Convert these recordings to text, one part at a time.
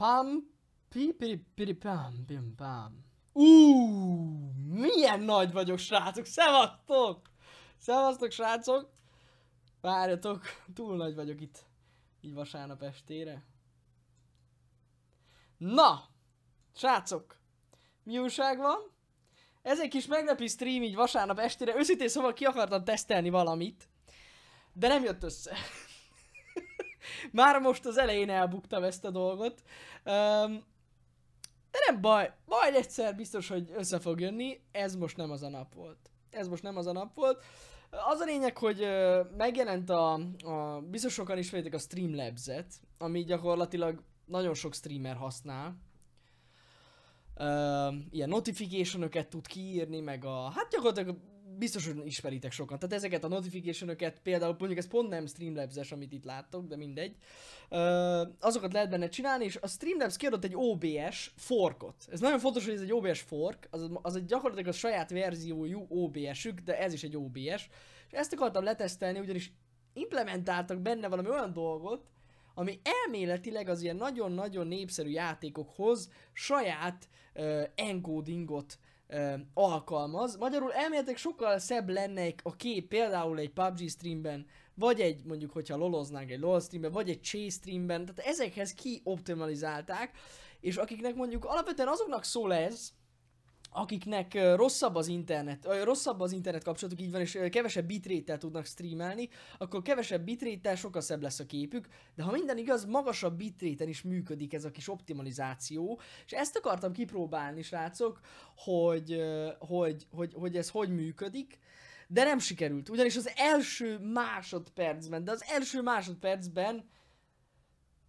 Pam, pi, piri, piri, pam, pim, pam. Ú, milyen nagy vagyok, srácok! Szevasztok! Szevasztok, srácok! Várjatok, túl nagy vagyok itt. Így vasárnap estére. Na! Srácok! Mi újság van? Ez egy kis meglepi stream így vasárnap estére. Őszintén szóval ki akartam tesztelni valamit. De nem jött össze. Már most az elején elbuktam ezt a dolgot. Um, de nem baj, majd egyszer biztos, hogy össze fog jönni. Ez most nem az a nap volt. Ez most nem az a nap volt. Az a lényeg, hogy uh, megjelent a, a, biztos sokan ismeritek a Streamlabs-et, ami gyakorlatilag nagyon sok streamer használ. Uh, ilyen notification tud kiírni, meg a, hát gyakorlatilag biztos, hogy ismeritek sokan. Tehát ezeket a notification például mondjuk ez pont nem Streamlabs-es, amit itt láttok, de mindegy. Uh, azokat lehet benne csinálni, és a Streamlabs kiadott egy OBS forkot. Ez nagyon fontos, hogy ez egy OBS fork, az, az egy gyakorlatilag a saját verziójú OBS-ük, de ez is egy OBS. És ezt akartam letesztelni, ugyanis implementáltak benne valami olyan dolgot, ami elméletileg az ilyen nagyon-nagyon népszerű játékokhoz saját uh, encodingot uh, alkalmaz. Magyarul elméletileg sokkal szebb lenne a kép például egy PUBG streamben, vagy egy, mondjuk, hogyha loloznánk egy LOL streamben, vagy egy Chase streamben, tehát ezekhez kioptimalizálták, és akiknek mondjuk alapvetően azoknak szól ez, akiknek rosszabb az internet, rosszabb az internet kapcsolatuk, így van, és kevesebb bitrate tudnak streamelni, akkor kevesebb bitrate sokkal szebb lesz a képük, de ha minden igaz, magasabb bitrate is működik ez a kis optimalizáció, és ezt akartam kipróbálni, srácok, hogy, hogy, hogy, hogy ez hogy működik, de nem sikerült, ugyanis az első másodpercben, de az első másodpercben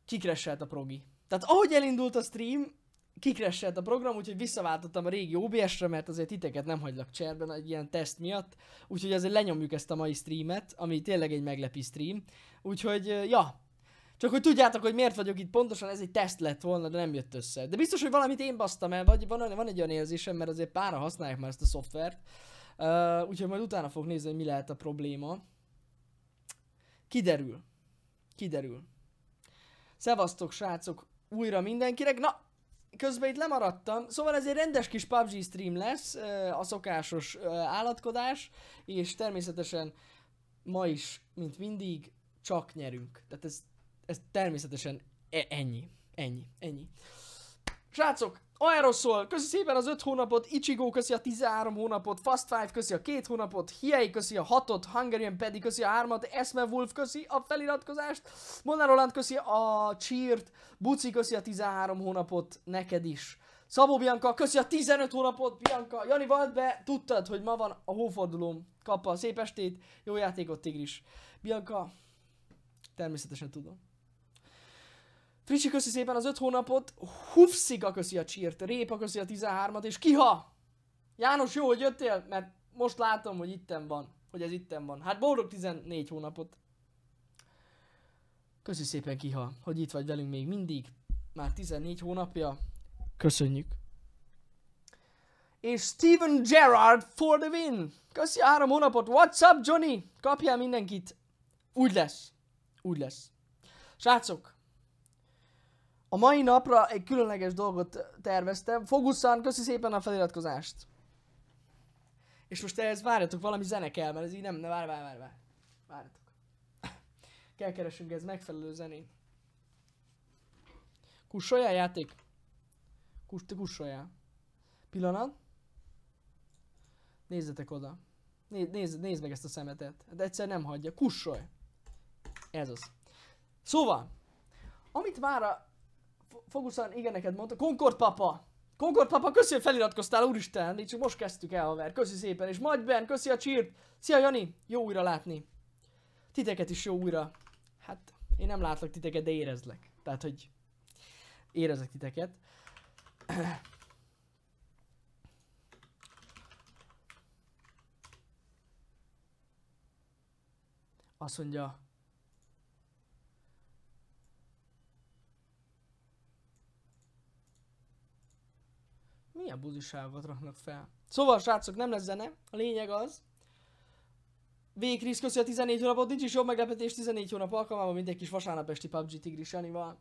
kikresselt a progi. Tehát ahogy elindult a stream, kikresselt a program, úgyhogy visszaváltottam a régi OBS-re, mert azért titeket nem hagylak cserben egy ilyen teszt miatt, úgyhogy azért lenyomjuk ezt a mai streamet, ami tényleg egy meglepi stream. Úgyhogy, ja, csak hogy tudjátok, hogy miért vagyok itt pontosan, ez egy teszt lett volna, de nem jött össze. De biztos, hogy valamit én basztam el, vagy van, van egy olyan érzésem, mert azért pára használják már ezt a szoftvert. Uh, úgyhogy majd utána fog nézni, hogy mi lehet a probléma. Kiderül. Kiderül. Szevasztok, srácok, újra mindenkinek. Na, közben itt lemaradtam, szóval ez egy rendes kis PUBG stream lesz, a szokásos állatkodás, és természetesen ma is, mint mindig, csak nyerünk. Tehát ez, ez természetesen e- ennyi, ennyi, ennyi. Srácok, Aeroszol, köszi szépen az 5 hónapot, Ichigo köszi a 13 hónapot, Fast Five köszi a 2 hónapot, Hiei köszi a 6-ot, Hungarian Paddy köszi a 3-at, Esme Wolf köszi a feliratkozást, Molnár Roland köszi a Cheert, Buci köszi a 13 hónapot, neked is. Szabó Bianca, köszi a 15 hónapot, Bianca, Jani Valdbe, tudtad, hogy ma van a hófordulóm, kappa, szép estét, jó játékot Tigris. Bianca, természetesen tudom. Fricsi köszi szépen az 5 hónapot, Hufszika köszi a csírt, Répa köszi a 13-at, és Kiha! János, jó, hogy jöttél, mert most látom, hogy itten van, hogy ez itten van. Hát boldog 14 hónapot. Köszi szépen Kiha, hogy itt vagy velünk még mindig, már 14 hónapja. Köszönjük. És Steven Gerrard for the win. Köszi a három hónapot. What's up, Johnny? Kapjál mindenkit. Úgy lesz. Úgy lesz. Srácok, a mai napra egy különleges dolgot terveztem. Fogusszan, köszi szépen a feliratkozást. És most ehhez várjatok, valami zene kell, mert ez így nem, ne várj, várj, várj, várj. Várjatok. Kell keresünk ez megfelelő zenét. Kussoljál játék? Kus, te kussoljál. Pillanat. Nézzetek oda. Nézd, nézd, nézd meg ezt a szemetet. De egyszer nem hagyja. Kussolj. Ez az. Szóval, amit már a Foguszan, igen, neked mondta. Concord papa! Concord papa, köszi, hogy feliratkoztál, úristen! Így csak most kezdtük el, haver. Köszi szépen. És majd Ben, köszi a csírt. Szia, Jani! Jó újra látni. Titeket is jó újra. Hát, én nem látlak titeket, de érezlek. Tehát, hogy érezek titeket. Azt mondja, Milyen buziságot raknak fel? Szóval, srácok, nem lesz zene. A lényeg az, Végrisz, köszi a 14 hónapot, nincs is jobb meglepetés 14 hónap alkalmával, mint egy kis vasárnap esti PUBG Tigris Janival.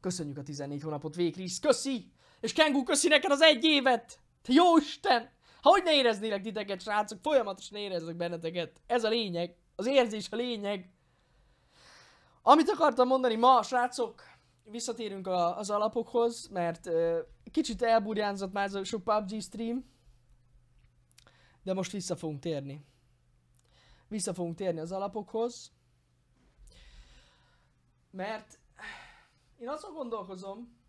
Köszönjük a 14 hónapot, Vékris, köszi! És Kengu, köszi neked az egy évet! Te jó Isten! Ha hogy ne éreznélek titeket, srácok, folyamatosan érezzek benneteket. Ez a lényeg. Az érzés a lényeg. Amit akartam mondani ma, srácok, visszatérünk a, az alapokhoz, mert uh, kicsit elburjánzott már ez a sok PUBG stream, de most vissza fogunk térni. Vissza fogunk térni az alapokhoz, mert én azon gondolkozom,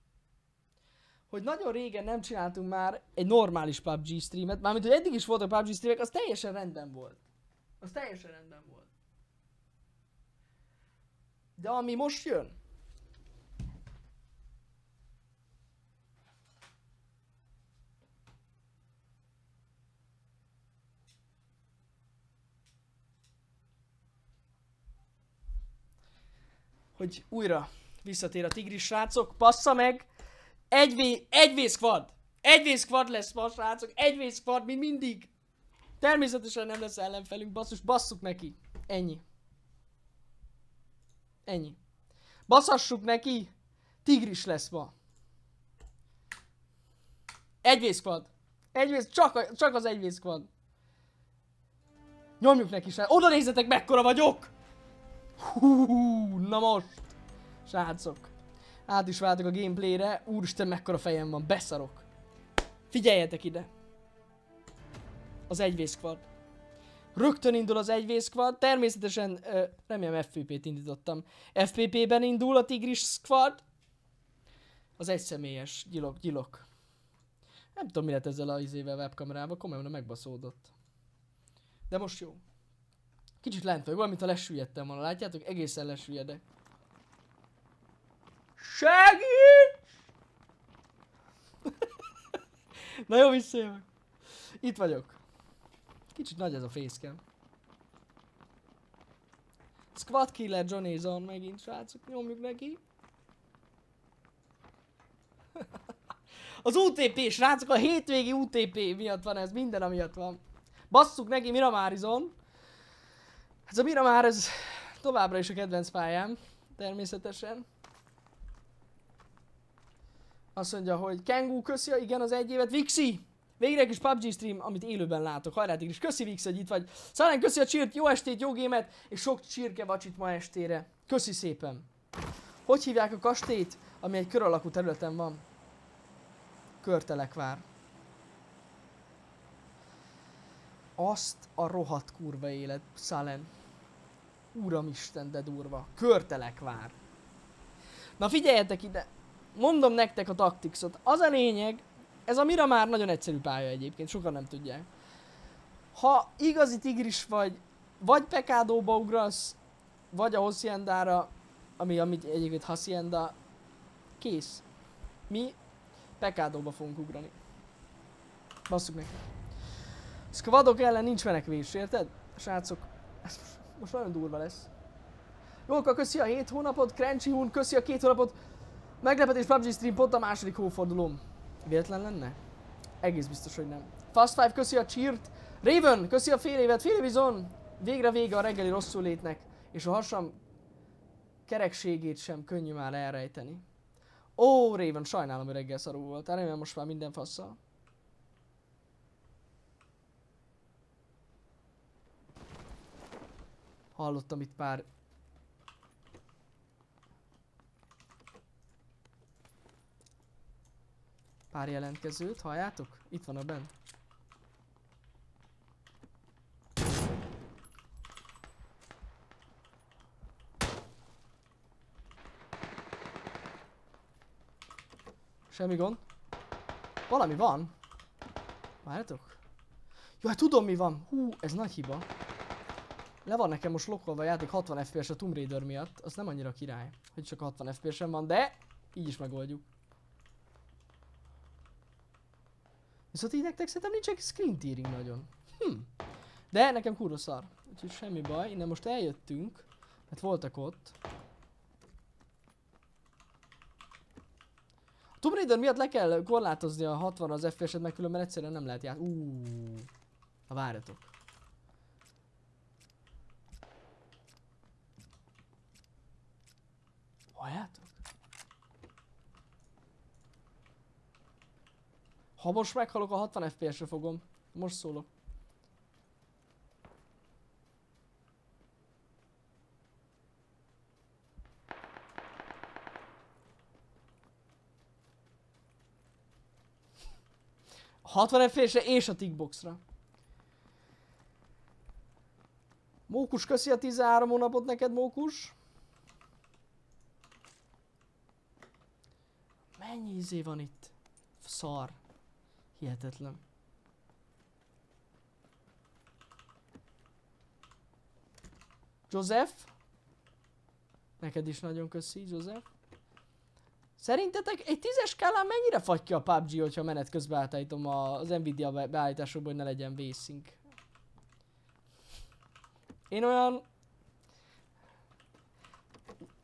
hogy nagyon régen nem csináltunk már egy normális PUBG streamet, mármint, hogy eddig is voltak PUBG streamek, az teljesen rendben volt. Az teljesen rendben volt. De ami most jön, hogy újra visszatér a tigris srácok, passza meg, egy, vé, egy v squad, egy v squad lesz ma srácok, egy v squad, mint mindig. Természetesen nem lesz ellenfelünk, basszus, basszuk neki. Ennyi. Ennyi. Baszassuk neki, tigris lesz ma. Egy v squad. Egy v, csak, csak az egy v squad. Nyomjuk neki se. Oda nézzetek mekkora vagyok! Hú, na most! Srácok. Át is váltok a gameplayre. Úristen, mekkora fejem van. Beszarok. Figyeljetek ide. Az 1 squad. Rögtön indul az 1 squad. Természetesen, ö, remélem FPP-t indítottam. FPP-ben indul a Tigris squad. Az egyszemélyes gyilok, gyilok. Nem tudom mi lett ezzel a izével webkamerával, komolyan megbaszódott. De most jó. Kicsit lent vagyok, valamint ha lesüllyedtem volna, látjátok? Egészen lesüllyedek. Segíts! Na jó, visszajövök. Itt vagyok. Kicsit nagy ez a facecam. Squad Killer Johnny Zon megint, srácok, nyomjuk neki. Az UTP, srácok, a hétvégi UTP miatt van ez, minden amiatt van. Basszuk neki Miramarizon. Ez a Miramar, ez továbbra is a kedvenc pályám, természetesen. Azt mondja, hogy Kengu, köszi, igen, az egy évet. Vixi! Végre egy kis PUBG stream, amit élőben látok. Hajrá, is. Köszi Vix, hogy itt vagy. Szalán, köszi a csírt, jó estét, jó gémet, és sok csirke vacsit ma estére. Köszi szépen. Hogy hívják a kastélyt, ami egy kör alakú területen van? Körtelekvár. Azt a rohadt kurva élet, Szalen. Uramisten, de durva. Körtelekvár. Na figyeljetek ide, mondom nektek a taktixot. Az a lényeg, ez a Mira már nagyon egyszerű pálya egyébként, sokan nem tudják. Ha igazi tigris vagy, vagy Pekádóba ugrasz, vagy a Haciendára, ami amit egyébként Hacienda, kész. Mi Pekádóba fogunk ugrani. Basszuk neki. Squadok ellen nincs menekvés, érted? Srácok, ez most nagyon durva lesz. Jólka, köszi a 7 hónapot, Crunchy Hun, köszi a 2 hónapot, Meglepetés PUBG stream pont a második hófordulóm. Véletlen lenne? Egész biztos, hogy nem. Fast Five köszi a cheert. Raven, köszi a fél évet. Fél évizon. Végre vége a reggeli rosszul létnek. És a hasam kerekségét sem könnyű már elrejteni. Ó, Raven, sajnálom, hogy reggel szarú volt. Remélem most már minden fassa. Hallottam itt pár Pár jelentkezőt, halljátok? Itt van a benn. Semmi gond. Valami van. Várjatok. Jó, hát tudom mi van. Hú, ez nagy hiba. Le van nekem most lokkolva a játék 60 FPS a Tomb Raider miatt. Az nem annyira király, hogy csak 60 FPS-en van, de így is megoldjuk. Viszont így nektek szerintem nincs egy screen tearing nagyon. Hm. De nekem kurva szar. Úgyhogy semmi baj. Innen most eljöttünk. Mert voltak ott. A Tomb Raider miatt le kell korlátozni a 60 az FPS-et, meg különben egyszerűen nem lehet játszani. Uuuuh. Ha várjatok. Halljátok? Ha most meghalok, a 60 FPS-re fogom. Most szólok. A 60 FPS-re és a tickboxra. Mókus, köszi a 13 hónapot neked, Mókus. Mennyi izé van itt? Szar. Hihetetlen. Joseph? Neked is nagyon köszi, Joseph. Szerintetek egy tízes skálán mennyire fagy ki a PUBG, hogyha menet közben átállítom az Nvidia be- beállításokból, hogy ne legyen vészink? Én olyan...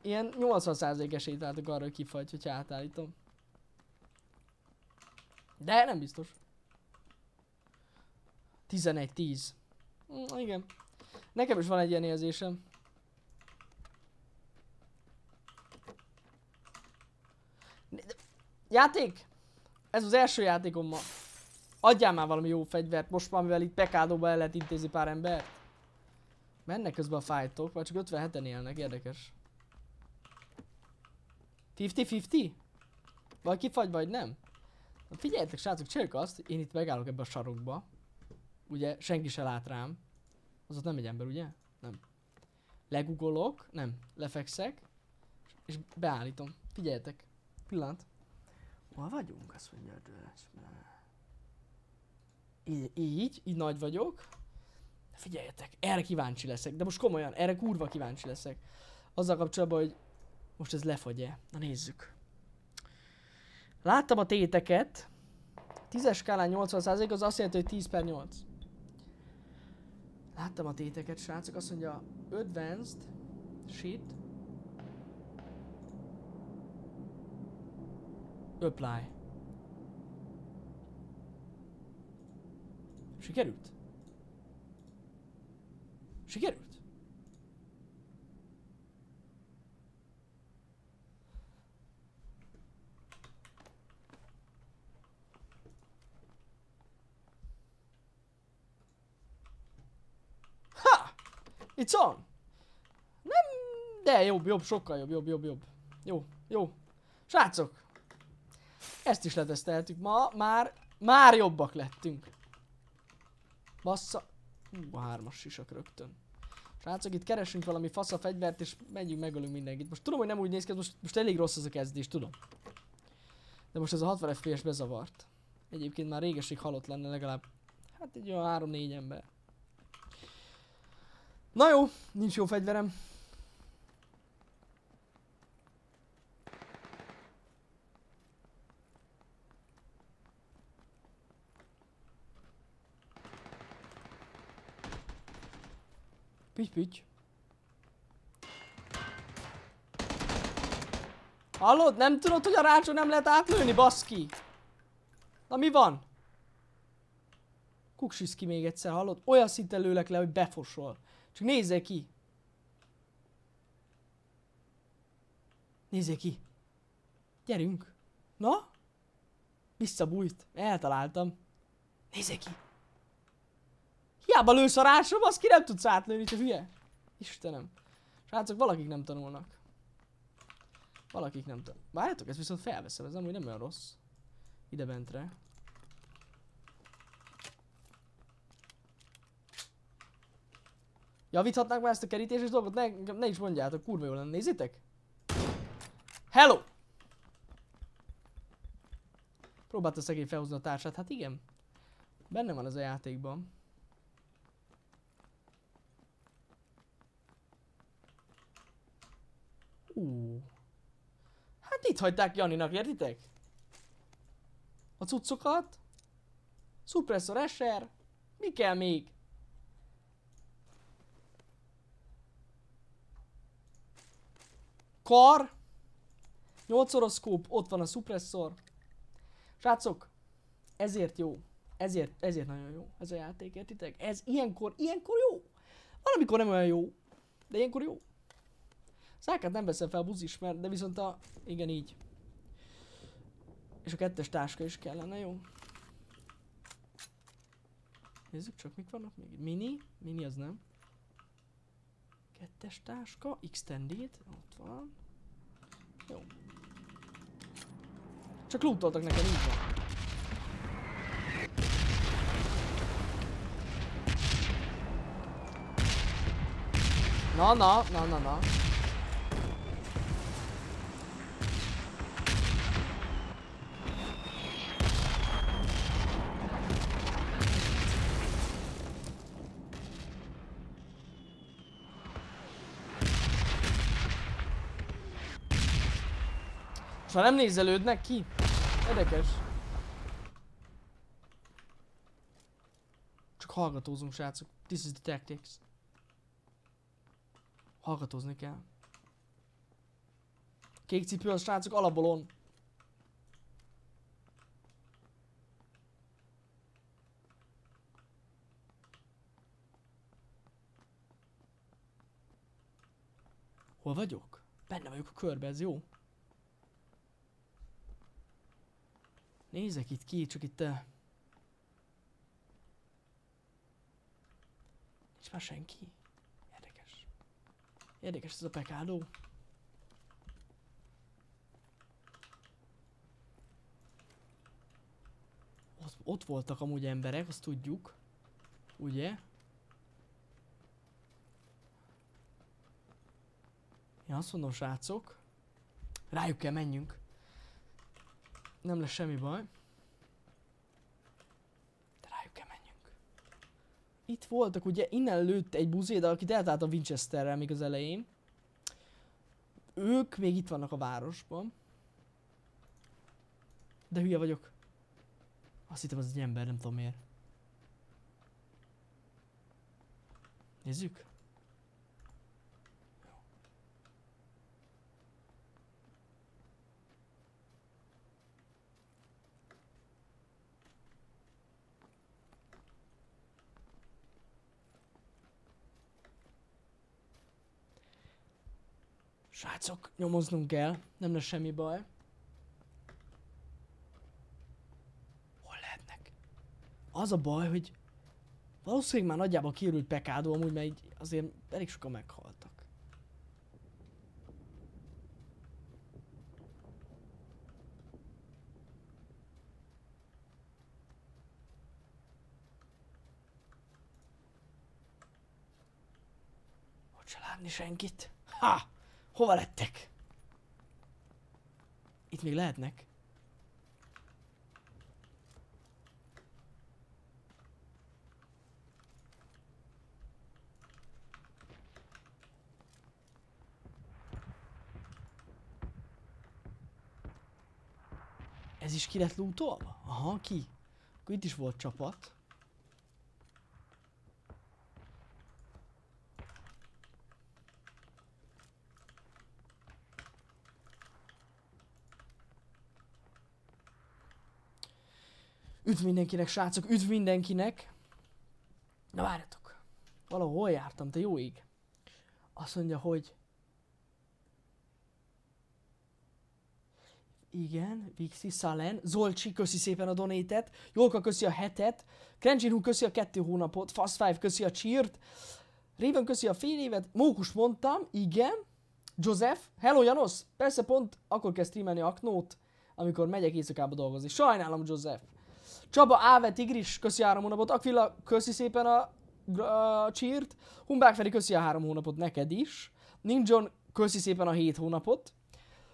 Ilyen 80% esélyt látok arra, hogy kifagy, hogyha átállítom. De nem biztos. 11-10. Mm, igen. Nekem is van egy ilyen érzésem. Játék? Ez az első játékom ma. Adjál már valami jó fegyvert, most már mivel itt pekádóba el lehet intézni pár embert. Mennek közben a fájtok, vagy csak 57-en élnek, érdekes. 50-50? Vagy kifagy, vagy nem? Na figyeljetek srácok, csináljuk azt, én itt megállok ebbe a sarokba. Ugye, senki se lát rám. Az ott nem egy ember, ugye? Nem. Legugolok, nem, lefekszek, és beállítom. Figyeljetek. Pillanat. Hol vagyunk? Azt mondja, így, így, így nagy vagyok. Figyeljetek, erre kíváncsi leszek, de most komolyan, erre kurva kíváncsi leszek. Azzal kapcsolatban, hogy most ez lefagy-e. Na nézzük. Láttam a téteket. 10-es skálán 80% az azt jelenti, hogy 10 per 8. Láttam a téteket, srácok. Azt mondja, advanced, shit. Apply. Sikerült? Sikerült? Ha! It's on! Nem, de jobb, jobb, sokkal jobb, jobb, jobb, jobb. Jó, jó. Srácok! Ezt is leteszteltük ma, már, már jobbak lettünk. Bassza. Hú, a hármas sisak rögtön. Srácok, itt keresünk valami fasz a fegyvert, és megyünk, megölünk mindenkit. Most tudom, hogy nem úgy néz ki, most, most elég rossz ez a kezdés, tudom. De most ez a 60 FPS bezavart. Egyébként már régeség halott lenne legalább, hát egy olyan 3-4 ember. Na jó, nincs jó fegyverem. Pitty pitty. Hallod? Nem tudod, hogy a rácsot nem lehet átlőni, baszki? Na mi van? Kuksisz ki még egyszer, hallod? Olyan szinten lőlek le, hogy befosol. Csak nézzél ki. Nézzél ki. Gyerünk. Na? Visszabújt. Eltaláltam. Nézzél ki. Hiába lősz a rácsra, baszki, nem tudsz átlőni, te hülye. Istenem. Srácok, valakik nem tanulnak. Valakik nem tanulnak. Várjátok, ezt viszont felveszem, ez amúgy nem olyan rossz. Ide bentre. Javíthatnák már ezt a kerítéses dolgot? Ne, ne is mondjátok, kurva jó lenne. Nézzétek! Hello! Próbálta szegény felhozni a társát, hát igen. Benne van ez a játékban. Ú. Hát itt hagyták Janinak, értitek? A cuccokat. Suppressor SR. Mi kell még? Kar. 8 oroszkóp, ott van a suppressor. Srácok, ezért jó. Ezért, ezért nagyon jó ez a játék, értitek? Ez ilyenkor, ilyenkor jó. Valamikor nem olyan jó, de ilyenkor jó. Szákát nem veszem fel buzis, mert de viszont a... Igen, így. És a kettes táska is kellene, jó? Nézzük csak, mik vannak még. Mini, mini az nem. Kettes táska, extended, ott van. Jó. Csak lootoltak nekem, így van. Na, na, na, na, na. Már nem nézelődnek ki? Érdekes. Csak hallgatózunk, srácok. This is the tactics. Hallgatózni kell. Kék cipő az srácok alapból on. Hol vagyok? Benne vagyok a körbe, ez jó. Nézek itt ki, csak itt... Uh... Nincs már senki. Érdekes. Érdekes ez a pekádó. Ott, ott voltak amúgy emberek, azt tudjuk. Ugye? Én azt mondom, srácok. Rájuk kell menjünk. Nem lesz semmi baj. De rájuk kell menjünk. Itt voltak, ugye innen lőtt egy buzé, de akit eltált a Winchesterrel még az elején. Ők még itt vannak a városban. De hülye vagyok. Azt hittem az egy ember, nem tudom miért. Nézzük. Srácok, nyomoznunk kell, nem lesz semmi baj. Hol lehetnek? Az a baj, hogy valószínűleg már nagyjából kiürült pekádó, amúgy mert így azért elég sokan meghaltak. Hogy se. Ha! Hova lettek? Itt még lehetnek. Ez is ki lett lootolva? Aha, ki? Akkor itt is volt csapat. Üdv mindenkinek, srácok, üdv mindenkinek! Na várjatok, valahol hol jártam, te jó ég? Azt mondja, hogy... Igen, Vixi, Salen, Zolcsi, köszi szépen a donétet, Jolka köszi a hetet, Krencsin köszi a kettő hónapot, Fast Five köszi a csírt, Raven köszi a fél évet, Mókus mondtam, igen, Joseph, hello Janos, persze pont akkor kell streamelni Aknót, amikor megyek éjszakába dolgozni. Sajnálom, Joseph. Csaba Áve Tigris, köszi három hónapot. Aquila, köszi szépen a, a csírt. Humbák Feri, köszi a három hónapot neked is. Ninjon, köszi szépen a hét hónapot.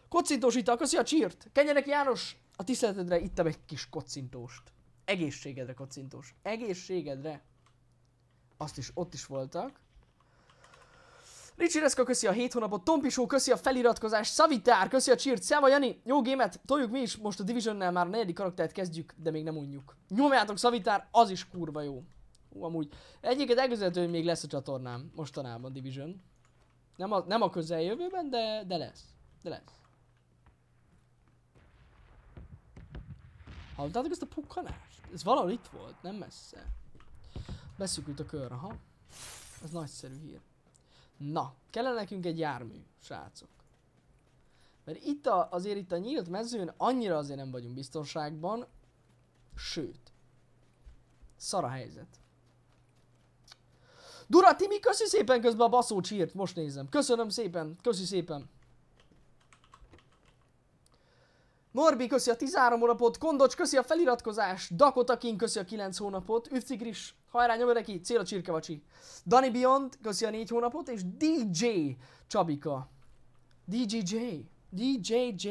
Kocintós Ita, köszi a csírt. Kenyenek János, a tiszteletedre ittam egy kis kocintóst. Egészségedre kocintós. Egészségedre. Azt is, ott is voltak. Ricsi Reszka köszi a 7 hónapot, Tompisó köszi a feliratkozást, Savitár köszi a cheert, Szeva Jani, jó gémet, toljuk mi is, most a Divisionnel már a negyedik karaktert kezdjük, de még nem unjuk. Nyomjátok Savitár, az is kurva jó. Hú, amúgy. Egyiket elképzelhető, hogy még lesz a csatornám mostanában Division. Nem a, nem a közeljövőben, de, de lesz. De lesz. Hallottátok ezt a pukkanást? Ez valahol itt volt, nem messze. Beszűkült a kör, aha. Ez nagyszerű hír. Na, kellene nekünk egy jármű, srácok. Mert itt a, azért itt a nyílt mezőn annyira azért nem vagyunk biztonságban, sőt, szar a helyzet. Dura Timi, köszi szépen közben a baszó csírt, most nézem. Köszönöm szépen, köszi szépen. Norbi, köszi a 13 hónapot, Kondocs, köszi a feliratkozás, Dakota King, köszi a 9 hónapot, Üfcigris, hajrá nyomja neki, cél a csirkevacsi. Dani Beyond, köszi a 4 hónapot, és DJ Csabika. DJJ, DJJ.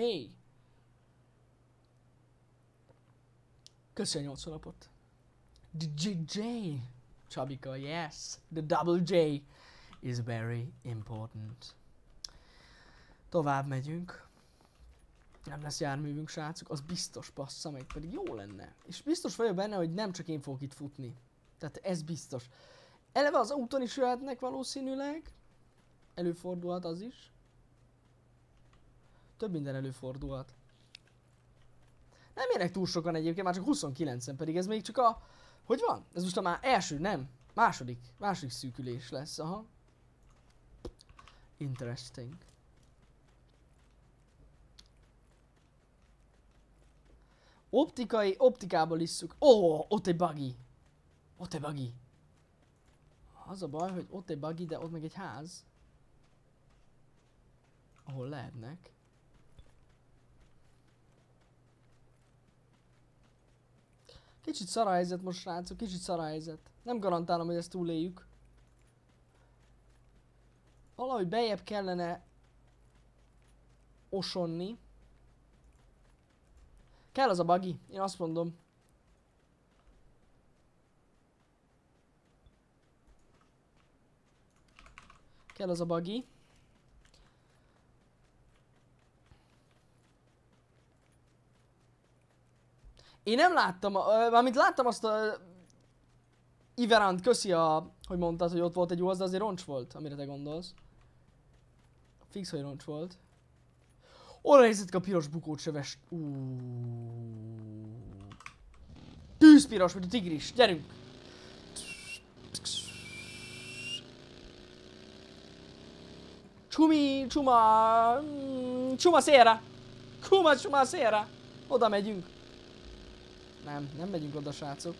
Köszi a 8 hónapot. DJ Csabika, yes. The double J is very important. Tovább megyünk. Nem lesz járművünk, srácok, az biztos passza meg, pedig jó lenne. És biztos vagyok benne, hogy nem csak én fogok itt futni. Tehát ez biztos. Eleve az autón is jöhetnek valószínűleg. Előfordulhat az is. Több minden előfordulhat. Nem érnek túl sokan egyébként, már csak 29-en, pedig ez még csak a... Hogy van? Ez most a már első, nem? Második, második szűkülés lesz, aha. Interesting. Optikai, optikából isszuk. Ó, oh, ott egy buggy. Ott egy buggy. Az a baj, hogy ott egy buggy, de ott meg egy ház. Ahol lehetnek. Kicsit szar helyzet most srácok, kicsit szar helyzet. Nem garantálom, hogy ezt túléljük. Valahogy bejebb kellene osonni. Kell az a buggy, én azt mondom. Kell az a buggy. Én nem láttam, mármint láttam azt a Iverant, köszi a, hogy mondtad, hogy ott volt egy az de azért roncs volt, amire te gondolsz. Fix, hogy roncs volt. Oda nézett a piros bukót söves. Tűzpiros, mint a tigris. Gyerünk! Csumi, csuma, mm, csuma széra. Kuma, csuma széra. Oda megyünk. Nem, nem megyünk oda, srácok.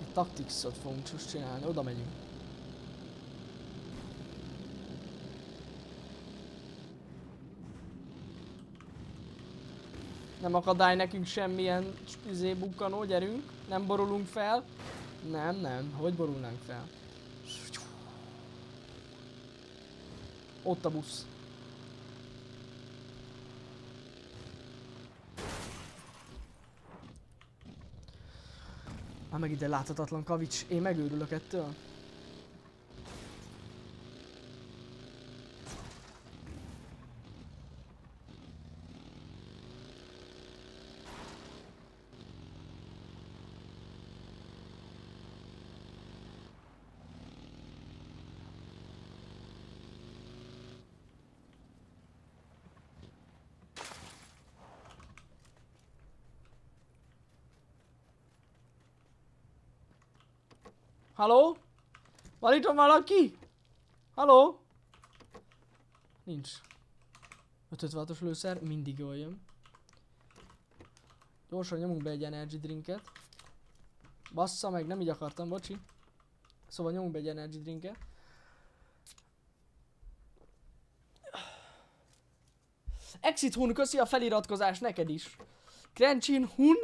Egy tacticsot fogunk csinálni, oda megyünk. Nem akadály nekünk semmilyen izé bukkanó, gyerünk. Nem borulunk fel. Nem, nem, hogy borulnánk fel? Ott a busz. Már meg ide láthatatlan kavics, én megőrülök ettől. Haló? Van itt valaki? Haló? Nincs. 556-os lőszer, mindig jól jön. Gyorsan nyomunk be egy energy drinket. Bassza meg, nem így akartam, bocsi. Szóval nyomunk be egy energy drinket. Exit Hun, köszi a feliratkozás neked is. Krenchin Hun.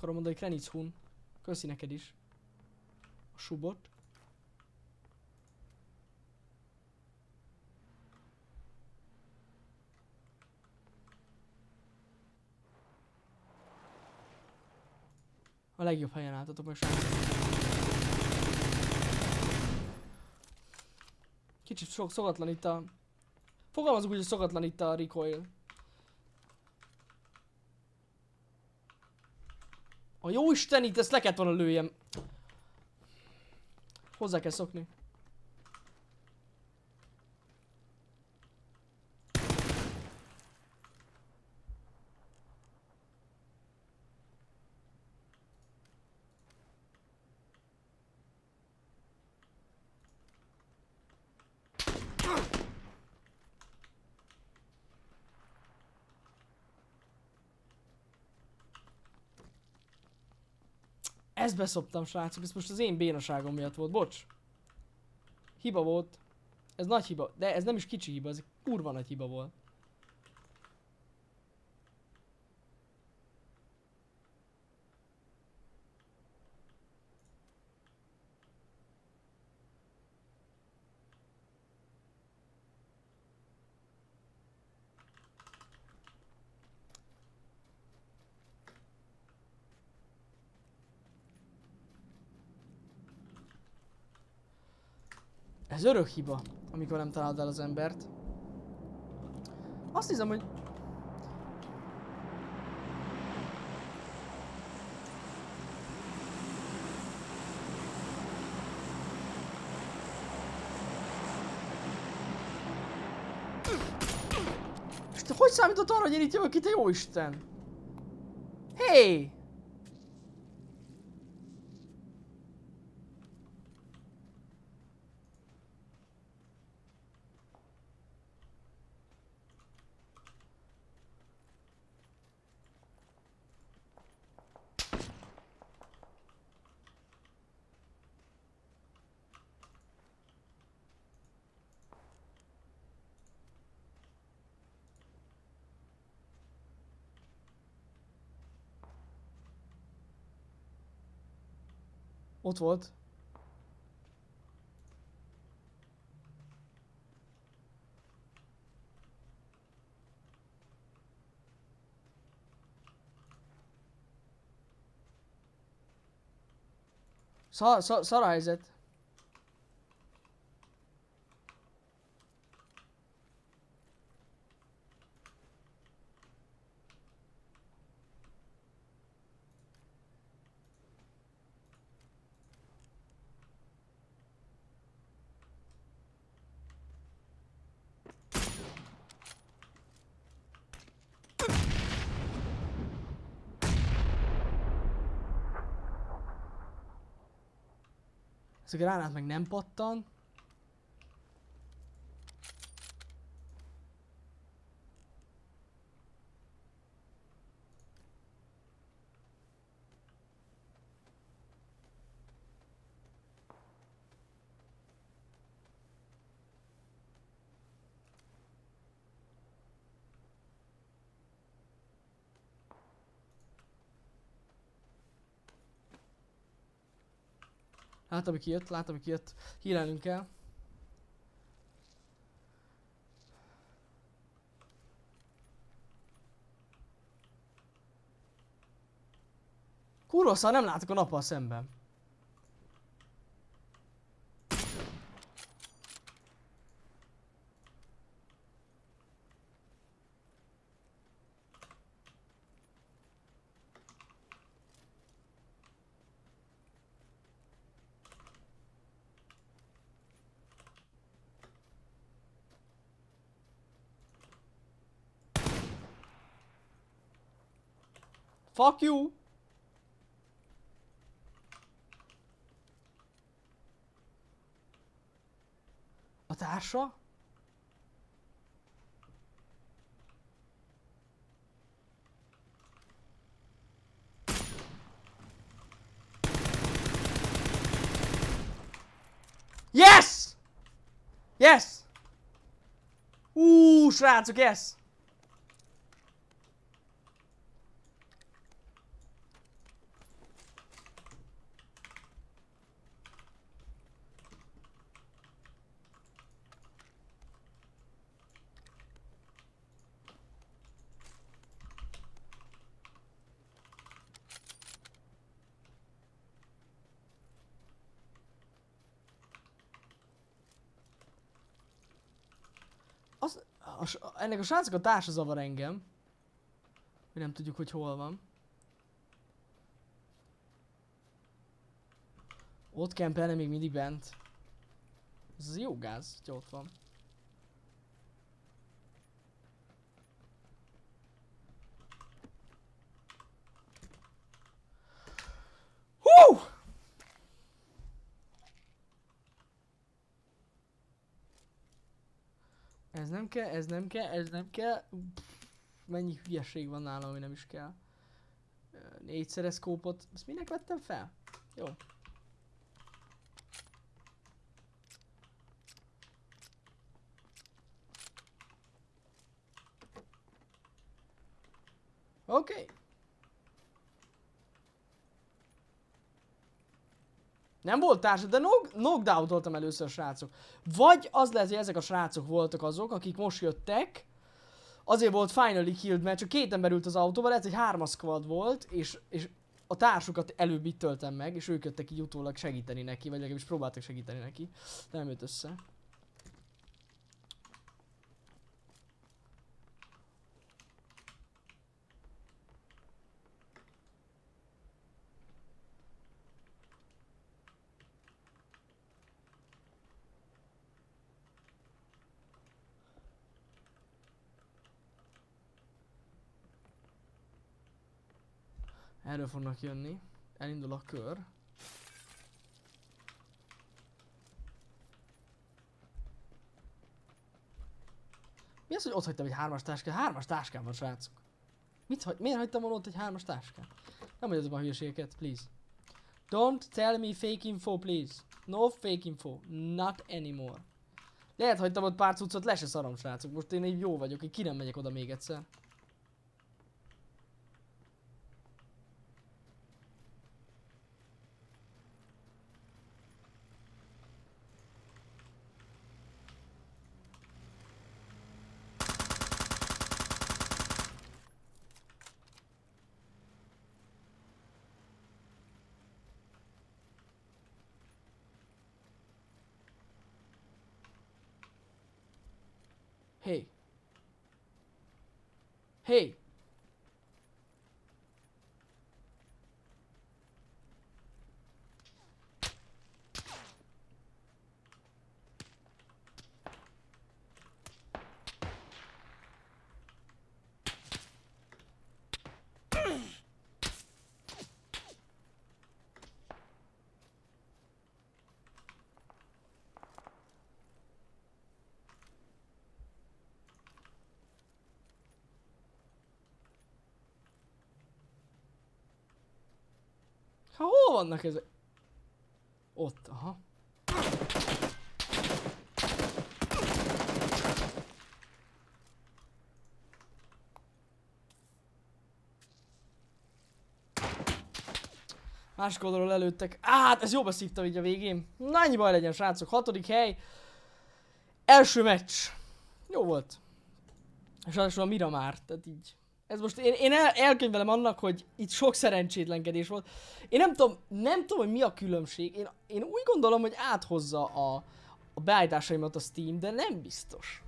Akarom mondani, hogy Krenic Hun. Köszi neked is. A subot. A legjobb helyen álltatok most. Kicsit sok szokatlan itt a... Fogalmazunk úgy, hogy szokatlan itt a recoil. A jó Isten, itt ezt le kellett volna lőjem. Hozzá kell szokni. Ezt beszoptam, srácok, ez most az én bénaságom miatt volt, bocs. Hiba volt. Ez nagy hiba, de ez nem is kicsi hiba, ez egy kurva nagy hiba volt. Ez örök hiba, amikor nem találod el az embert. Azt hiszem, hogy... Te hogy számított arra, hogy én itt jövök itt, jó Isten? Hey! Ott volt. Szar, szar, szar helyzet. Ez a gránát meg nem pattan. Látom, hogy kijött, látom, hogy kijött. Hírelnünk kell. Kurva szar, nem látok a nappal szemben. Fuck you! A társa? Yes! Yes! Ú, srácok, yes! A, ennek a srácok a társa zavar engem. Hogy nem tudjuk, hogy hol van. Ott kempelne még mindig bent. Ez jó gáz, hogy ott van. Hú! Ez nem kell, ez nem kell, ez nem kell. Pff, mennyi hülyeség van nálam, ami nem is kell. Négyszeres szkópot. Ezt minek vettem fel? Jó. Oké. Okay. Nem volt társ, de knockdown először a srácok. Vagy az lehet, hogy ezek a srácok voltak azok, akik most jöttek, azért volt finally killed, mert csak két ember ült az autóba, lehet, hogy hármas squad volt, és, és a társukat előbb itt töltem meg, és ők jöttek így utólag segíteni neki, vagy legalábbis próbáltak segíteni neki, de nem jött össze. Erről fognak jönni. Elindul a kör. Mi az, hogy ott hagytam egy hármas táskát? Hármas táskám van, srácok. Mit hagy... Miért hagytam volna ott egy hármas táskát? Nem mondjatok már hülyeségeket, please. Don't tell me fake info, please. No fake info. Not anymore. Lehet hagytam ott pár cuccot, le se szarom, srácok. Most én így jó vagyok, hogy ki nem megyek oda még egyszer. Hey. Vannak ezek? Ott, aha. Másik oldalról előttek. Á, hát ez jobban szívtam így a végén. Na, ennyi baj legyen, srácok. Hatodik hely. Első meccs. Jó volt. És ráadásul a Miramár, tehát így ez most én, én el, elkönyvelem annak, hogy itt sok szerencsétlenkedés volt. Én nem tudom, nem tudom, hogy mi a különbség. Én, én úgy gondolom, hogy áthozza a, a beállításaimat a Steam, de nem biztos.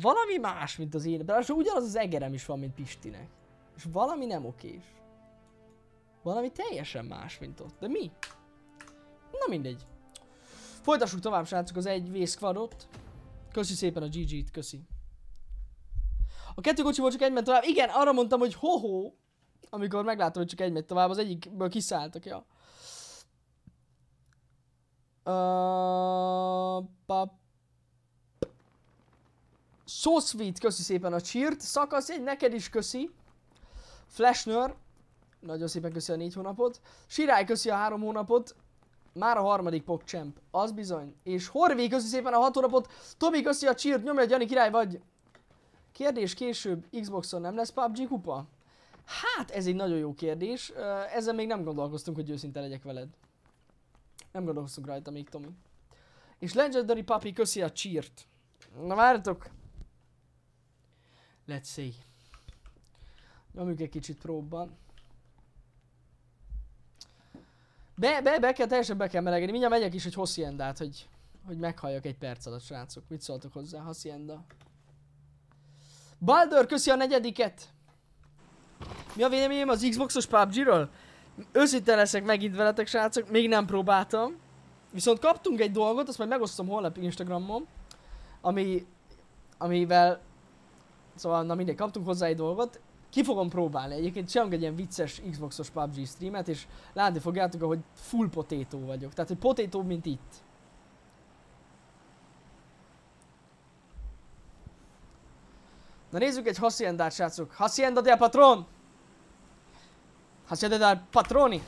Valami más, mint az én. De ugyanaz az egerem is van, mint Pistinek. És valami nem okés. Valami teljesen más, mint ott. De mi? Na mindegy. Folytassuk tovább, srácok, az egy v squadot. Köszi szépen a GG-t, köszi. A kettő kocsiból csak egy ment tovább. Igen, arra mondtam, hogy hoho, amikor megláttam, hogy csak egy megy tovább, az egyikből kiszálltak, ja. Uh, pap. So sweet, köszi szépen a cheert. Szakasz egy, neked is köszi. Flashner, nagyon szépen köszi a négy hónapot. Sirály köszi a három hónapot. Már a harmadik PogChamp, az bizony. És Horvé köszi szépen a hat hónapot. Tomi köszi a cheert, nyomja, Jani király vagy. Kérdés később, Xboxon nem lesz PUBG kupa? Hát, ez egy nagyon jó kérdés. Ezzel még nem gondolkoztunk, hogy őszinte legyek veled. Nem gondolkoztunk rajta még, Tomi. És Legendary Papi köszi a cheert. Na várjatok. Let's see. Nyomjuk egy kicsit próbban. Be, be, be kell, teljesen be kell melegeni. Mindjárt megyek is egy Haciendát, hogy, hogy meghalljak egy perc alatt, srácok. Mit szóltok hozzá, Hacienda? Baldur, köszi a negyediket! Mi a véleményem az Xboxos PUBG-ről? Őszinte leszek megint veletek, srácok, még nem próbáltam. Viszont kaptunk egy dolgot, azt majd megosztom holnap Instagramon, ami, amivel, szóval na mindegy, kaptunk hozzá egy dolgot, ki fogom próbálni. Egyébként csinálunk egy ilyen vicces Xboxos PUBG streamet, és látni fogjátok, hogy full potato vagyok. Tehát, hogy potato, mint itt. Na nézzük egy haciendát, srácok. Hacienda del patron! Hacienda del patroni!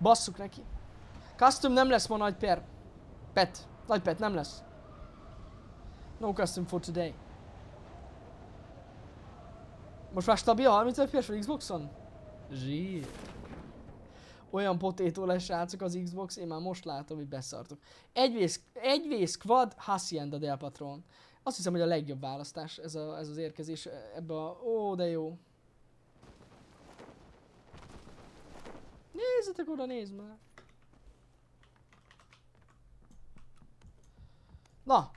Basszuk neki. Custom nem lesz ma nagy per. Pet. Nagy pet nem lesz. No custom for today. Most már stabil 30 FPS a Xboxon? Zsír. Olyan potétó lesz srácok az Xbox, én már most látom, hogy beszartok. Egyvész, egyvész quad, Hacienda Del Patron. Azt hiszem, hogy a legjobb választás ez, a, ez az érkezés ebbe a... Ó, de jó. Nézzetek oda, nézd már. Na.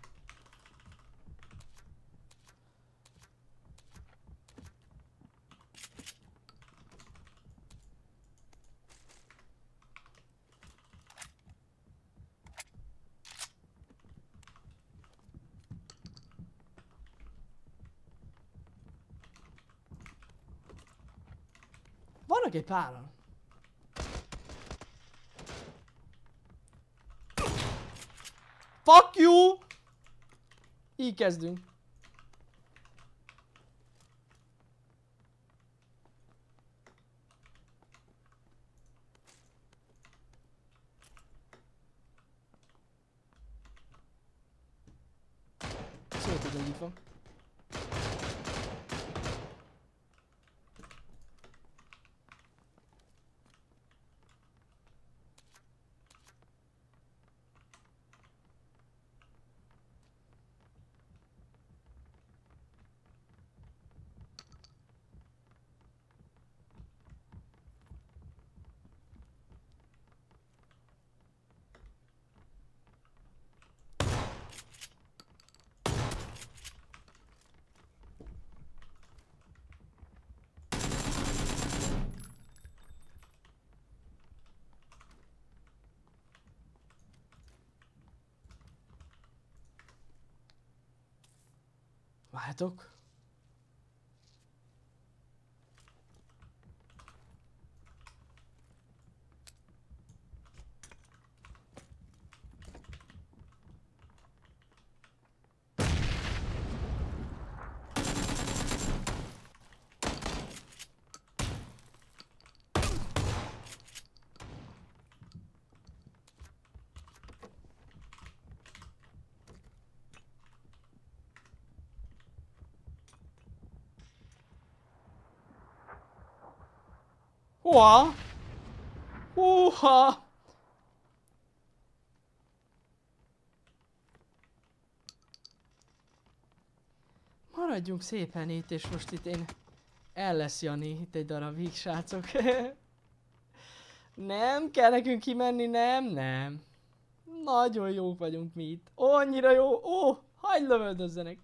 Vannak egy páran. Fuck you! Így kezdünk. Szólt az egyik van. Várjátok. Hova? Húha! Maradjunk szépen itt, és most itt én... El lesz Jani itt egy darabig, srácok. nem kell nekünk kimenni, nem, nem. Nagyon jók vagyunk mi itt. Annyira jó. Ó, hagyd lövöldözzenek.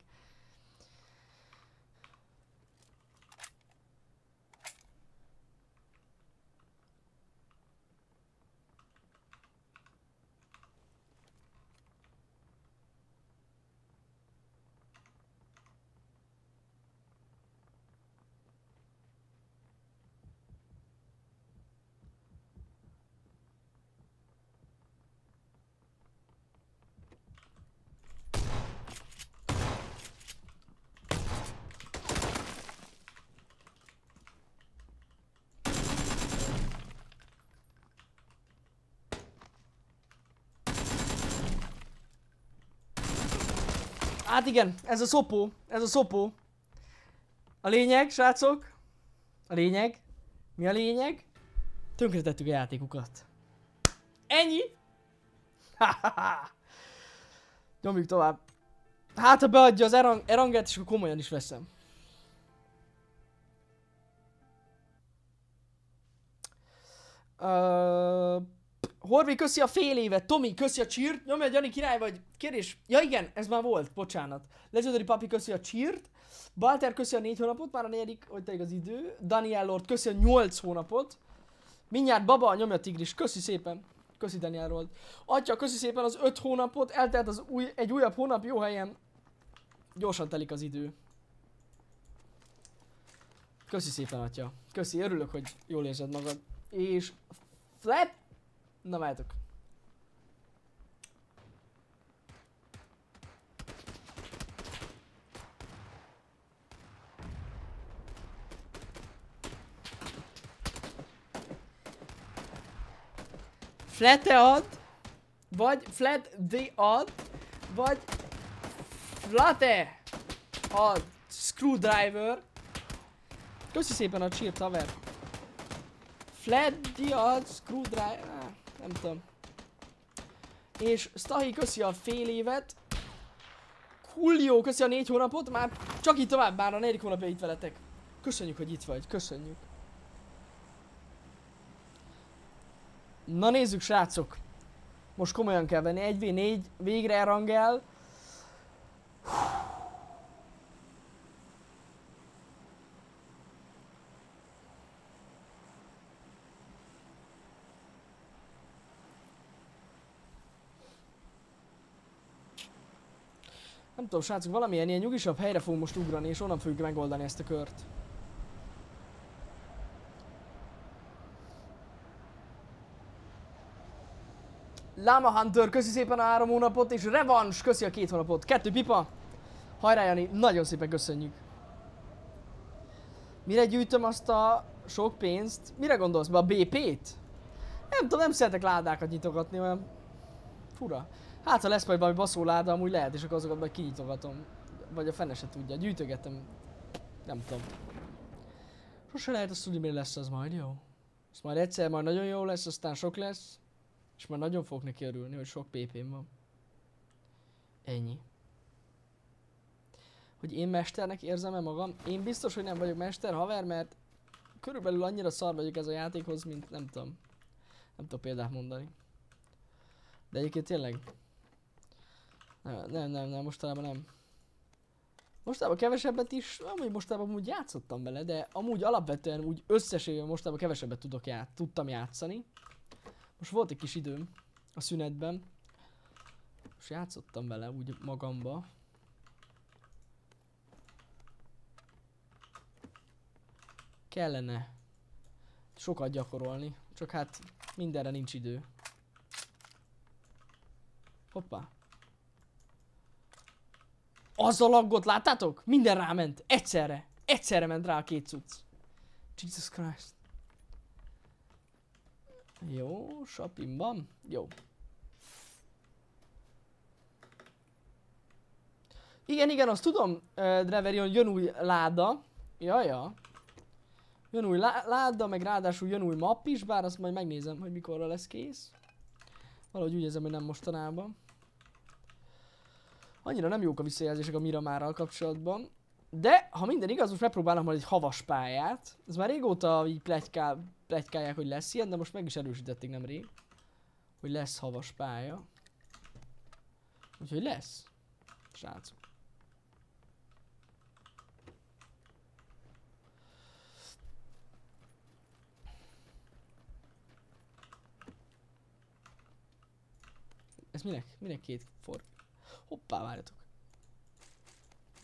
Hát igen, ez a szopó, ez a szopó. A lényeg, srácok, a lényeg, mi a lényeg? Tönkretettük a játékukat. Ennyi? Nyomjuk tovább. Hát, ha beadja az erang eranget, és akkor komolyan is veszem. Uh, Horvi, köszi a fél évet. Tomi, köszi a csírt. Nyomja, Jani király vagy. Kérdés. Ja igen, ez már volt, bocsánat. Legendary Papi, köszi a csírt. Balter, köszi a négy hónapot, már a negyedik, hogy telik az idő. Daniel Lord, köszi a nyolc hónapot. Mindjárt Baba, nyomja a tigris. Köszi szépen. Köszi Daniel Lord. Atya, köszi szépen az öt hónapot. Eltelt az új, egy újabb hónap, jó helyen. Gyorsan telik az idő. Köszi szépen, atya. Köszi, örülök, hogy jól érzed magad. És Flap Na váltok. flat -e ad, vagy flat the ad, vagy flate ad screwdriver. Köszi szépen a csírt haver. Flat the ad screwdriver nem tudom. És Stahi köszi a fél évet. Julio köszi a négy hónapot, már csak így tovább, már a negyedik hónapja itt veletek. Köszönjük, hogy itt vagy, köszönjük. Na nézzük srácok. Most komolyan kell venni. 1v4 végre elrangel. Nem tudom, srácok, valamilyen ilyen nyugisabb helyre fogunk most ugrani, és onnan fogjuk megoldani ezt a kört. Lama Hunter, köszi szépen a három hónapot, és Revans, köszi a két hónapot. Kettő pipa. Hajrá Jani, nagyon szépen köszönjük. Mire gyűjtöm azt a sok pénzt? Mire gondolsz? Be a BP-t? Nem tudom, nem szeretek ládákat nyitogatni, olyan fura. Hát ha lesz majd valami baszó láda, amúgy lehet, és akkor azokat majd kinyitogatom. Vagy a fene se tudja, gyűjtögetem. Nem tudom. Sose lehet azt tudni, mi lesz az majd, jó? Az majd egyszer majd nagyon jó lesz, aztán sok lesz. És már nagyon fogok neki örülni, hogy sok pp van. Ennyi. Hogy én mesternek érzem-e magam? Én biztos, hogy nem vagyok mester, haver, mert körülbelül annyira szar vagyok ez a játékhoz, mint nem tudom. Nem tudom példát mondani. De egyébként tényleg. Nem, nem, nem, mostanában nem. Mostában kevesebbet is, amúgy mostában úgy játszottam vele, de amúgy alapvetően úgy összességében mostában kevesebbet tudok ját, tudtam játszani. Most volt egy kis időm a szünetben. Most játszottam vele úgy magamba. Kellene sokat gyakorolni, csak hát mindenre nincs idő. Hoppá. Az a laggot láttátok? Minden ráment. Egyszerre. Egyszerre ment rá a két cucc. Jesus Christ. Jó, shoppingban. Jó. Igen, igen, azt tudom, uh, Dreverion, jön új láda. Ja, ja. Jön új lá láda, meg ráadásul jön új map is, bár azt majd megnézem, hogy mikorra lesz kész. Valahogy úgy érzem, hogy nem mostanában. Annyira nem jók a visszajelzések a Miramárral kapcsolatban. De, ha minden igaz, most megpróbálnak majd egy havas pályát. Ez már régóta így plegykál, plegykálják, hogy lesz ilyen, de most meg is erősítették nemrég. Hogy lesz havas pálya. Úgyhogy lesz. Srácok. Ez minek? Minek két for? Hoppá, várjatok.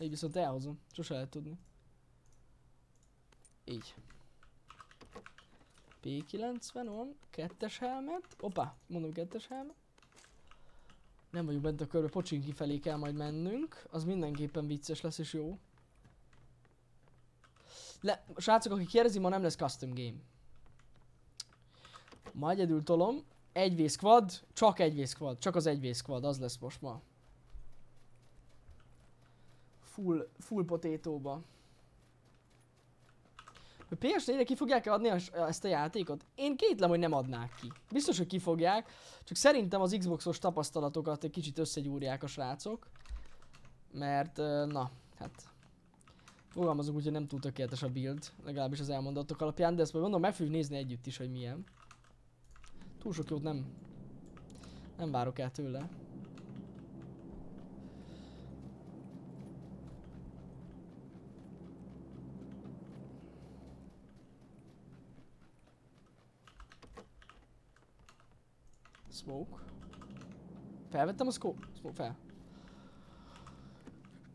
Így viszont elhozom. Sose lehet tudni. Így. P90 on, kettes helmet. Opa, mondom kettes helmet. Nem vagyunk bent a körbe, pocsinki felé kell majd mennünk. Az mindenképpen vicces lesz és jó. Le, srácok, aki kérdezi, ma nem lesz custom game. Ma egyedül tolom. Egy v squad, csak egy v squad, csak az egy v squad, az lesz most ma full, full potétóba. Hogy PS4-re ki fogják-e adni ezt a játékot? Én kétlem, hogy nem adnák ki. Biztos, hogy ki fogják, csak szerintem az Xboxos tapasztalatokat egy kicsit összegyúrják a srácok. Mert, na, hát... Fogalmazunk úgy, hogy nem túl tökéletes a build, legalábbis az elmondatok alapján, de ezt majd mondom, meg fogjuk nézni együtt is, hogy milyen. Túl sok jót nem... Nem várok el tőle. Smoke. Felvettem a scope? Smoke fel.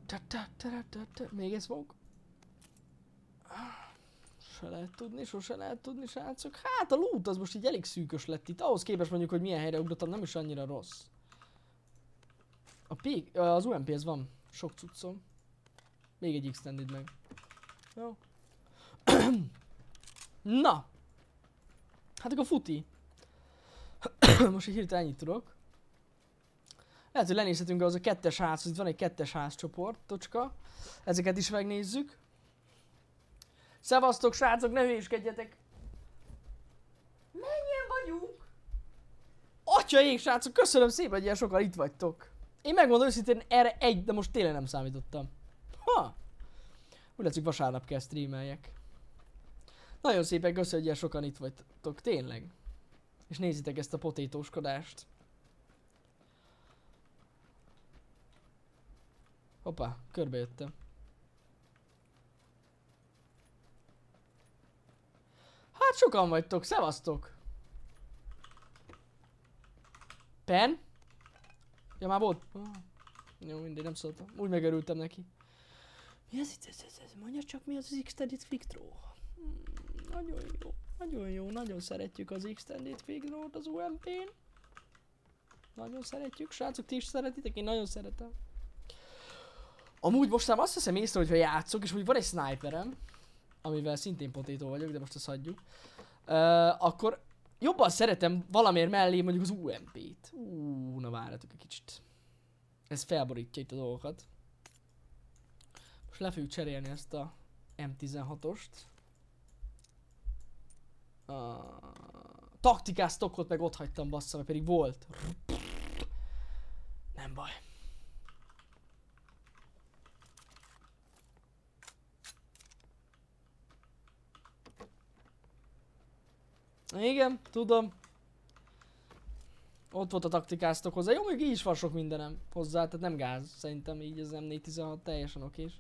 Ta -ta -ta -ta -ta. Még egy smoke. Se lehet tudni, sose lehet tudni, srácok. Hát a loot az most így elég szűkös lett itt. Ahhoz képest mondjuk, hogy milyen helyre ugrottam, nem is annyira rossz. A P az ump ez van. Sok cuccom. Még egy extended meg. Jó. Na. Hát akkor futi. Most így hirtelen ennyit tudok. Lehet, hogy lenézhetünk az a kettes ház, itt van egy kettes házcsoport, tocska. Ezeket is megnézzük. Szevasztok, srácok, ne hülyéskedjetek! Mennyien vagyunk? Atya ég, srácok, köszönöm szépen, hogy ilyen sokan itt vagytok. Én megmondom őszintén, erre egy, de most tényleg nem számítottam. Ha! Úgy látszik vasárnap kell streameljek. Nagyon szépen köszönöm, hogy ilyen sokan itt vagytok, tényleg. És nézitek ezt a potétóskodást. Hoppá, körbejöttem. Hát sokan vagytok, szevasztok! Pen? Ja már volt? Ah, jó, mindegy, nem szóltam. Úgy megörültem neki. Mi ez itt? Ez, ez, ez? Mondja csak mi az az Extended Flick. Hmm, nagyon jó, nagyon jó, nagyon szeretjük az Extended Draw-t az UMP-n. Nagyon szeretjük, srácok, ti is szeretitek? Én nagyon szeretem. Amúgy most már azt hiszem észre, hogyha játszok, és hogy van egy sniperem, amivel szintén potétó vagyok, de most azt hagyjuk, uh, akkor jobban szeretem valamiért mellé mondjuk az UMP-t. Ú, na várjatok egy kicsit. Ez felborítja itt a dolgokat. Most le fogjuk cserélni ezt a M16-ost. A taktikás stockot meg ott hagytam bassza, mert pedig volt. Nem baj. Igen, tudom. Ott volt a taktikáztok hozzá. Jó, még így is van sok mindenem hozzá, tehát nem gáz. Szerintem így az M416 teljesen okés.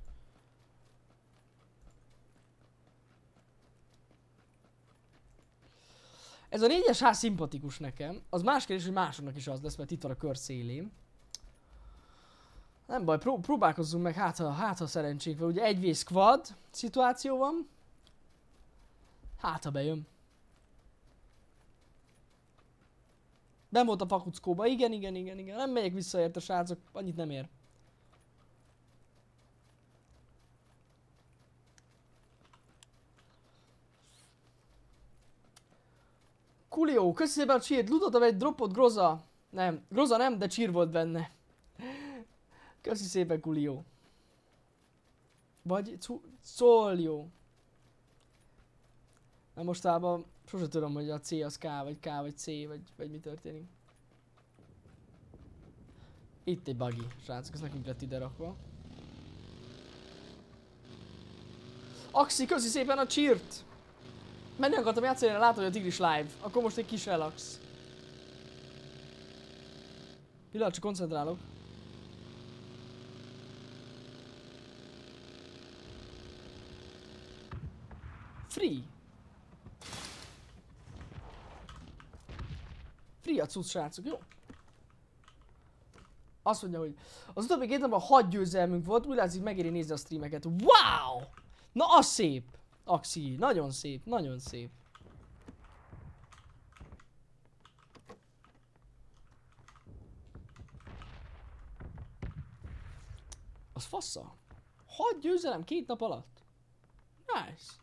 Ez a négyes ház szimpatikus nekem. Az más kérdés, hogy másoknak is az lesz, mert itt van a kör szélén. Nem baj, pró próbálkozzunk meg, hát ha, hát ha szerencsénk van. Ugye egy squad szituáció van. Hát ha bejön. Nem volt a pakuckóba. Igen, igen, igen, igen. Nem megyek vissza érte, srácok. Annyit nem ér. Kulió, köszi szépen a cheer Ludottam egy dropot, Groza. Nem, Groza nem, de cheer volt benne. Köszi szépen, Kulió. Vagy Szoljó. Na mostában Sose tudom, hogy a C az K, vagy K, vagy C, vagy, vagy mi történik. Itt egy buggy, srácok, ez nekünk lett ide rakva. Axi, köszi szépen a cheert! Menni akartam játszani, látod, hogy a Tigris live. Akkor most egy kis relax. Pillanat, csak koncentrálok. Free. Free a cucc, srácok, jó? Azt mondja, hogy az utóbbi két napban 6 győzelmünk volt, úgy látszik megéri nézni a streameket. Wow! Na az szép! Axi, nagyon szép, nagyon szép. Az fassa. 6 győzelem két nap alatt. Nice.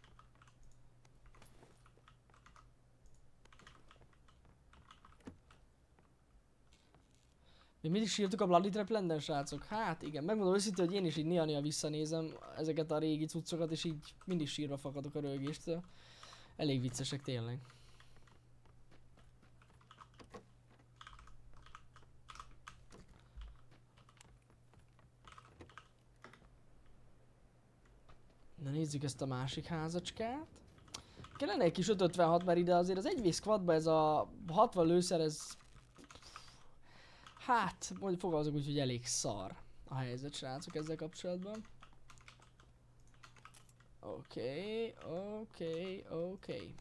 Mi mindig sírtuk a Bloody Trap Landen, srácok? Hát igen, megmondom őszintén, hogy én is így néha visszanézem ezeket a régi cuccokat, és így mindig sírva fakadok a rögéstől. Elég viccesek tényleg. Na nézzük ezt a másik házacskát. Kellene egy kis 556, mert ide azért az egy squadba ez a 60 lőszer, ez Hát, mondjuk fogalmazok úgy, hogy elég szar a helyzet, srácok ezzel kapcsolatban. Oké, okay, oké, okay, oké. Okay.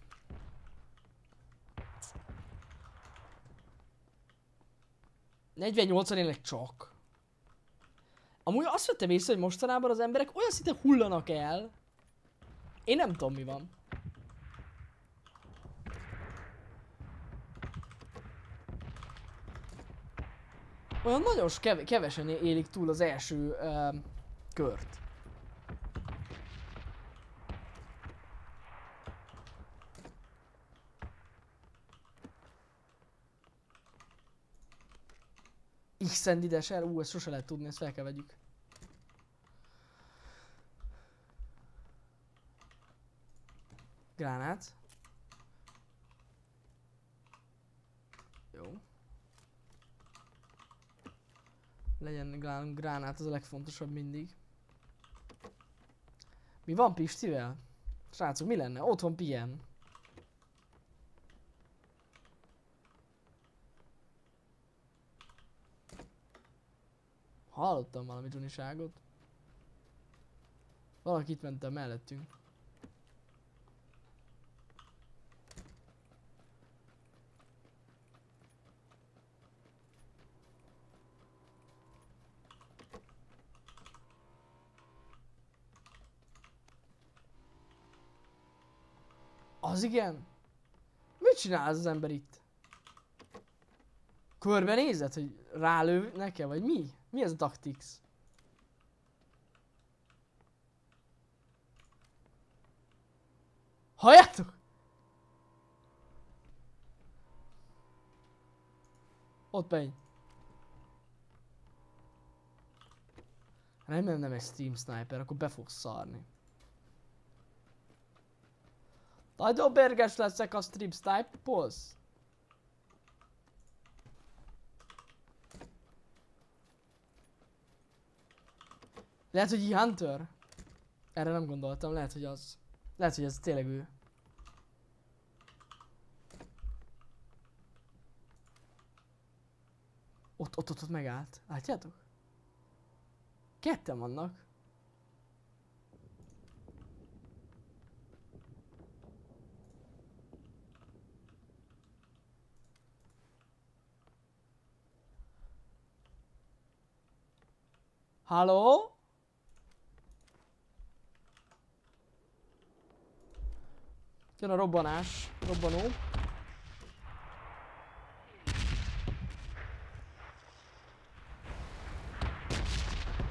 Negyvennyolcan élek csak. Amúgy azt vettem észre, hogy mostanában az emberek olyan szinte hullanak el. Én nem tudom mi van. olyan nagyon kevesen élik túl az első um, kört. X-endides el, ú, ezt sose lehet tudni, ezt fel kell. Gránát. Legyen grán- gránát, az a legfontosabb mindig. Mi van Pistivel? Srácok, mi lenne? Otthon pihen. Hallottam valami Johnnyságot. Valaki itt mentem mellettünk. Az igen? Mit csinál az ember itt? Körbenézett, hogy rálő nekem, vagy mi? Mi ez a tactics? Halljátok? Ott megy. Nem, nem, nem egy Steam Sniper, akkor be fogsz szarni. Nagyon berges leszek a Stream Sniper-hoz. Lehet, hogy E-Hunter? Erre nem gondoltam, lehet, hogy az. Lehet, hogy ez tényleg ő. Ott, ott, ott, ott megállt. Látjátok? Ketten vannak. Halló? Jön a robbanás, robbanó.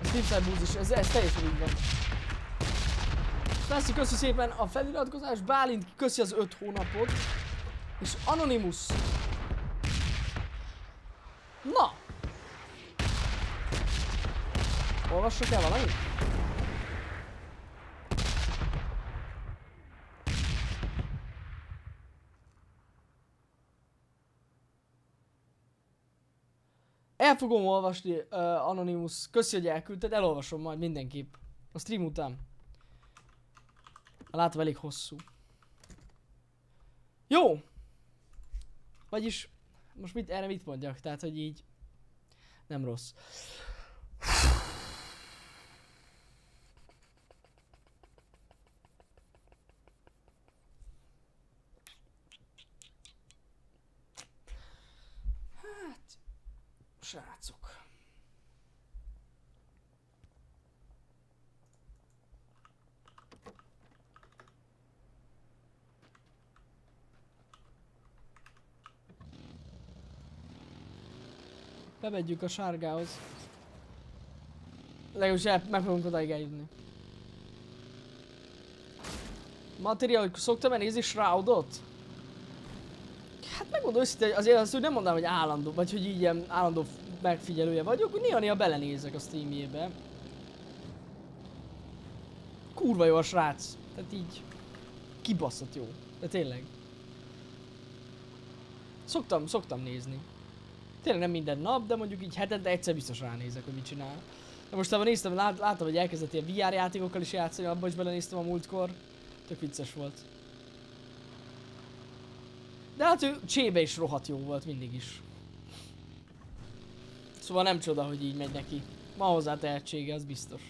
Teamside Boost is, ez, ez teljesen így van. László, köszi szépen a feliratkozás, Bálint köszi az 5 hónapot, és Anonymous. Na! Olvassuk el valamit? El fogom olvasni, uh, Anonymous. Köszi, hogy elküldted, elolvasom majd mindenképp. A stream után. Látom, elég hosszú. Jó! Vagyis, most mit, erre mit mondjak? Tehát, hogy így... Nem rossz. Hát, srácok. Bemegyünk a sárgához. Legalábbis el, meg fogunk odaig eljutni. Material, hogy szoktam elnézni Shroudot? Hát megmondom őszintén, azért azt úgy nem mondanám, hogy állandó, vagy hogy így ilyen állandó megfigyelője vagyok, hogy néha-néha belenézek a streamjébe. Kurva jó a srác. Tehát így kibaszott jó. De tényleg. Szoktam, szoktam nézni. Tényleg nem minden nap, de mondjuk így hetente egyszer biztos ránézek, hogy mit csinál. De most néztem, lát, láttam, hogy elkezdett ilyen VR játékokkal is játszani, abba is belenéztem a múltkor. Tök vicces volt. De hát ő csébe is rohadt jó volt mindig is. Szóval nem csoda, hogy így megy neki. Van hozzá tehetsége, az biztos.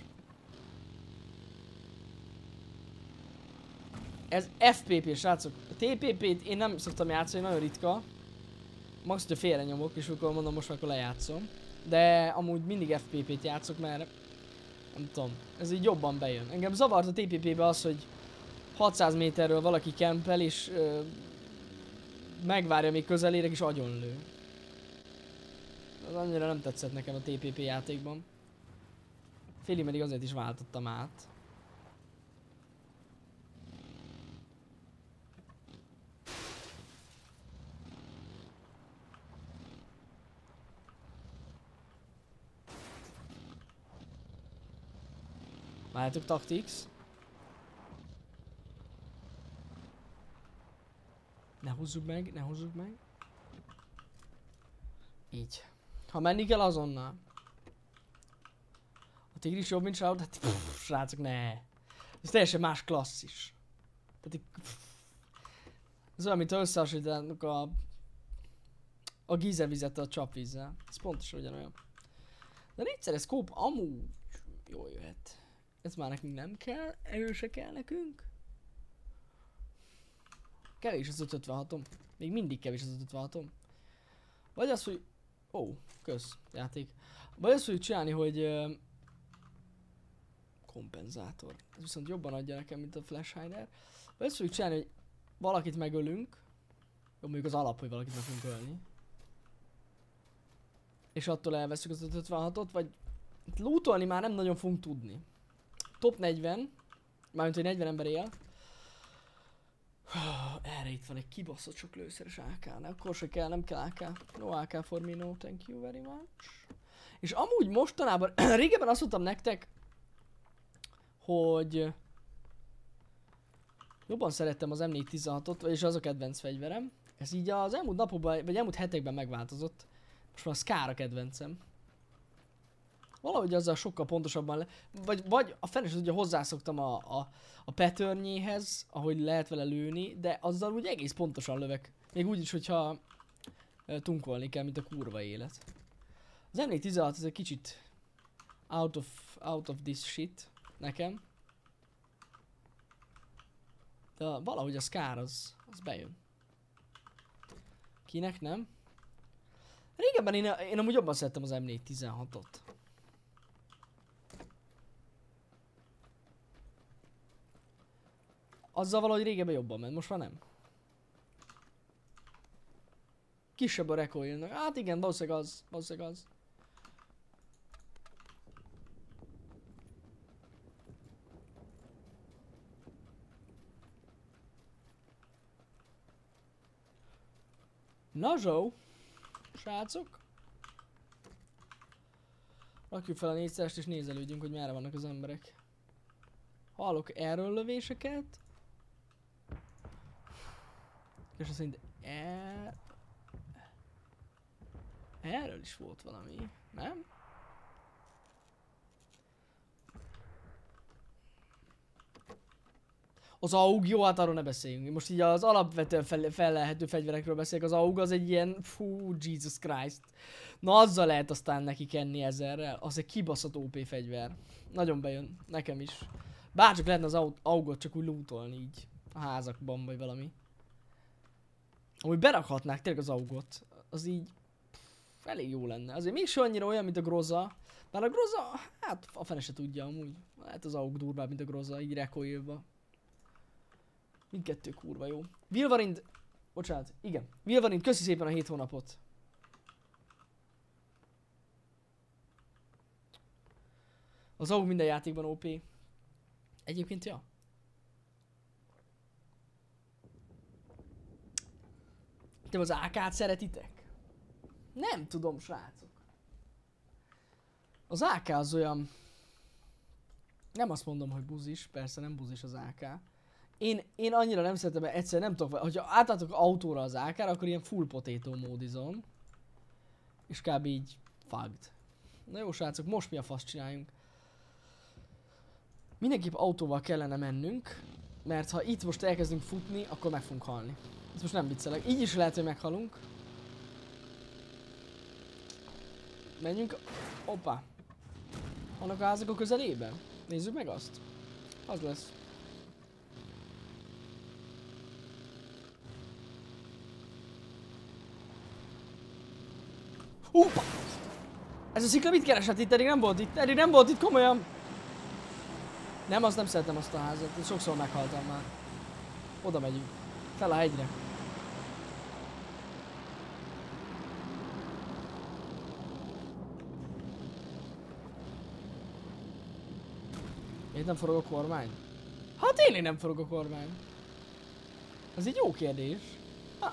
Ez FPP, srácok. A TPP-t én nem szoktam játszani, nagyon ritka. Max, hogyha félre nyomok, és akkor mondom, most akkor lejátszom. De amúgy mindig FPP-t játszok, mert nem tudom, ez így jobban bejön. Engem zavart a TPP-be az, hogy 600 méterről valaki kempel, és ö, megvárja, még közel érek, és agyonlő. Az annyira nem tetszett nekem a TPP játékban. Féli pedig azért is váltottam át. Látjátok, Tactics. Ne húzzuk meg, ne húzzuk meg. Így. Ha menni kell azonnal. A tigris jobb, mint Shroud? Hát pff, srácok, ne. Ez teljesen más klasszis. Tehát pff. Ez olyan, mint összehasonlítanak a a gízevizet a csapvízzel. Ez pontosan ugyanolyan. De négyszer ez kóp amúgy jól jöhet. Ez már nekünk nem kell, erőse kell nekünk. Kevés az 556-om. Még mindig kevés az 556-om. Vagy az, hogy... Ó, oh, kösz, játék. Vagy azt fogjuk csinálni, hogy... Kompenzátor. Ez viszont jobban adja nekem, mint a flash hider. Vagy azt fogjuk csinálni, hogy valakit megölünk. Jó, mondjuk az alap, hogy valakit meg fogunk ölni. És attól elveszük az 556-ot, vagy lootolni már nem nagyon fogunk tudni. Top 40, mármint hogy 40 ember él. Erre itt van egy kibaszott sok lőszeres AK, ne? akkor se kell, nem kell AK. No AK for me, no thank you very much. És amúgy mostanában, régebben azt mondtam nektek, hogy jobban szerettem az M416-ot, és az a kedvenc fegyverem. Ez így az elmúlt napokban, vagy elmúlt hetekben megváltozott. Most már a Scar a kedvencem. Valahogy azzal sokkal pontosabban le... Vagy, vagy a feles ugye hozzászoktam a, a, a petörnyéhez, ahogy lehet vele lőni, de azzal úgy egész pontosan lövek. Még úgy is, hogyha tunkolni kell, mint a kurva élet. Az M416 ez egy kicsit out of, out of this shit nekem. De valahogy a Scar az, az bejön. Kinek nem? Régebben én, én amúgy jobban szerettem az M416-ot. Azzal valahogy régebben jobban ment, most már nem. Kisebb a recoilnak. Hát igen, valószínűleg az, valószínűleg az. Nazsó! Srácok! Rakjuk fel a négyszerest és nézelődjünk, hogy merre vannak az emberek. Hallok erről lövéseket. És azt szerint er... Erről is volt valami, nem? Az AUG, jó, hát arról ne beszéljünk. Most így az alapvetően fel, felelhető fegyverekről beszélek. Az AUG az egy ilyen, fú, Jesus Christ. Na azzal lehet aztán neki kenni ezerrel. Az egy kibaszott OP fegyver. Nagyon bejön, nekem is. Bárcsak lehetne az AUG-ot csak úgy lootolni így. A házakban vagy valami. Amúgy berakhatnák tényleg az AUG-ot. Az így pff, elég jó lenne. Azért mégsem annyira olyan, mint a Groza. Bár a Groza, hát a fene se tudja amúgy. Hát az AUG durvább, mint a Groza, így recoilba. Mindkettő kurva jó. Vilvarind... Bocsánat, igen. Vilvarind, köszi szépen a 7 hónapot. Az AUG minden játékban OP. Egyébként, ja. Te az AK-t szeretitek? Nem tudom, srácok. Az AK az olyan... Nem azt mondom, hogy buzis, persze nem buzis az AK én, én annyira nem szeretem, mert egyszer nem tudok, hogyha átálltok autóra az ak akkor ilyen full potato módizom. És kb. így fucked. Na jó srácok, most mi a fasz csináljunk? Mindenképp autóval kellene mennünk, mert ha itt most elkezdünk futni, akkor meg fogunk halni. Ez most nem viccelek. Így is lehet, hogy meghalunk. Menjünk. Opa. Vannak a házak a közelében? Nézzük meg azt. Az lesz. Húpa! Ez a szikla mit keresett itt? Eddig nem volt itt. Eddig nem volt itt komolyan. Nem, azt nem szeretem azt a házat. Sokszor meghaltam már. Oda megyünk. Fel a hegyre. Én nem forog a kormány? Hát tényleg nem forog a kormány. Az egy jó kérdés. Ha.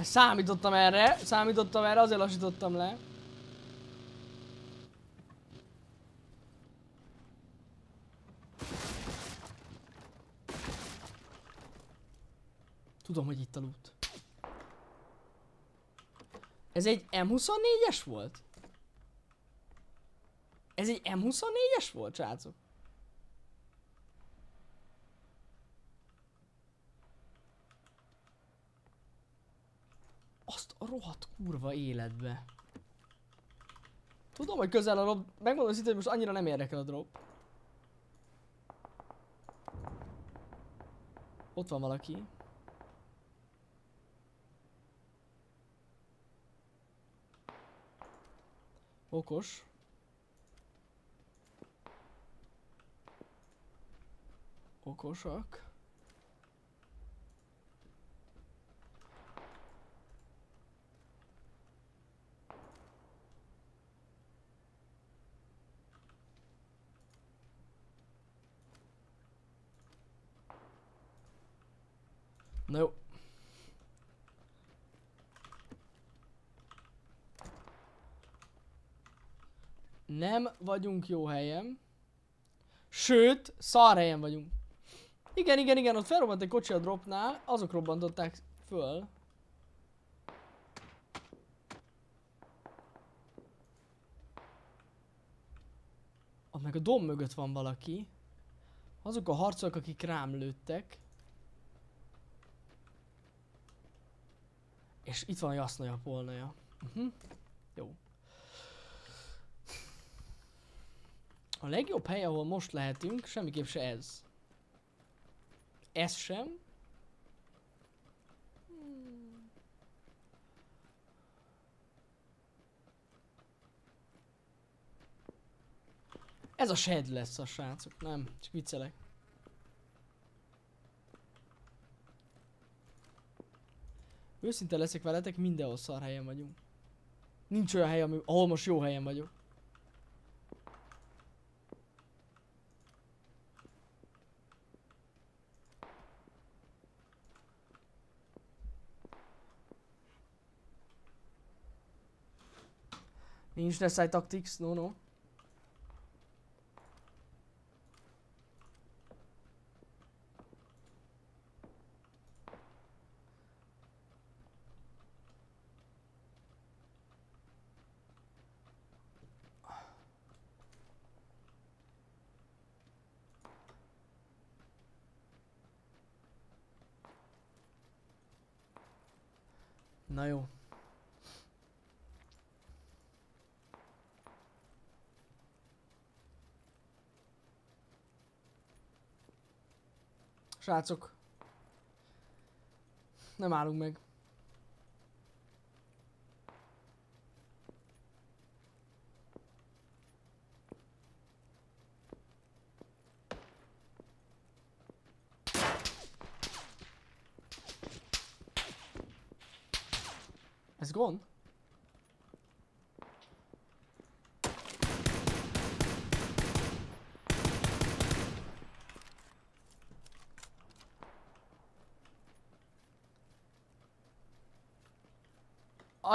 Számítottam erre, számítottam erre, azért lassítottam le. Tudom, hogy itt a loot. Ez egy M24-es volt? Ez egy M24-es volt, srácok? Azt a rohadt kurva életbe. Tudom, hogy közel a drop. Megmondom szinte, hogy most annyira nem érdekel a drop. Ott van valaki. Okos. Okosak. Na jó. Nem vagyunk jó helyen. Sőt, szar helyen vagyunk. Igen, igen, igen, ott felrobbant egy kocsi a dropnál, azok robbantották föl. Ott meg a dom mögött van valaki. Azok a harcok, akik rám lőttek. És itt van a jasznaja, polnaja. Uh-huh. Jó. A legjobb hely, ahol most lehetünk, semmiképp se ez. Ez sem. Hmm. Ez a shed lesz a srácok, nem, csak viccelek. Őszinte leszek veletek, mindenhol szar helyen vagyunk. Nincs olyan hely, ami, ahol most jó helyen vagyok. Nincs Desai Tactics, no no. Na Srácok. Nem állunk meg. Ez gond?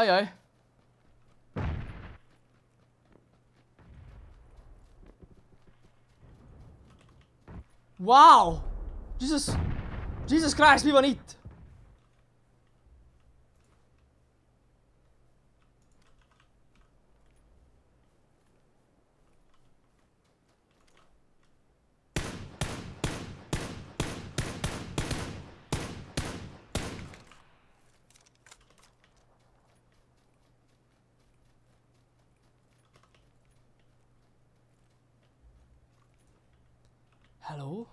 Ajaj. Wow! Jesus! Jesus Christ, mi van itt? Hello?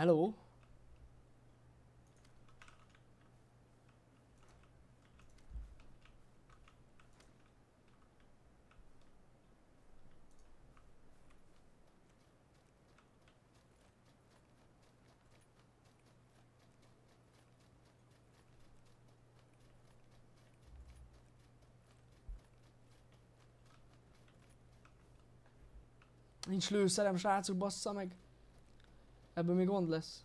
Hello? Nincs lőszerem, srácok, bassza meg. Ebből még gond lesz.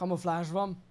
Kamuflázs van.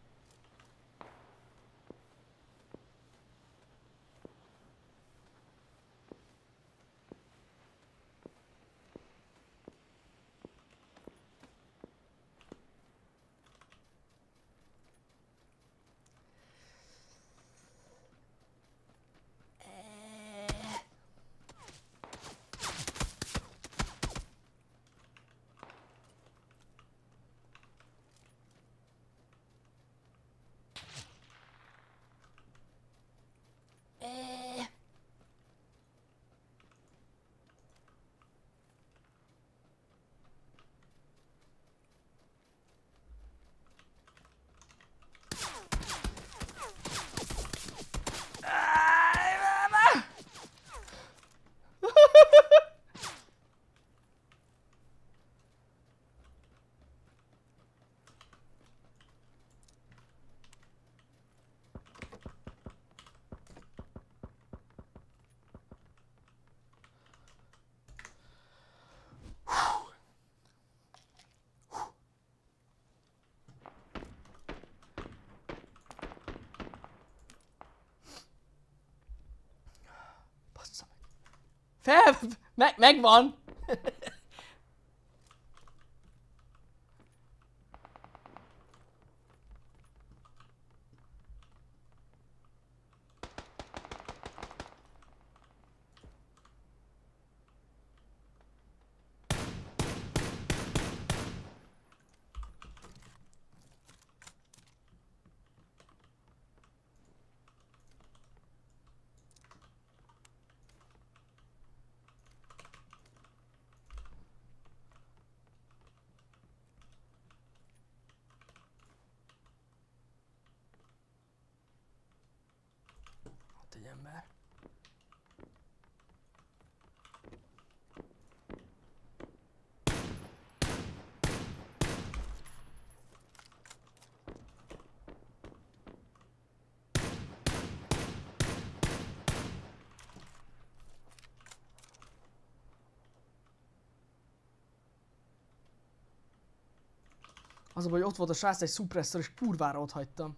Fel, meg, megvan. Ott egy ember. Az hogy ott volt a srác egy suppressor, és kurvára ott hagytam.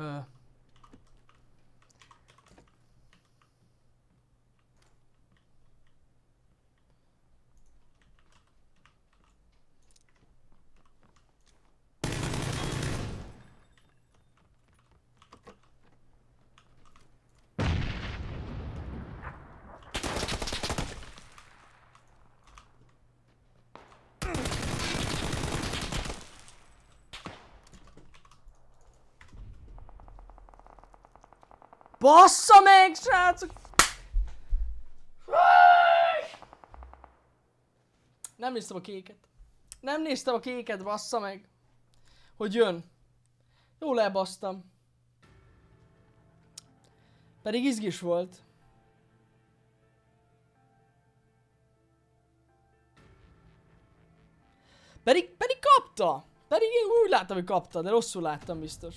Ö. Bassza meg, srácok! Nem néztem a kéket. Nem néztem a kéket, bassza meg. Hogy jön. Jól lebasztam. Pedig izgis volt. Pedig, pedig kapta. Pedig én úgy láttam, hogy kapta, de rosszul láttam biztos.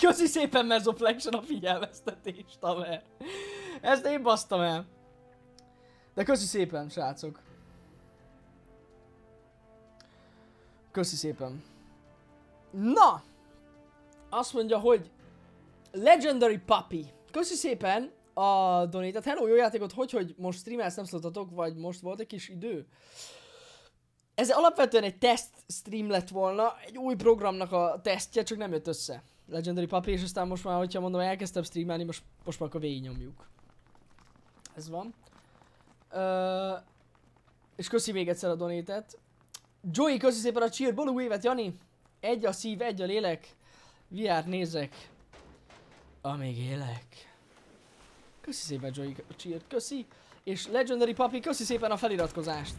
Köszi szépen Mezoflexion a figyelmeztetést, haver. Ezt én basztam el. De köszi szépen, srácok. Köszi szépen. Na! Azt mondja, hogy Legendary Puppy. Köszi szépen a donétet. Hello, jó játékot, hogy, hogy most streamelsz, nem szóltatok, vagy most volt egy kis idő? Ez alapvetően egy test stream lett volna, egy új programnak a tesztje, csak nem jött össze. Legendary Puppy, és aztán most már, hogyha mondom, elkezdtem streamelni, most, most már akkor végignyomjuk. Ez van. Ö, és köszi még egyszer a donétet. Joey, köszi szépen a cheer, bolú évet, Jani! Egy a szív, egy a lélek. VR nézek. Amíg élek. Köszi szépen Joey a cheer, köszi. És Legendary Papi, köszi szépen a feliratkozást.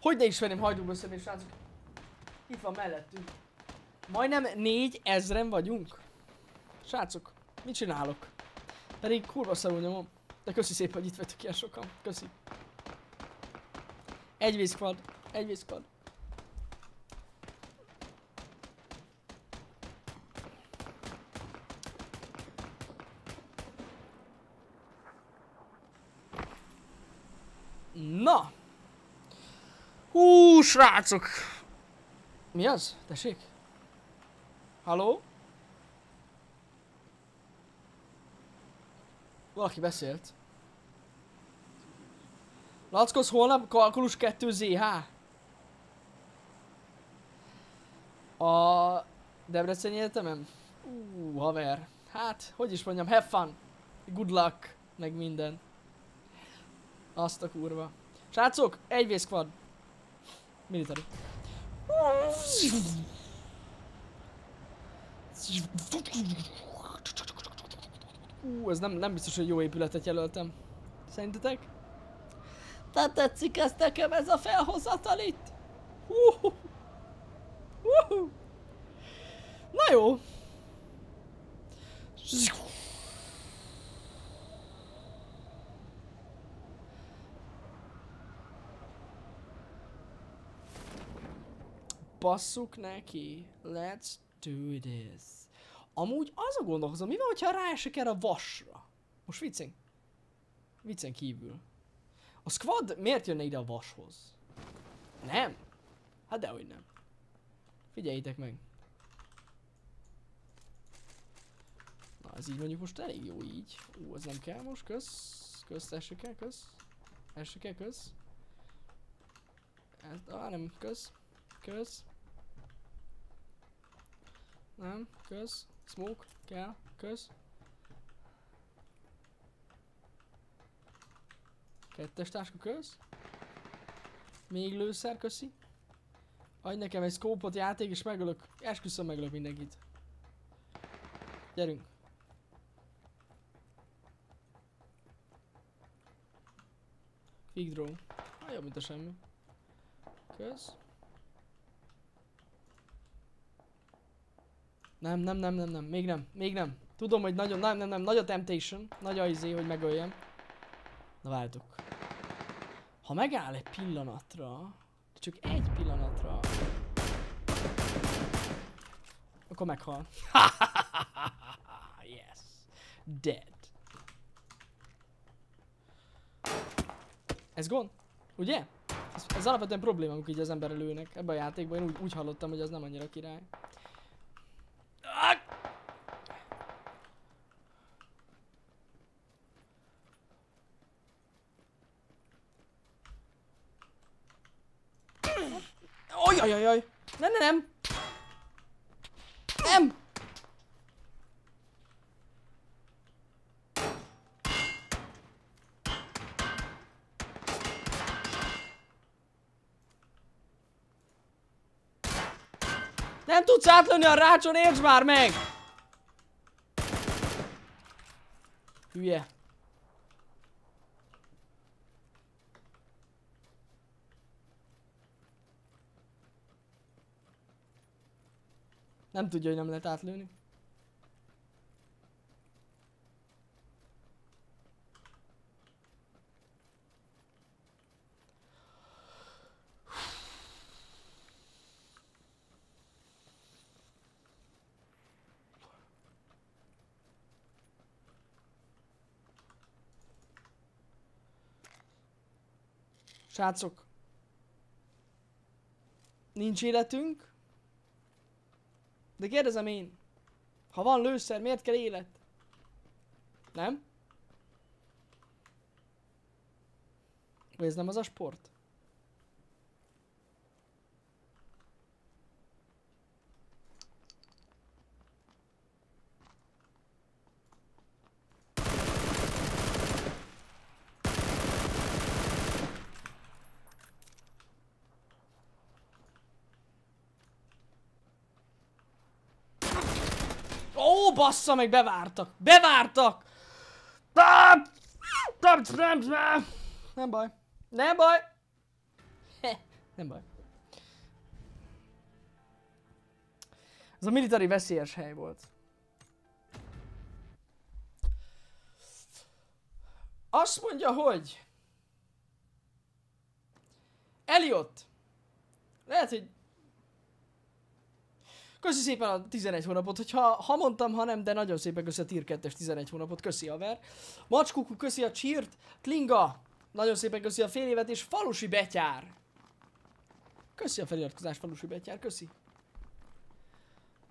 Hogy ne ismerném hajdúba összemér, srácok? Itt van mellettünk. Majdnem négy ezren vagyunk. Srácok, mit csinálok? Pedig kurva szarul nyomom. De köszi szépen, hogy itt vettek ilyen sokan. Köszi. Egy vízkvad. Egy vízkvad. Na! Hú, srácok! Mi az? Tessék? Halló? Valaki beszélt. Lackos holnap kalkulus 2 ZH. A Debreceni Egyetemen? Ú, haver. Hát, hogy is mondjam, have fun. Good luck. Meg minden. Azt a kurva. Srácok, egy vészkvad. Military. Ú, ez nem, nem biztos, hogy jó épületet jelöltem. Szerintetek? Tehát tetszik ez nekem ez a felhozatal itt? Hú, hú. Na jó. Basszuk neki. Let's do this. Amúgy az a gondolkozom, mi van, ha ráesek erre a vasra? Most viccen. Viccen kívül. A squad miért jönne ide a vashoz? Nem? Hát dehogy nem. Figyeljétek meg. Na, ez így mondjuk most elég jó így. Ú, ez nem kell most, kösz. Kösz, esik el, kösz. Esik el, kösz. Ez, ah, nem, kösz. Kösz. Nem, kösz. Smoke, kell, kösz. Kettes táska, kösz. Még lőszer, köszi. Adj nekem egy szkópot, játék, és megölök. Esküszöm, megölök mindenkit. Gyerünk. Quick draw. Ah, jobb, mint a semmi. Kösz. Nem, nem, nem, nem, nem, még nem, még nem. Tudom, hogy nagyon, nem, nem, nem, nagy a temptation, nagy a izé, hogy megöljem. Na várjatok. Ha megáll egy pillanatra, csak egy pillanatra, akkor meghal. yes. Dead. Ez gond? Ugye? Ez, ez alapvetően probléma, amikor így az emberre lőnek ebbe a játékban. Én úgy, úgy hallottam, hogy az nem annyira király. Ajajaj! Nem, nem, nem! Nem! Nem tudsz átlőni a rácson, értsd már meg! Hülye. Nem tudja, hogy nem lehet átlőni. Srácok, nincs életünk, de kérdezem én, ha van lőszer, miért kell élet? Nem? Vagy ez nem az a sport? Bassza meg, bevártak! Bevártak! Nem, nem, nem, nem baj. Nem baj. Nem baj. Ez a militari veszélyes hely volt. Azt mondja, hogy... Eliott! Lehet, hogy... Köszi szépen a 11 hónapot, hogyha ha mondtam, ha nem, de nagyon szépen köszi a Tier 2 11 hónapot, köszi a ver. Macskuku, köszi a Cheert, Klinga, nagyon szépen köszi a fél évet, és Falusi Betyár. Köszi a feliratkozást, Falusi Betyár, köszi.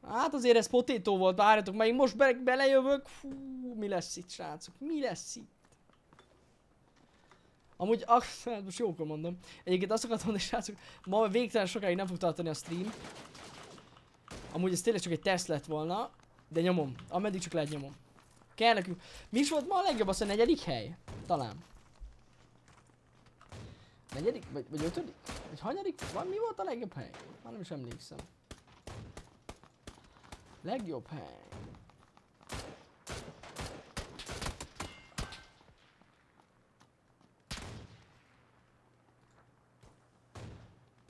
Hát azért ez potétó volt, várjatok, én most be belejövök. Fú, mi lesz itt, srácok? Mi lesz itt? Amúgy, ah, hát most jókor mondom. Egyébként azt akartam mondani, srácok, ma végtelen sokáig nem fog tartani a stream. Amúgy ez tényleg csak egy teszt lett volna, de nyomom. Ameddig csak lehet nyomom. Kell nekünk. Mi is volt ma a legjobb? Azt a negyedik hely? Talán. Negyedik? Vagy, vagy ötödik? Vagy hanyadik? Van, mi volt a legjobb hely? Már nem is emlékszem. Legjobb hely.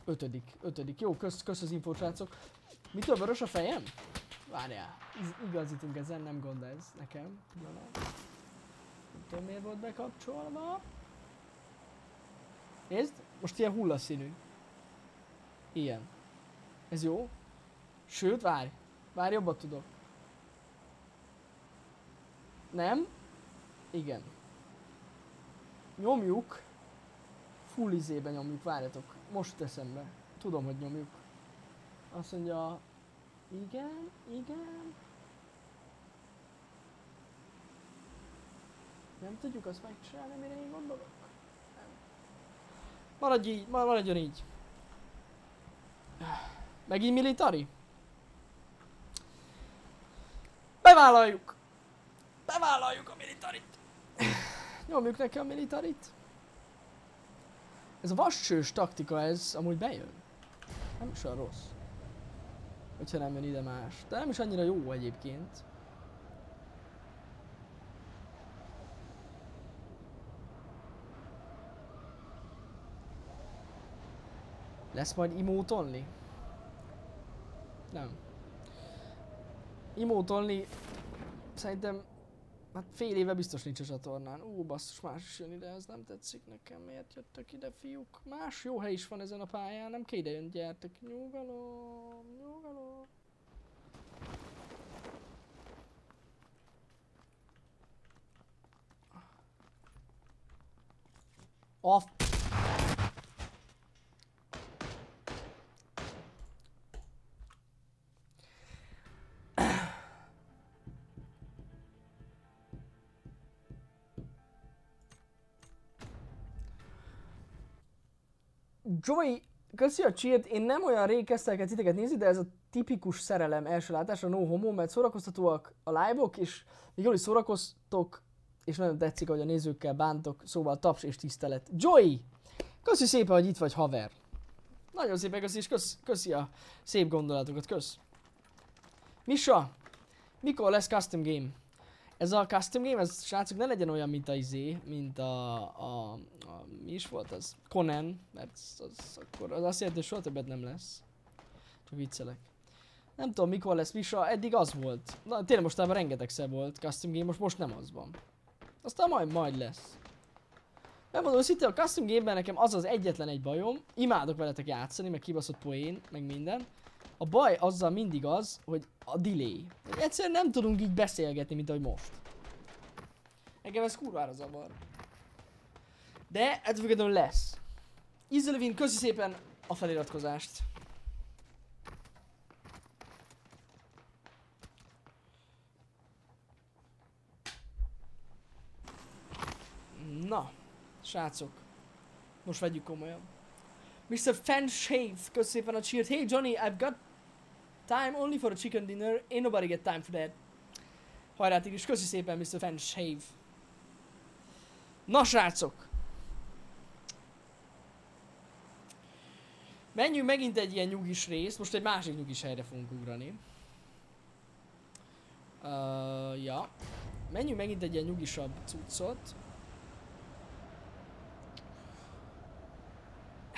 Ötödik, ötödik. Jó, kösz, kösz az infót, srácok. Mitől vörös a fejem? Várjál, igazítunk ezen, nem gond ez nekem. Pillanat. Nem tudom miért volt bekapcsolva. Nézd, most ilyen hullaszínű. Ilyen. Ez jó? Sőt, várj. Várj, jobbat tudok. Nem? Igen. Nyomjuk. Full izébe nyomjuk, várjatok. Most teszem be. Tudom, hogy nyomjuk. Azt mondja, igen, igen. Nem tudjuk azt megcsinálni, mire én gondolok? Maradj így, ma- maradjon így. Megint militari? Bevállaljuk! Bevállaljuk a militarit! Nyomjuk neki a militarit. Ez a vascsős taktika, ez amúgy bejön. Nem is olyan rossz. Hogyha nem jön ide más. De nem is annyira jó egyébként. Lesz majd emote only? Nem. Emote only szerintem hát fél éve biztos nincs a csatornán. Ú, basszus, más is jön ide, ez nem tetszik nekem. Miért jöttek ide, fiúk? Más jó hely is van ezen a pályán, nem kell ide jön, gyertek. Nyugalom, nyugalom. Off. Joey, köszi a cheert, én nem olyan rég kezdtem el titeket nézni, de ez a tipikus szerelem első látásra, no homo, mert szórakoztatóak a live-ok, és még jól is szórakoztok, és nagyon tetszik, hogy a nézőkkel bántok, szóval taps és tisztelet. Joey, köszi szépen, hogy itt vagy haver. Nagyon szépen köszi, és kösz, köszi a szép gondolatokat, kösz. Misa, mikor lesz custom game? Ez a custom game, ez srácok ne legyen olyan, mint a izé, mint a, a, a mi is volt az? Conan, mert az, az, akkor az azt jelenti, hogy soha többet nem lesz. Csak viccelek. Nem tudom mikor lesz Misa, eddig az volt. Na tényleg mostában rengetegszer volt custom game, most, most nem az van. Aztán majd, majd lesz. Megmondom őszintén, a custom game-ben nekem az az egyetlen egy bajom, imádok veletek játszani, meg kibaszott poén, meg minden. A baj azzal mindig az, hogy a delay. Egyszerűen nem tudunk így beszélgetni, mint ahogy most. Engem ez kurvára zavar. De ez függetlenül lesz. Izelvin, köszi szépen a feliratkozást. Na, srácok. Most vegyük komolyan. Mr. Fanshave, köszi szépen a cheert. Hey Johnny, I've got time only for a chicken dinner. Ain't nobody get time for that. Hajrá is, köszi szépen Mr. Fanshave. Na srácok! Menjünk megint egy ilyen nyugis rész, most egy másik nyugis helyre fogunk ugrani. Uh, Na, menjünk megint egy ilyen nyugisabb cuccot.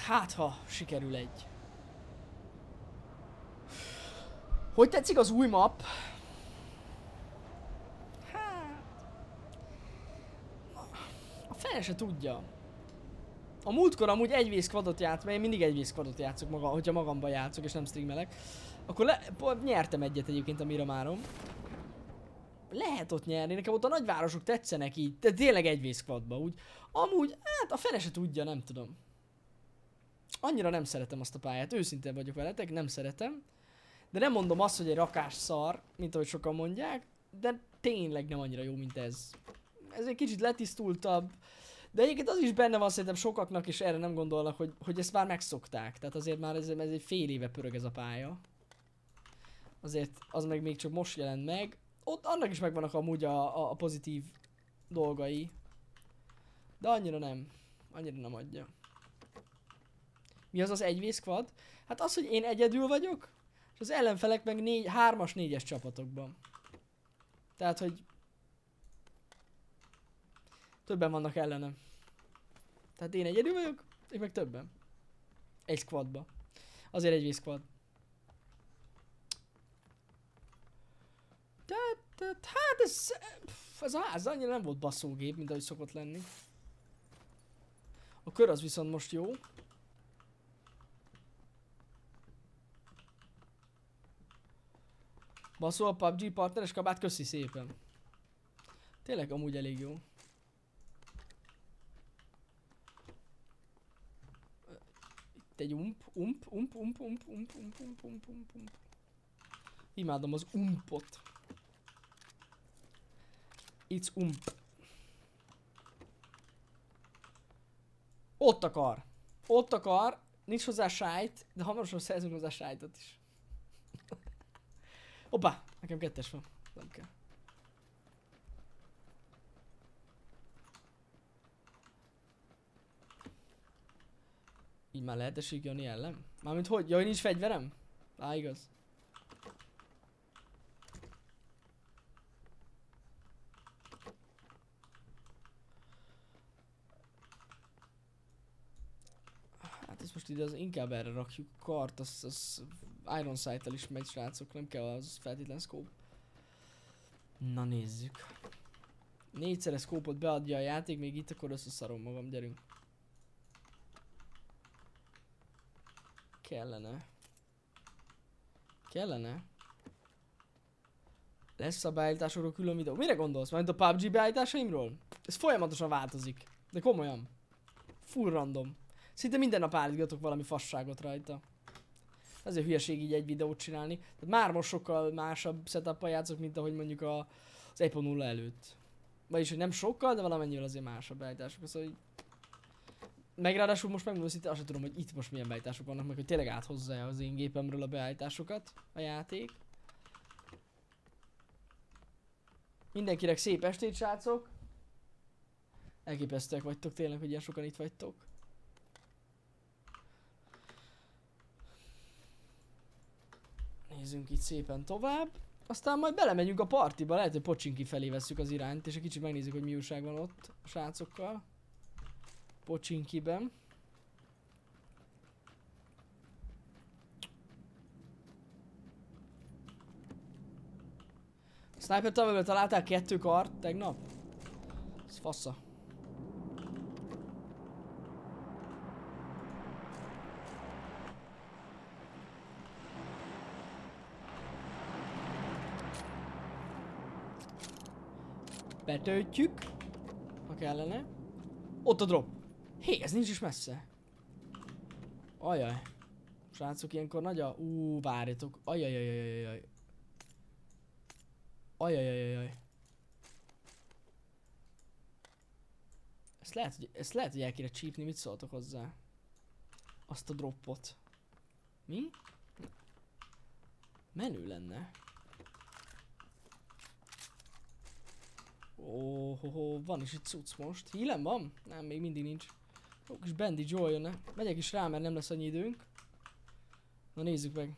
Hát, ha sikerül egy. Hogy tetszik az új map? Hát... A fele se tudja. A múltkor amúgy egy vész quadot járt, mert én mindig egy vész quadot játszok, maga, hogyha magamban játszok és nem streamelek. Akkor le, nyertem egyet egyébként a Miramárom. Lehet ott nyerni, nekem ott a nagyvárosok tetszenek így, de tényleg egy vész quadba, úgy. Amúgy, hát a fele se tudja, nem tudom. Annyira nem szeretem azt a pályát, őszintén vagyok veletek, nem szeretem. De nem mondom azt, hogy egy rakás szar, mint ahogy sokan mondják, de tényleg nem annyira jó, mint ez. Ez egy kicsit letisztultabb, de egyébként az is benne van szerintem sokaknak, és erre nem gondolnak, hogy, hogy ezt már megszokták. Tehát azért már ez, ez egy fél éve pörög ez a pálya. Azért az meg még csak most jelent meg. Ott annak is megvannak amúgy a, a, a pozitív dolgai. De annyira nem. Annyira nem adja. Mi az az egy squad? Hát az, hogy én egyedül vagyok, és az ellenfelek meg négy, hármas, négyes csapatokban. Tehát, hogy többen vannak ellenem. Tehát én egyedül vagyok, és meg többen. Egy squadba. Azért egy squad. Tehát, tehát, hát ez, ez a ház annyira nem volt basszógép, mint ahogy szokott lenni. A kör az viszont most jó. Baszó a PUBG partneres kabát, köszi szépen. Tényleg amúgy elég jó. Itt egy ump, ump, ump, ump, ump, ump, ump, ump, ump, ump, ump. Imádom az umpot. It's ump. Ott akar. Ott akar. Nincs hozzá sájt, de hamarosan szerzünk hozzá sájtot is. Hoppá, nekem kettes van. Nem kell. Így már lehet esik ellen? Mármint hogy? Jaj, nincs fegyverem? Á, igaz. Hát ezt most ide az inkább erre rakjuk. Kart, az, az Iron Sight-tel is megy srácok, nem kell az feltétlen scope. Na nézzük. Négyszeres scope beadja a játék, még itt akkor összeszarom magam, gyerünk. Kellene. Kellene? Lesz a beállításokról külön videó. Mire gondolsz? Majd a PUBG beállításaimról? Ez folyamatosan változik. De komolyan. Full random. Szinte minden nap állítgatok valami fasságot rajta. Ezért hülyeség így egy videót csinálni. Tehát már most sokkal másabb setup játszok, mint ahogy mondjuk a, az 1.0 előtt. Vagyis, hogy nem sokkal, de valamennyivel azért másabb beállítások. Szóval így meg ráadásul most megmondom szinte azt sem tudom, hogy itt most milyen beállítások vannak, meg hogy tényleg áthozza az én gépemről a beállításokat a játék. Mindenkinek szép estét, srácok! Elképesztőek vagytok tényleg, hogy ilyen sokan itt vagytok. Nézzünk itt szépen tovább. Aztán majd belemegyünk a partiba, lehet, hogy Pocsinki felé veszük az irányt, és egy kicsit megnézzük, hogy mi újság van ott a srácokkal. Pocsinkiben. Sniper tower találtál kettő kart tegnap? Ez fassa. Betöltjük, ha kellene. Ott a drop. Hé, ez nincs is messze. Ajaj. Srácok, ilyenkor nagy a... Ú, várjatok. Ajajajajajaj. Ajajajajaj. Ezt lehet, hogy, ezt lehet, hogy el kéne csípni, mit szóltok hozzá? Azt a droppot. Mi? Menő lenne. Oh, oh, oh, van is egy cucc most. Hílem van? Nem, még mindig nincs. Ó, kis Bendy Joel jönne. Megyek is rá, mert nem lesz annyi időnk. Na nézzük meg.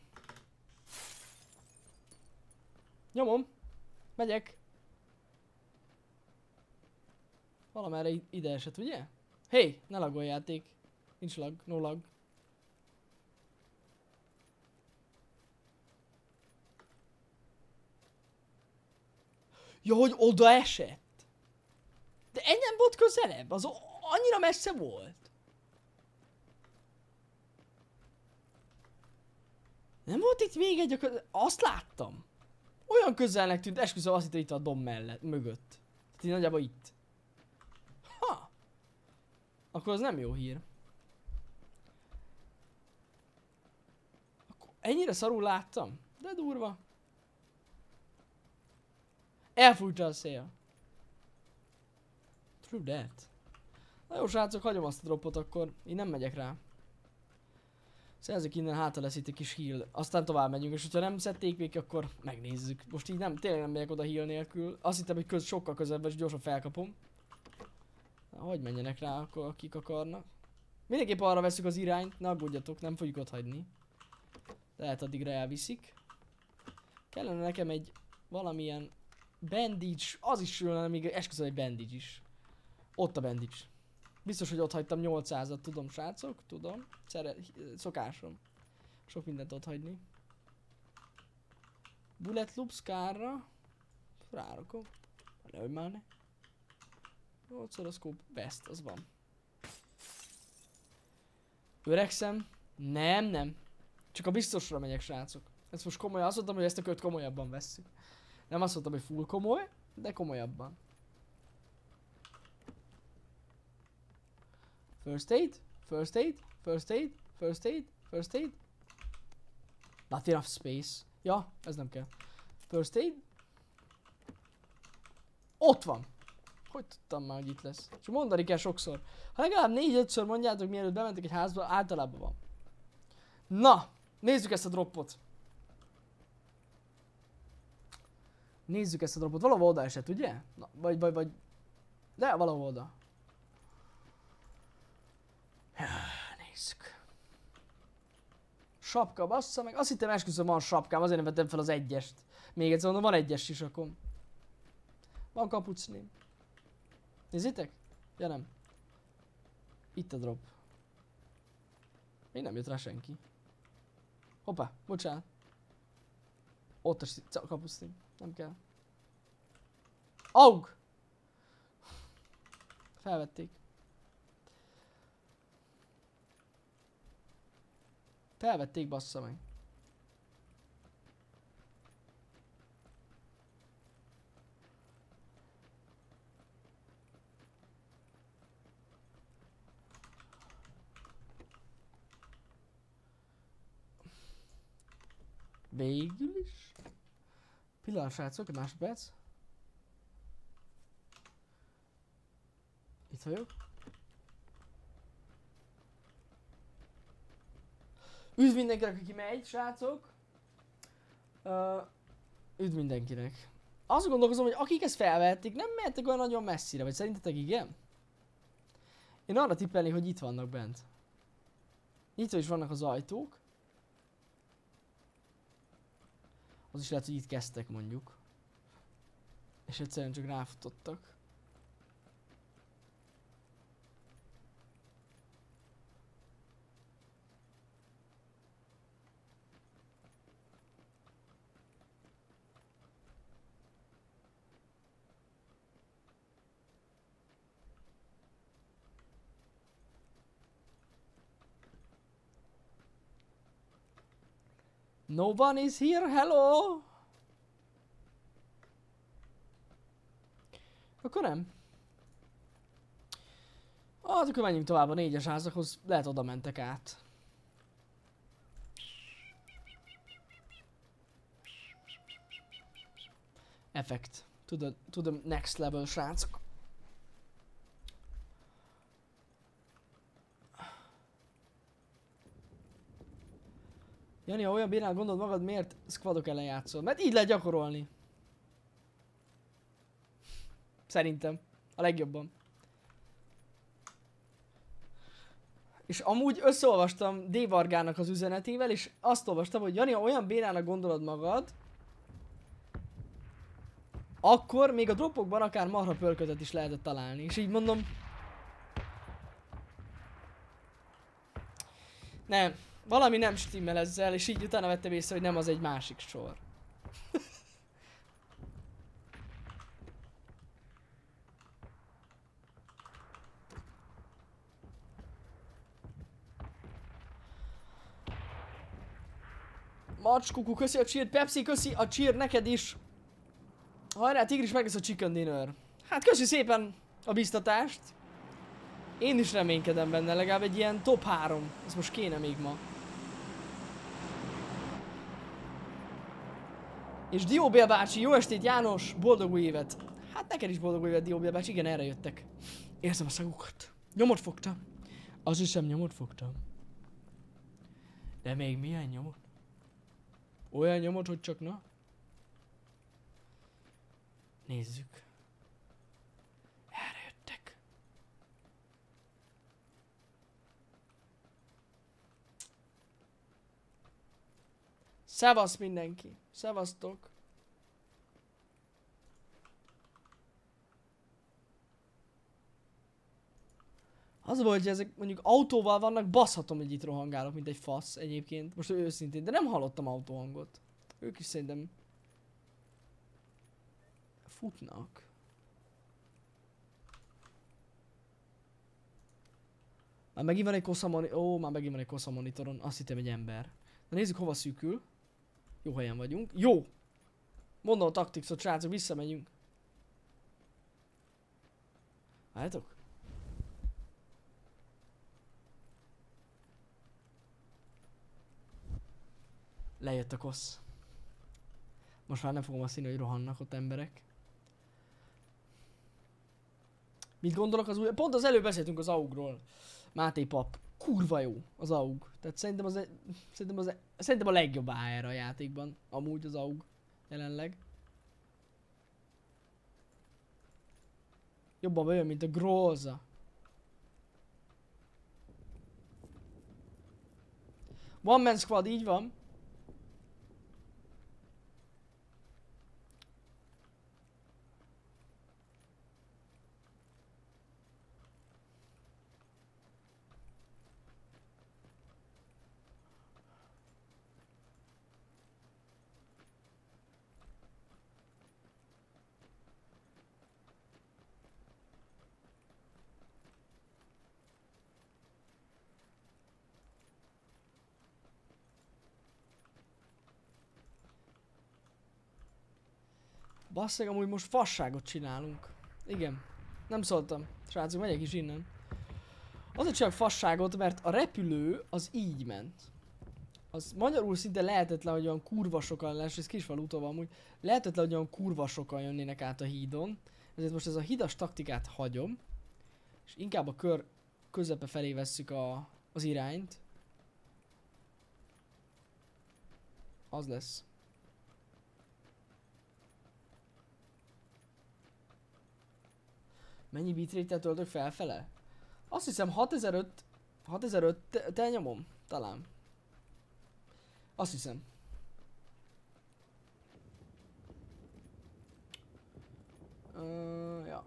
Nyomom. Megyek. Valamerre ide esett, ugye? Hé, hey, ne lagolj játék. Nincs lag, no lag. Ja, hogy oda esett. De engem volt közelebb, az annyira messze volt. Nem volt itt még egy, a kö- azt láttam. Olyan közelnek tűnt, esküszöm azt hittem itt a dom mellett, mögött. Tehát így nagyjából itt. Ha! Akkor az nem jó hír. Akkor ennyire szarul láttam? De durva. Elfújta a szél. True that. Na jó srácok, hagyom azt a dropot akkor. Én nem megyek rá. Szerzek innen hátra lesz itt egy kis heal. Aztán tovább megyünk, és hogyha nem szedték még, akkor megnézzük. Most így nem, tényleg nem megyek oda heal nélkül. Azt hittem, hogy köz, sokkal közelebb, és gyorsan felkapom. Na, hogy menjenek rá, akkor akik akarnak. Mindenképp arra veszük az irányt, ne aggódjatok, nem fogjuk ott hagyni. Lehet addigra elviszik. Kellene nekem egy valamilyen bandage, az is jön, még esküszöm egy bandage is. Ott a bandage. Biztos, hogy ott hagytam 800-at, tudom srácok, tudom. Szere szokásom. Sok mindent ott hagyni. Bullet loop Scarra. Rárakom. Lőj már ne. 8 a scope best, az van. Öregszem? Nem, nem. Csak a biztosra megyek, srácok. Ezt most komolyan, azt mondtam, hogy ezt a köt komolyabban vesszük. Nem azt mondtam, hogy full komoly, de komolyabban. First aid, first aid, first aid, first aid, first aid. Not enough space. Ja, ez nem kell. First aid. Ott van. Hogy tudtam már, hogy itt lesz? Csak mondani kell sokszor. Ha legalább négy-ötször mondjátok, mielőtt bementek egy házba, általában van. Na, nézzük ezt a droppot. Nézzük ezt a dropot. Valahol oda esett, ugye? Na, vagy, vagy, vagy... De, valahol oda. Nézzük. Sapka, bassza meg. Azt hittem esküszöm van sapkám, azért nem vettem fel az egyest. Még egyszer mondom, van egyes sisakom. Van kapucnim. Nézzétek? Ja nem. Itt a drop. Még nem jött rá senki. Hoppá, bocsánat. Ott a kapucnim. Nem kell. Aug! Felvették. Felvették, bassza meg. Végül is. Pillanat, srácok, egy másodperc. Itt vagyok. Üdv mindenkinek, aki megy, srácok. Uh, üdv mindenkinek. Azt gondolkozom, hogy akik ezt felvették, nem mehettek olyan nagyon messzire, vagy szerintetek igen? Én arra tippelnék, hogy itt vannak bent. Nyitva is vannak az ajtók. Az is lehet, hogy itt kezdtek mondjuk. És egyszerűen csak ráfutottak. No one is here, hello! Akkor nem. Hát akkor menjünk tovább a négyes házakhoz, lehet oda mentek át. The, to the next level, srácok. Jani, ha olyan bírál gondolod magad, miért squadok ellen játszol? Mert így lehet gyakorolni. Szerintem. A legjobban. És amúgy összeolvastam D. Vargának az üzenetével, és azt olvastam, hogy Jani, ha olyan bénának gondolod magad, akkor még a dropokban akár marha pölkötet is lehetett találni. És így mondom... Nem, valami nem stimmel ezzel, és így utána vettem észre, hogy nem az egy másik sor. Macskuku, köszi a cheer, Pepsi, köszi a cheer neked is. Hajrá, Tigris, meg lesz a chicken dinner. Hát köszi szépen a biztatást. Én is reménykedem benne, legalább egy ilyen top 3. Ez most kéne még ma. És Dióbél bácsi, jó estét János, boldog új évet. Hát neked is boldog új évet Dióbél bácsi, igen erre jöttek. Érzem a szagukat. Nyomot fogtam. Azt hiszem nyomot fogtam. De még milyen nyomot? Olyan nyomot, hogy csak na? Nézzük. Erre jöttek. Szevasz mindenki. Szevasztok. Az volt, hogy ezek mondjuk autóval vannak, baszhatom, hogy itt rohangálok, mint egy fasz egyébként. Most őszintén, de nem hallottam autóhangot. Ők is szerintem futnak. Már megint van egy kosza moni- Ó, már megint van egy kosza monitoron. Azt hittem egy ember. Na nézzük hova szűkül. Jó helyen vagyunk. Jó! Mondom a taktikszot, srácok, visszamegyünk. Várjátok? Lejött a kosz. Most már nem fogom azt hinni, hogy rohannak ott emberek. Mit gondolok az új... Pont az előbb beszéltünk az AUG-ról. Máté pap. Kurva jó az AUG. Tehát szerintem az... e- Szerintem, az, e- szerintem a legjobb AR a játékban. Amúgy az AUG. Jelenleg. Jobban bejön, mint a Groza. One Man Squad, így van. Basszeg, amúgy most fasságot csinálunk. Igen. Nem szóltam. Srácok, megyek is innen. Azért csak fasságot, mert a repülő az így ment. Az magyarul szinte lehetetlen, hogy olyan kurva sokan lesz, ez kisfalu van amúgy, lehetetlen, hogy olyan kurva sokan jönnének át a hídon. Ezért most ez a hidas taktikát hagyom. És inkább a kör közepe felé vesszük a, az irányt. Az lesz. Mennyi bitrate töltök felfele? Azt hiszem 6005 6005 te, te nyomom? Talán. Azt hiszem. Uh, ja.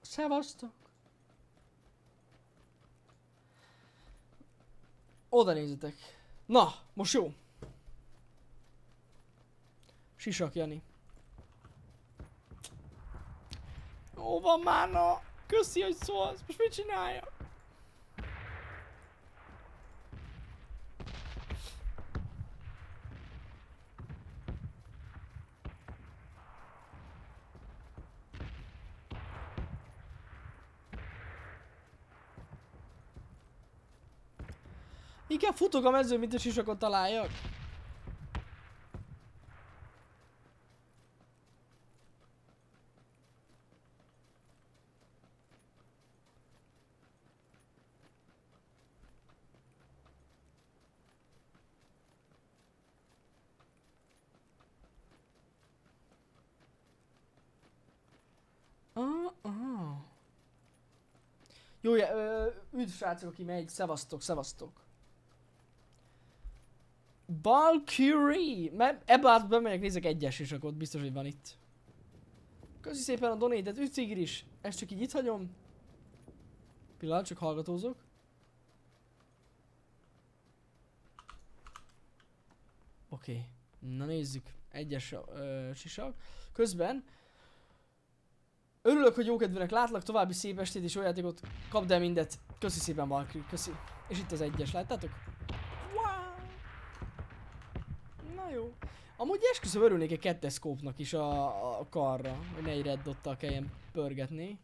Szevasztok! Oda nézzetek. Na, most jó. Sisak Jani. Ó, van már na! Köszi, hogy szólsz. Most mit csináljak? Inkább futok a mezőn, mint a sisakot találjak. Ah, ah. Jó, üdv srácok, aki megy, szevasztok, szevasztok. Valkyrie! Mert ebbe át bemegyek, nézek egyes is, akkor biztos, hogy van itt. Köszi szépen a donate-et, üdv is. Ezt csak így itt hagyom. Pillanat, csak hallgatózok. Oké, okay. na nézzük. Egyes ö, sisak. Közben Örülök, hogy jókedvűnek látlak, további szép estét és olyan játékot kapd el mindet. Köszi szépen Valkyrie, köszi. És itt az egyes, láttátok? Wow! Na jó. Amúgy esküszöm örülnék egy kettes is a, a karra, hogy ne egy red dottal kelljen pörgetni.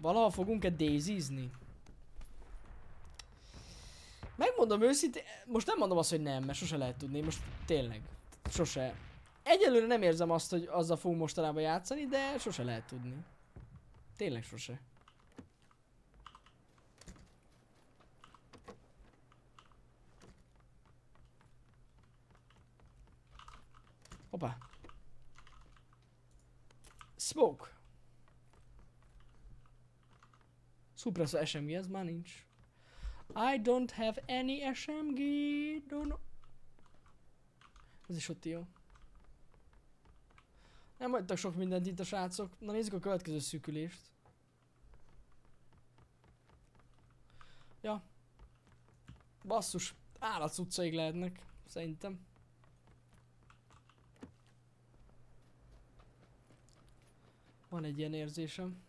Valaha fogunk-e daisizni? Megmondom őszintén, most nem mondom azt, hogy nem, mert sose lehet tudni, most tényleg, sose. Egyelőre nem érzem azt, hogy azzal fogunk mostanában játszani, de sose lehet tudni. Tényleg sose. Hoppá. Smoke. Suppressor SMG, ez már nincs. I don't have any SMG. Don't know. Ez is ott jó. Nem hagytak sok mindent itt a srácok. Na nézzük a következő szűkülést. Ja. Basszus, állatsz utcaig lehetnek, szerintem. Van egy ilyen érzésem.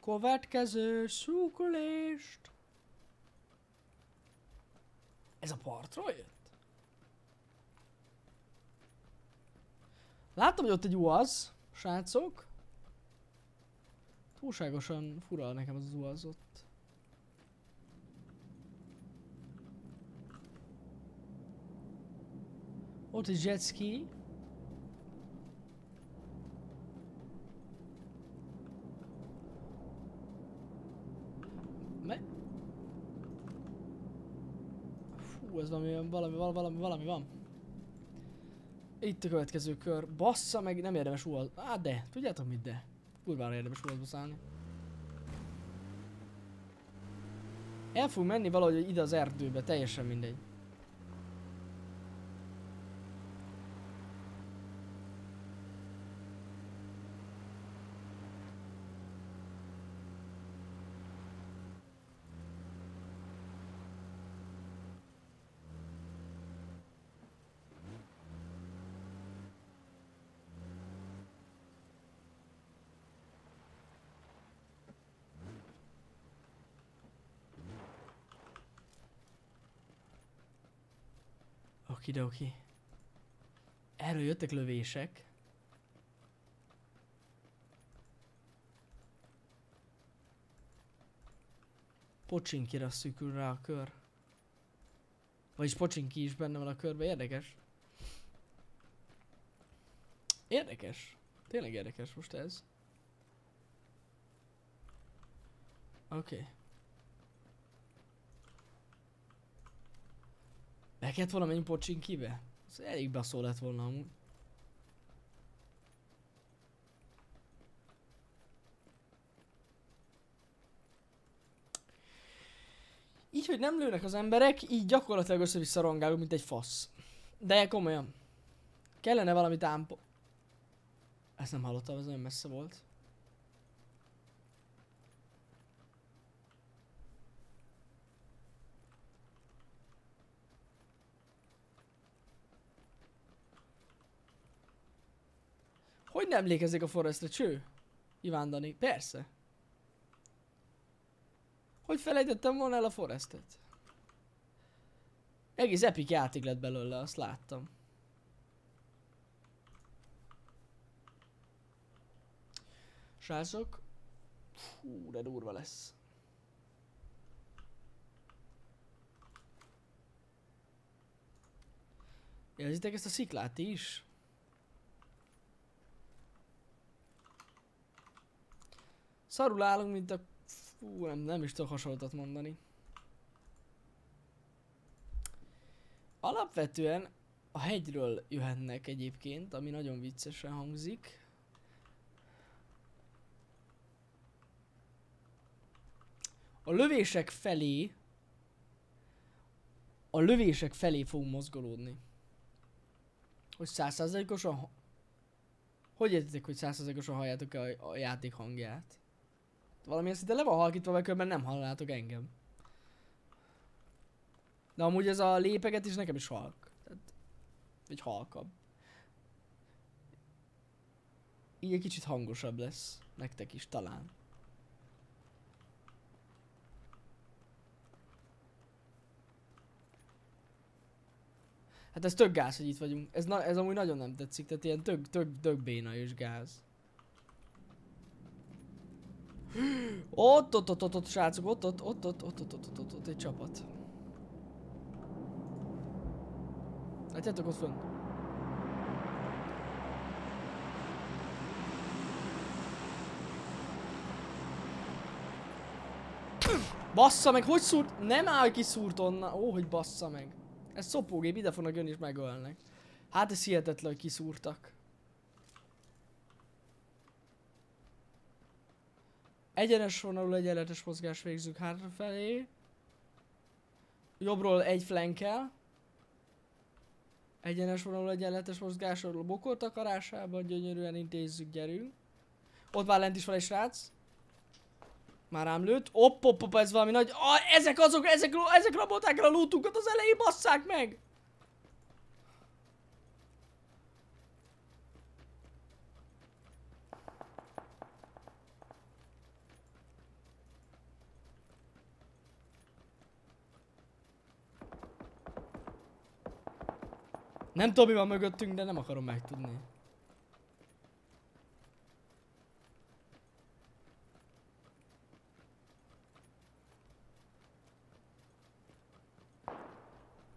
Következő szúkulést. Ez a partról jött? Láttam, hogy ott egy uaz, srácok. Túlságosan fura nekem az az uaz ott. Ott egy jetski. Me Ez valami, valami, valami, valami van. Itt a következő kör. Bassza meg, nem érdemes uaz. Á, de, tudjátok mit, de. Kurvára érdemes uazba szállni. El fogunk menni valahogy ide az erdőbe, teljesen mindegy. Okidoki. Erről jöttek lövések. Pocsinkira szűkül rá a kör. Vagyis Pocsinki is benne van a körbe, érdekes. Érdekes. Tényleg érdekes most ez. Oké. Okay. Be kellett volna menni Pocsinkibe? Ez elég baszó lett volna amúgy. Így, hogy nem lőnek az emberek, így gyakorlatilag össze-vissza rongálunk, mint egy fasz. De komolyan. Kellene valami támpo... Ezt nem hallottam, ez nagyon messze volt. Hogy nem emlékezik a Forestre, cső? Iván Dani, persze. Hogy felejtettem volna el a Forestet? Egész epic játék lett belőle, azt láttam. Srácok. Fú, de durva lesz. Érzitek ezt a sziklát is? Szarul állunk, mint a... Fú, nem, nem is tudok hasonlótat mondani. Alapvetően a hegyről jöhetnek egyébként, ami nagyon viccesen hangzik. A lövések felé a lövések felé fogunk mozgolódni. Hogy százszázalékosan... Hogy értitek, hogy százszázalékosan halljátok -e a játék hangját? Valamilyen szinte le van halkítva, vagy különben nem hallátok engem. De amúgy ez a lépegetés nekem is halk. Tehát, vagy halkabb. Így egy kicsit hangosabb lesz. Nektek is talán. Hát ez tök gáz, hogy itt vagyunk. Ez, na, ez amúgy nagyon nem tetszik, tehát ilyen tök, tök, tök béna és gáz. Ott, ott, ott, ott, ott, srácok, ott, ott, ott, ott, ott, ott, ott, ott, ott, egy csapat. Látjátok ott fönn? Bassza meg, hogy szúrt? Nem áll ki szúrt onnan. Ó, hogy bassza meg. Ez szopógép, ide fognak jönni és megölnek. Hát ez hihetetlen, hogy kiszúrtak. Egyenes vonalú egyenletes mozgás végzünk hátrafelé. Jobbról egy flankel. Egyenes vonalú egyenletes mozgásról a bokor takarásában gyönyörűen intézzük, gyerünk. Ott már lent is van egy srác. Már rám lőtt. Opp, opp, opp, ez valami nagy... Ah, ezek azok, ezek, ezek rabolták el a lootunkat az elején, basszák meg! Nem tudom mi van mögöttünk, de nem akarom megtudni.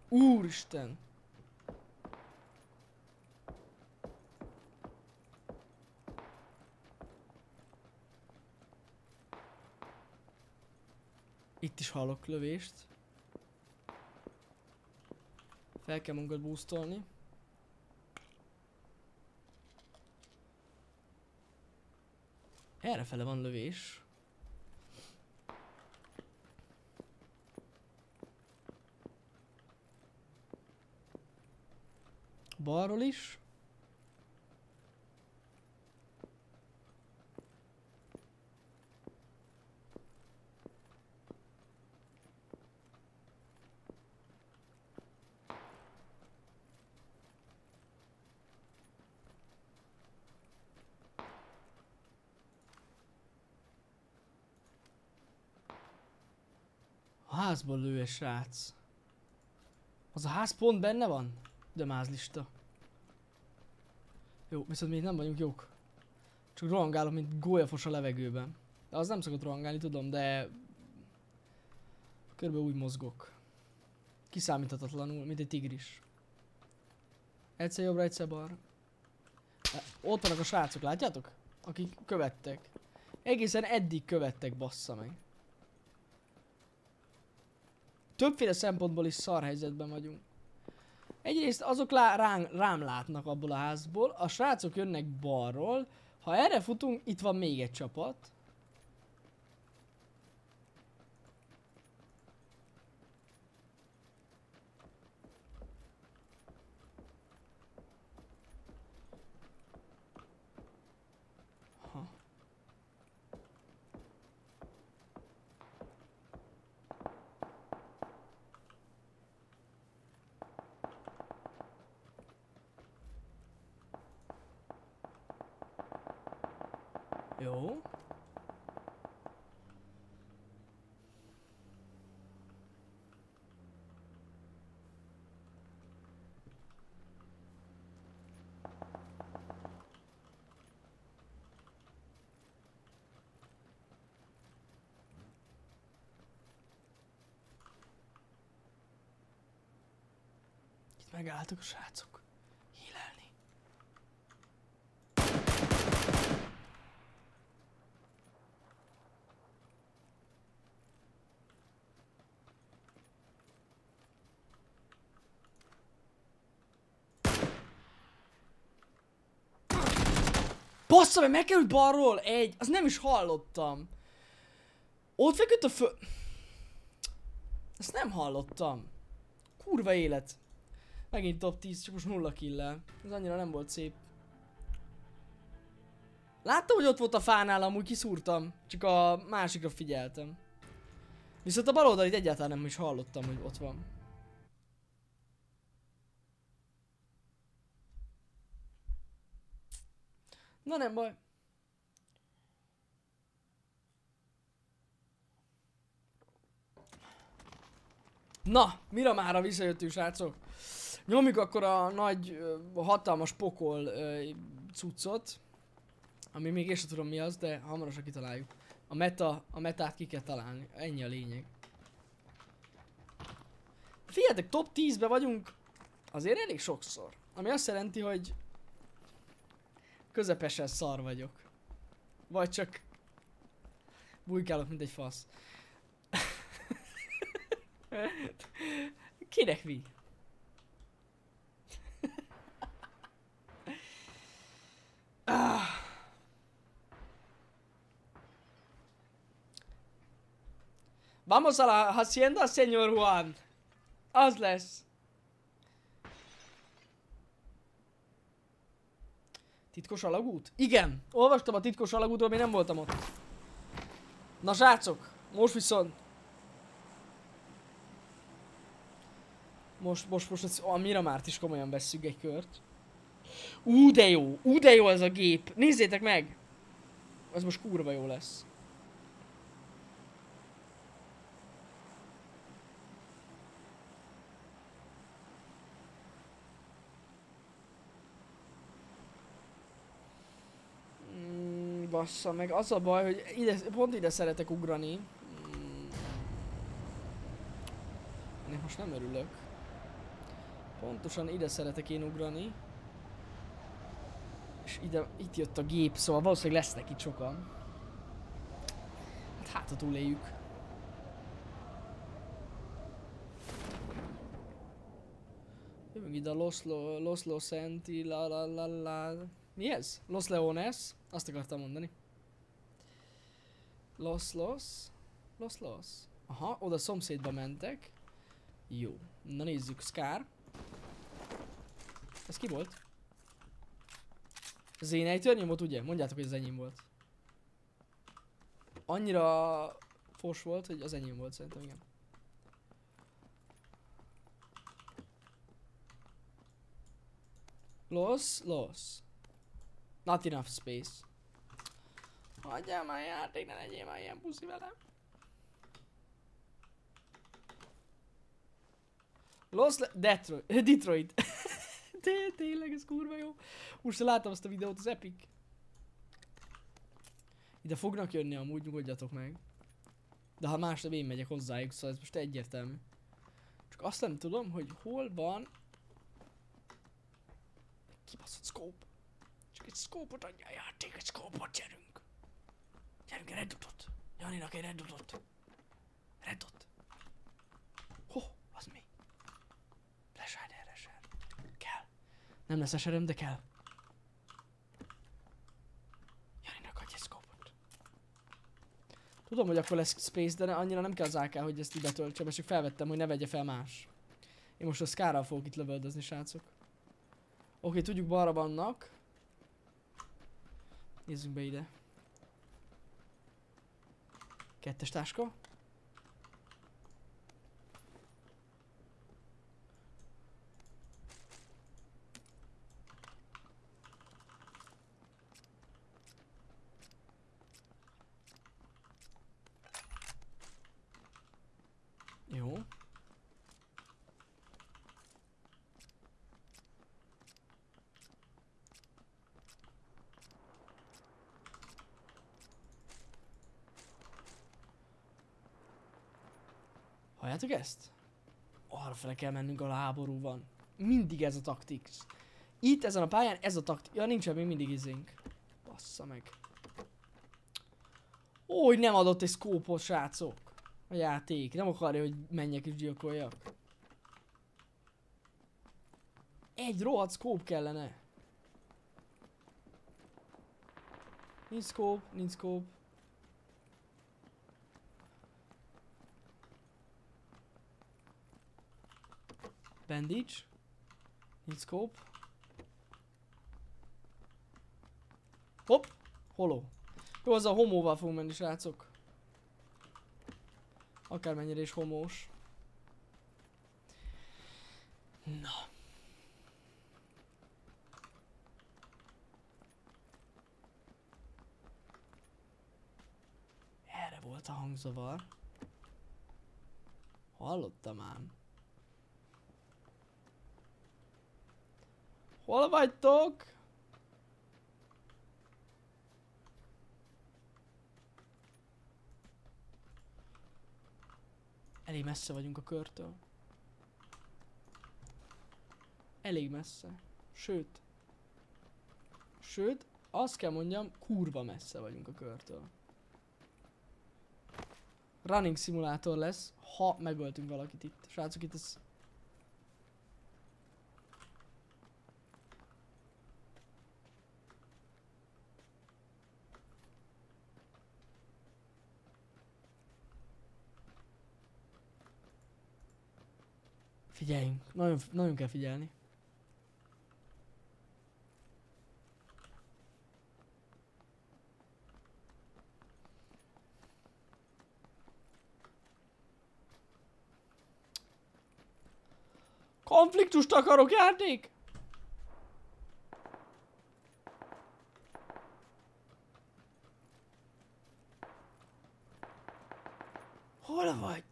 Úristen! Itt is hallok lövést. Fel kell magunkat boostolni. Errefele van lövés. Balról is. A házból lő egy srác. Az a ház pont benne van? De mázlista. Jó, viszont még nem vagyunk jók. Csak rohangálok, mint gólyafos a levegőben. De az nem szokott rohangálni, tudom, de... Körülbelül úgy mozgok. Kiszámíthatatlanul, mint egy tigris. Egyszer jobbra, egyszer balra. E, Ott vannak a srácok, látjátok? Akik követtek. Egészen eddig követtek, bassza meg. Többféle szempontból is szar helyzetben vagyunk. Egyrészt azok lá, rám, rám látnak abból a házból, a srácok jönnek balról, ha erre futunk, itt van még egy csapat. Ha. Jó. Itt megálltak a srácok. Hílelni. Bassza meg, megkerült balról egy, az nem is hallottam. Ott feküdt a fö... Ezt nem hallottam. Kurva élet. Megint top 10, csak most nulla kill Ez annyira nem volt szép. Láttam, hogy ott volt a fánál, amúgy kiszúrtam. Csak a másikra figyeltem. Viszont a baloldalit egyáltalán nem is hallottam, hogy ott van. Na nem baj. Na, mire mára visszajöttünk, srácok? Nyomjuk akkor a nagy, hatalmas pokol cuccot. Ami még én sem tudom mi az, de hamarosan kitaláljuk. A meta, a metát ki kell találni. Ennyi a lényeg. Figyeljetek, top 10-be vagyunk azért elég sokszor. Ami azt jelenti, hogy közepesen szar vagyok. Vagy csak bujkálok, mint egy fasz. Kinek mi? Vamos a la hacienda, señor Juan. Az lesz. Titkos alagút? Igen, olvastam a titkos alagútról, még nem voltam ott. Na srácok, most viszont... Most, most, most a Miramárt is komolyan vesszük egy kört. Ú, de jó, ú, de jó ez a gép. Nézzétek meg! Ez most kurva jó lesz. Bassza meg. Az a baj, hogy ide, pont ide szeretek ugrani. Hmm. Ennek most nem örülök. Pontosan ide szeretek én ugrani. És ide, itt jött a gép, szóval valószínűleg lesznek itt sokan. Hát hát, ha túléljük. Jövünk ide a Los, Lo, Los Losenti, la la la la. Mi ez? Los Leones? Azt akartam mondani. Los Los? Los Los? Aha, oda szomszédba mentek. Jó. Na nézzük, Scar. Ez ki volt? Az én ejtőernyőm volt, ugye? Mondjátok, hogy az enyém volt. Annyira fos volt, hogy az enyém volt szerintem, igen. Los, los. Not enough space. Hagyjál már játék, ne legyél már ilyen puszi velem. Los Detroit. Detroit. De tényleg ez kurva jó. Most láttam azt a videót, az epic. Ide fognak jönni amúgy, nyugodjatok meg. De ha más nem én megyek hozzájuk, szóval ez most egyértelmű. Csak azt nem tudom, hogy hol van... Kibaszott scope. Egy scope-ot adja a játék, egy scope-ot gyerünk. Gyerünk, egy redutot. Janinak egy redutot. Redot. Ho, az mi? Rider eser. Kell. Nem lesz eserem, de kell. Janinak adj egy scope-ot. Tudom, hogy akkor lesz space, de annyira nem kell az AK, hogy ezt így betöltsem, és csak felvettem, hogy ne vegye fel más. Én most a Scarral fogok itt lövöldözni, srácok. Oké, tudjuk balra vannak. Nézzünk be ide. Kettes táska. Jó. Halljátok ezt? Arra fele kell mennünk, a háború van. Mindig ez a taktik. Itt ezen a pályán ez a taktik. Ja, nincsen még mindig izénk. Bassza meg. Ó, hogy nem adott egy szkópot, srácok. A játék. Nem akarja, hogy menjek és gyilkoljak. Egy rohadt szkóp kellene. Nincs szkóp, nincs szkóp. Bandage. Nincs scope. Hopp! Holó. Jó, az a homóval fogunk menni, srácok. Akármennyire is homós. Na. Erre volt a hangzavar. Hallottam ám. Hol vagytok? Elég messze vagyunk a körtől. Elég messze. Sőt. Sőt, azt kell mondjam, kurva messze vagyunk a körtől. Running szimulátor lesz, ha megöltünk valakit itt. Srácok, itt ez... Figyeljünk, nagyon, nagyon kell figyelni. Konfliktust akarok játék? Hol vagytok?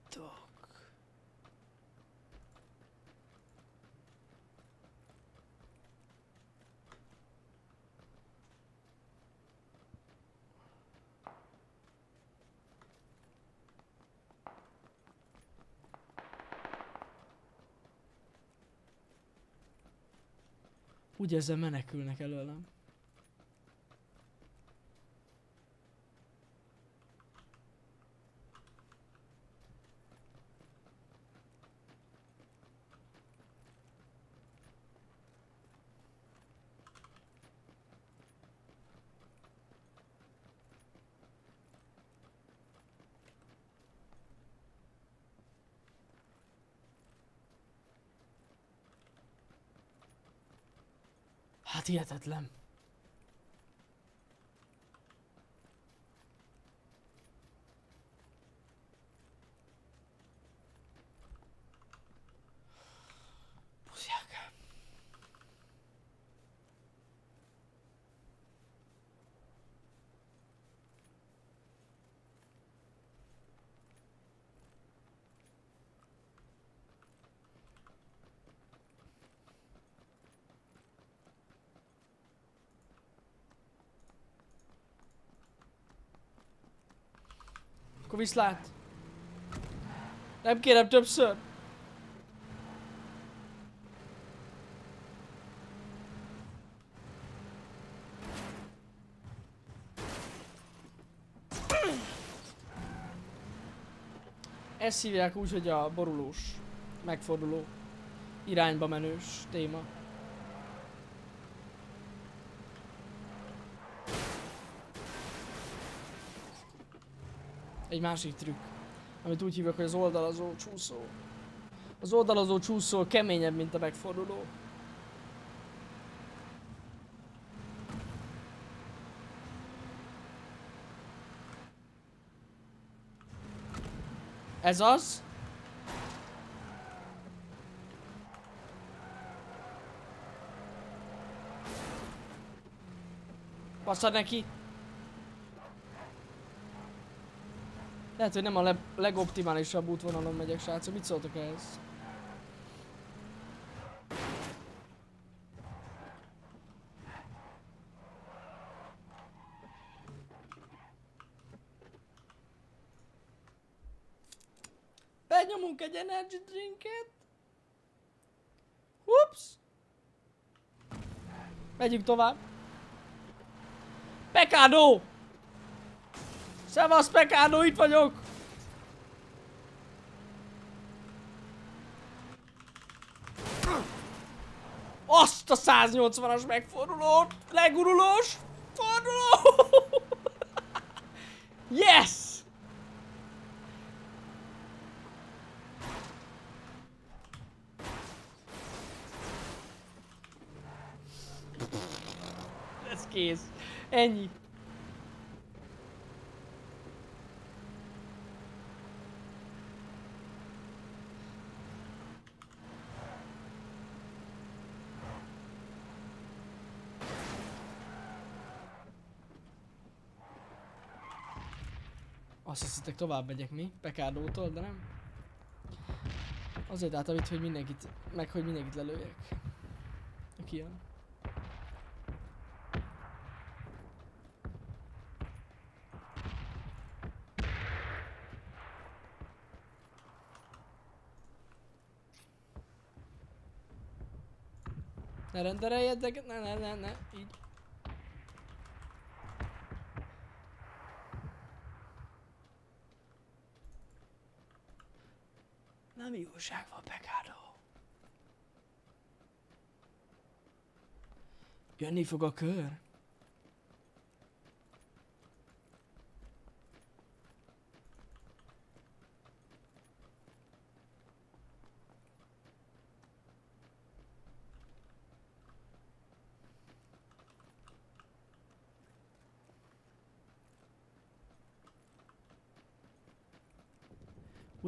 Úgy érzem menekülnek előlem. Hát hihetetlen. Pusziák. Akkor viszlát. Nem kérem többször. Ezt hívják úgy, hogy a borulós, megforduló, irányba menős téma. Egy másik trükk, amit úgy hívják, hogy az oldalazó csúszó. Az oldalazó csúszó keményebb, mint a megforduló. Ez az. Passzad neki. Lehet, hogy nem a le legoptimálisabb útvonalon megyek, srácok. Mit szóltok ehhez? Benyomunk egy energy drinket. Ups. Megyünk tovább. Pekádó! Szevasz, Pekánó, itt vagyok! Azt a 180-as megforduló! Legurulós! Forduló! yes! Ez kész. Ennyi. Hiszitek tovább megyek mi? Pekádótól, de nem. Azért álltam itt, hogy mindenkit, meg hogy mindenkit lelőjek. Aki jön. Ne rendereljednek, ne, ne, ne, ne, így. Na mi újság van, Pekádó? Jönni fog a kör?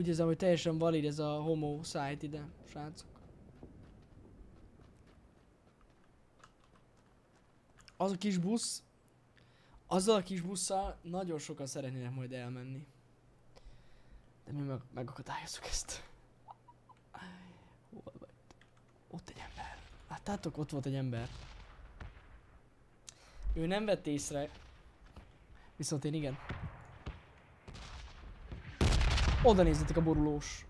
Úgy érzem, hogy teljesen valid ez a homo site ide, srácok. Az a kis busz, azzal a kis busszal nagyon sokan szeretnének majd elmenni. De mi meg, megakadályozzuk ezt. Hol vagy? Ott egy ember. Láttátok? Ott volt egy ember. Ő nem vett észre. Viszont én igen. Oda nézzetek a borulós.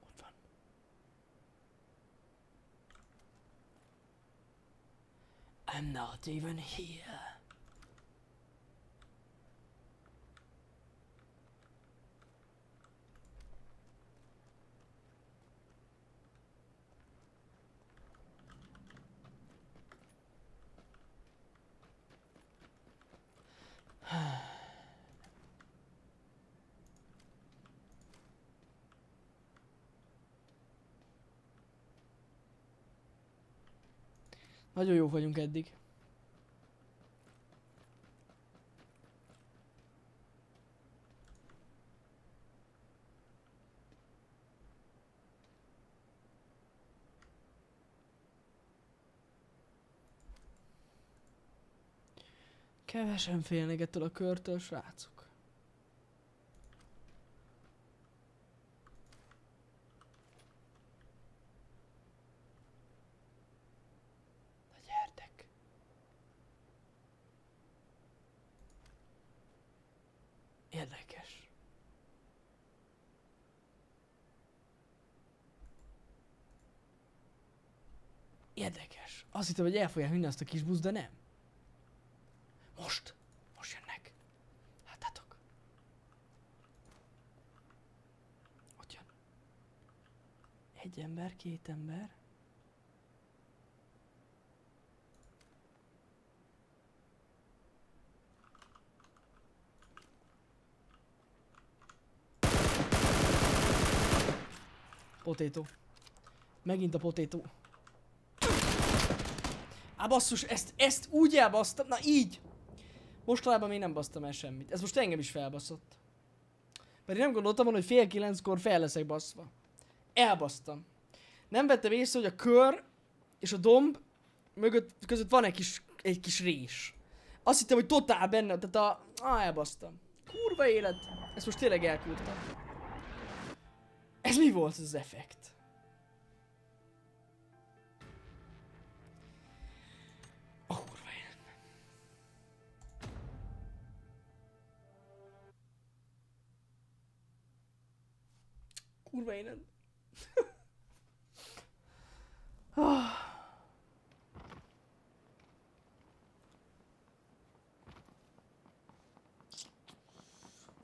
Ott van. I'm not even here. Nagyon jó vagyunk eddig. Kevesen félnek ettől a körtől, srácok. Na gyertek. Érdekes. Érdekes. Azt hittem, hogy el fogják vinni azt a kis busz, de nem. Most. Most jönnek. Láttátok? Ott jön. Egy ember, két ember. Potato. Megint a potato. Á basszus, ezt, ezt úgy elbasztam, na így. Mostanában még nem basztam el semmit. Ez most engem is felbaszott. Pedig nem gondoltam volna, hogy fél kilenckor fel leszek baszva. Elbasztam. Nem vettem észre, hogy a kör és a domb mögött között van egy kis, egy kis rés. Azt hittem, hogy totál benne, tehát a... Ah, elbasztam. Kurva élet. Ezt most tényleg elküldtem. Ez mi volt az effekt? A kurva élet. Kurva élet. Ah.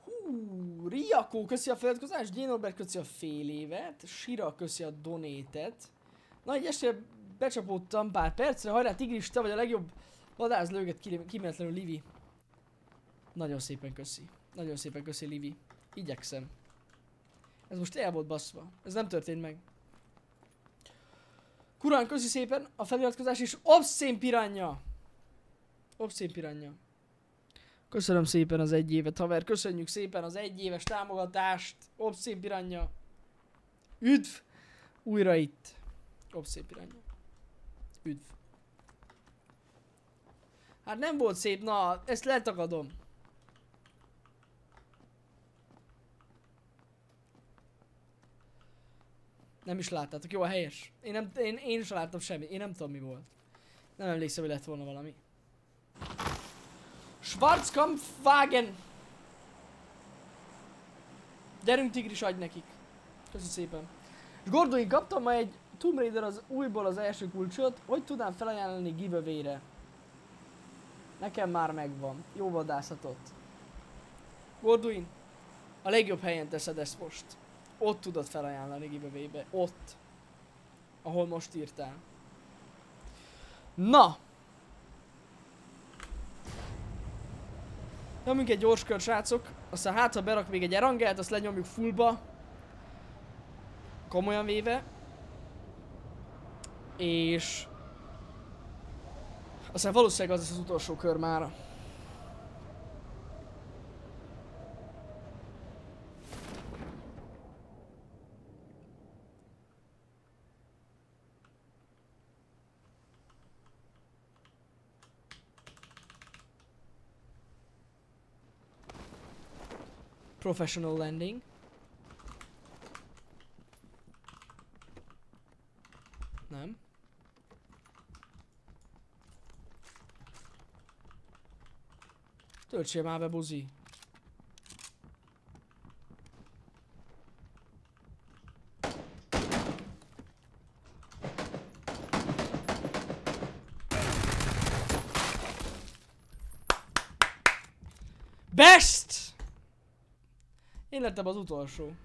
Hú, Riakó köszi a feliratkozást, Gyénobert köszi a fél évet, Sira köszi a donétet. Na, egy este becsapódtam pár percre, hajrá Tigris, te vagy a legjobb vadászlőget kiméletlenül Livi. Nagyon szépen köszi. Nagyon szépen köszi Livi. Igyekszem. Ez most el volt baszva. Ez nem történt meg. Kurán, köszi szépen a feliratkozás és Obszén Piranya! Obszén Piranya. Köszönöm szépen az egy évet, haver. Köszönjük szépen az egy éves támogatást. Obszén Piranya. Üdv! Újra itt. Obszén Piranya. Üdv. Hát nem volt szép, na, ezt letakadom. Nem is láttátok, jó a helyes. Én, nem, én, én sem láttam semmit, én nem tudom mi volt. Nem emlékszem, hogy lett volna valami. Schwarzkampfwagen! Gyerünk tigris, adj nekik. Köszönöm szépen. És Gordon, kaptam ma egy Tomb Raider az újból az első kulcsot, hogy tudnám felajánlani giveaway-re? Nekem már megvan. Jó vadászatot. Gorduin, a legjobb helyen teszed ezt most. Ott tudod felajánlani giveaway-be. Ott. Ahol most írtál. Na! Nyomjunk egy gyors kört, srácok. Aztán hát, ha berak még egy erangelt, azt lenyomjuk fullba. Komolyan véve. És... Aztán valószínűleg az lesz az utolsó kör mára. Professional landing. Nem. Töltsél már be, buzi. Best! Én lettem az utolsó.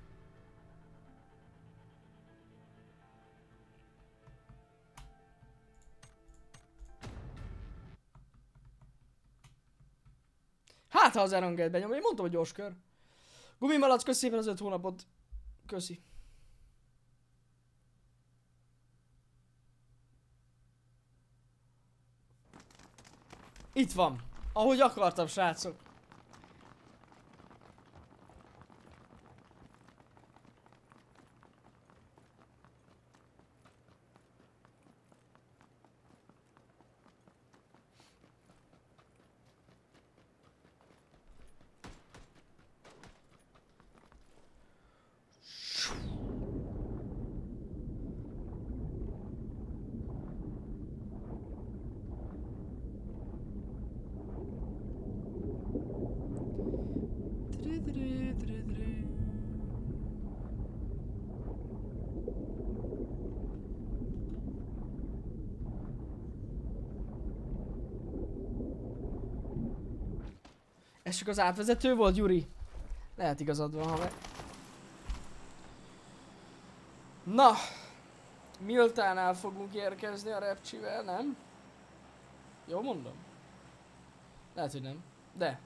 Hát, ha az Erangelt benyom, én mondtam, hogy gyors kör. Gumimalac, köszi szépen az öt hónapot. Köszi. Itt van. Ahogy akartam, srácok. Csak az átvezető volt, Juri? Lehet igazad van, haver. Na, Miltánál fogunk érkezni a repcsivel, nem? Jó mondom? Lehet, hogy nem. De.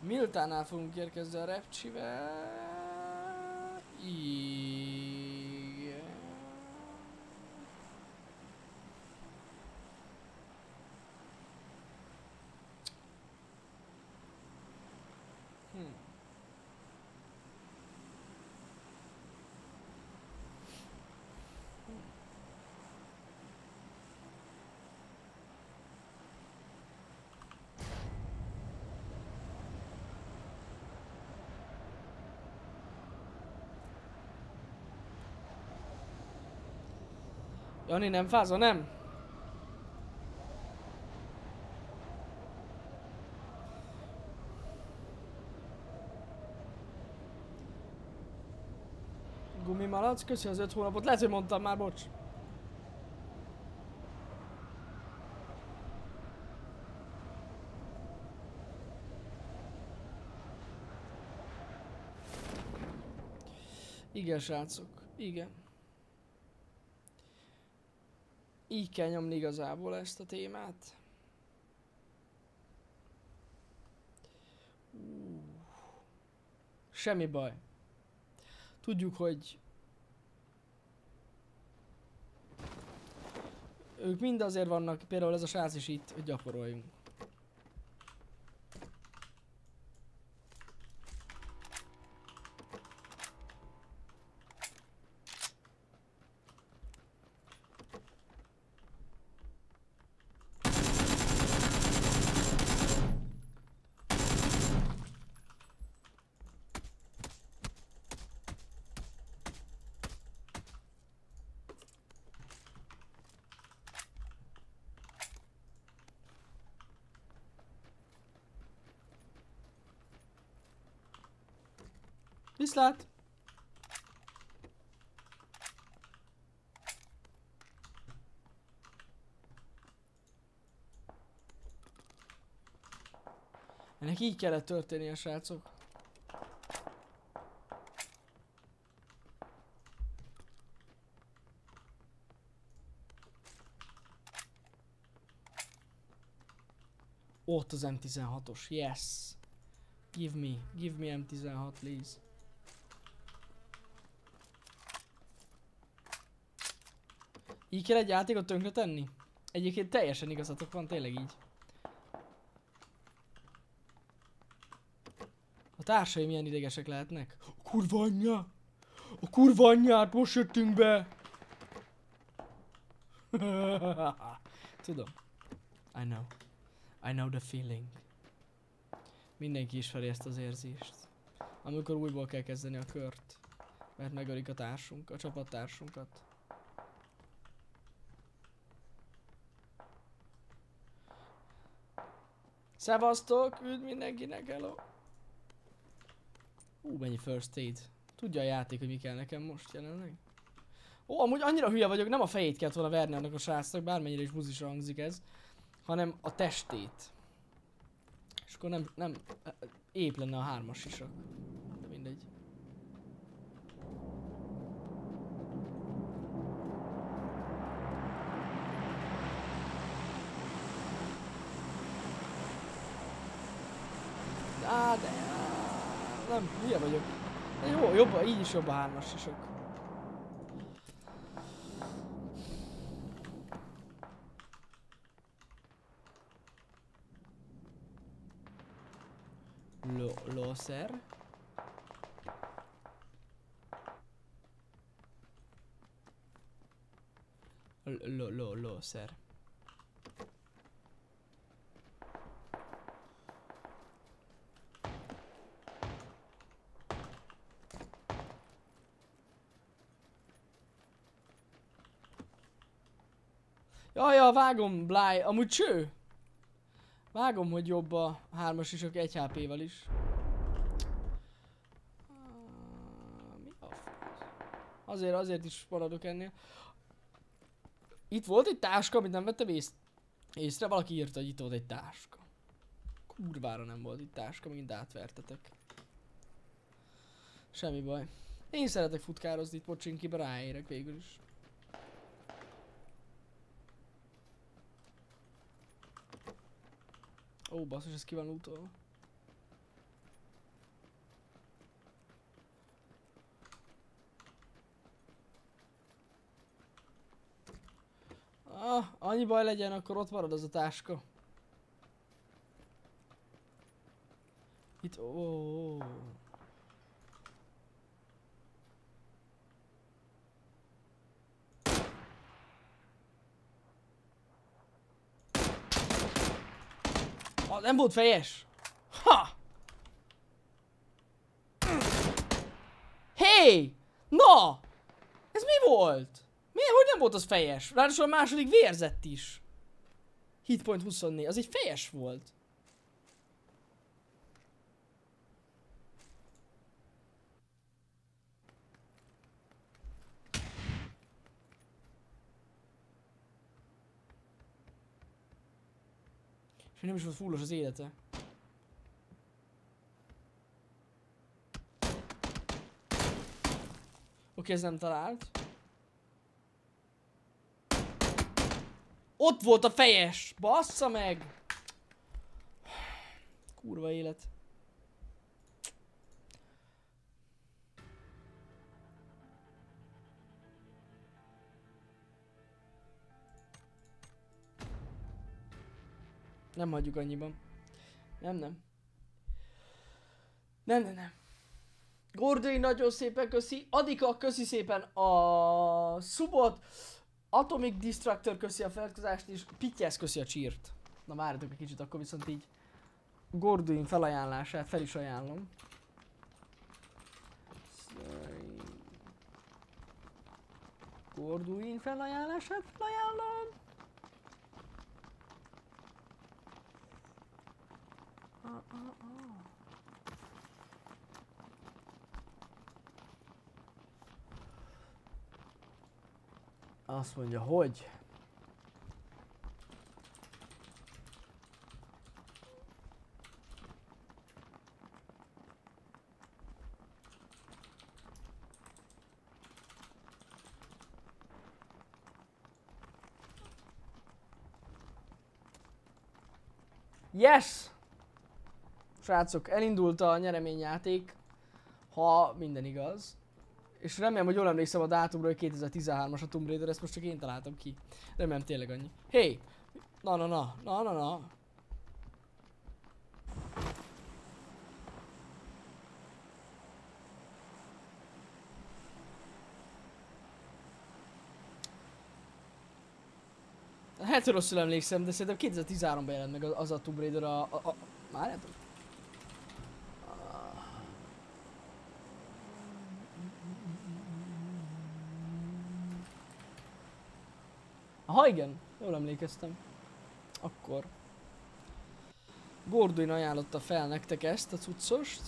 Miltánál fogunk érkezni a repcsivel. Igen. Hmm. Jani nem fázol, nem? Gumimalac, köszi az öt hónapot. Lehet, hogy mondtam már, bocs. Igen, srácok. Igen. Így kell nyomni igazából ezt a témát. Semmi baj. Tudjuk, hogy ők mind azért vannak, például ez a srác is itt, hogy gyakoroljunk. Viszlát! Ennek így kellett történnie, srácok. Ott az M16-os, yes! Give me, give me M16 please. Így kell egy játékot tönkre tenni? Egyébként teljesen igazatok van, tényleg így. A társai milyen idegesek lehetnek? A kurva anyja! A kurva anyját, most jöttünk be! Tudom. I know. I know the feeling. Mindenki ismeri ezt az érzést. Amikor újból kell kezdeni a kört. Mert megölik a társunk, a csapattársunkat. Szevasztok, üdv mindenkinek, hello! Ú, mennyi first aid. Tudja a játék, hogy mi kell nekem most jelenleg? Ó, amúgy annyira hülye vagyok, nem a fejét kellett volna verni annak a srácnak, bármennyire is buzisra hangzik ez, hanem a testét. És akkor nem, nem, épp lenne a hármas isak. De mindegy. Á, de... Nem, hülye vagyok. Jó, jobb, így is jobb a hármas isak. Lo, lószer. L- Lo, lo, lószer. Vágom, Bly, amúgy cső. Vágom, hogy jobb a hármas isok egy HP-val is. Ah, Mi a? Azért, azért is maradok ennél. Itt volt egy táska, amit nem vettem ész észre. Valaki írta, hogy itt volt egy táska. Kurvára nem volt itt táska, mint átvertetek. Semmi baj. Én szeretek futkározni itt pocsinkiba, ráérek végül is. Ó, basszus, ez ki van lootolva. Ah, annyi baj legyen, akkor ott marad az a táska. Itt, ó. Oh. Ah, nem volt fejes! Ha! Hey! Na! Ez mi volt? Miért, hogy nem volt az fejes? Ráadásul a második vérzett is. Hitpoint 24, az egy fejes volt. És nem is volt fullos az élete. Oké, ez nem talált. Ott volt a fejes! Bassza meg! Kurva élet. Nem hagyjuk annyiban. Nem, nem. Nem, nem, nem. Gordai nagyon szépen köszi. Adika köszi szépen a subot. Atomic Destructor köszi a feladkozást, és Pityesz köszi a csírt. Na várjatok egy kicsit, akkor viszont így Gorduin felajánlását fel is ajánlom. Gorduin felajánlását felajánlom. Ah, ah, ah. Azt mondja, hogy? Yes! Srácok, elindult a nyereményjáték, ha minden igaz. És remélem, hogy jól emlékszem a dátumra, hogy 2013-as a Tomb Raider, ezt most csak én találtam ki. Remélem tényleg annyi. Hey! Na na na, na na na. Hát, rosszul emlékszem, de szerintem 2013-ban jelent meg az a Tomb Raider a... a, a már nem tudom. Ha igen, jól emlékeztem. Akkor. Gorduin ajánlotta fel nektek ezt a cuccost.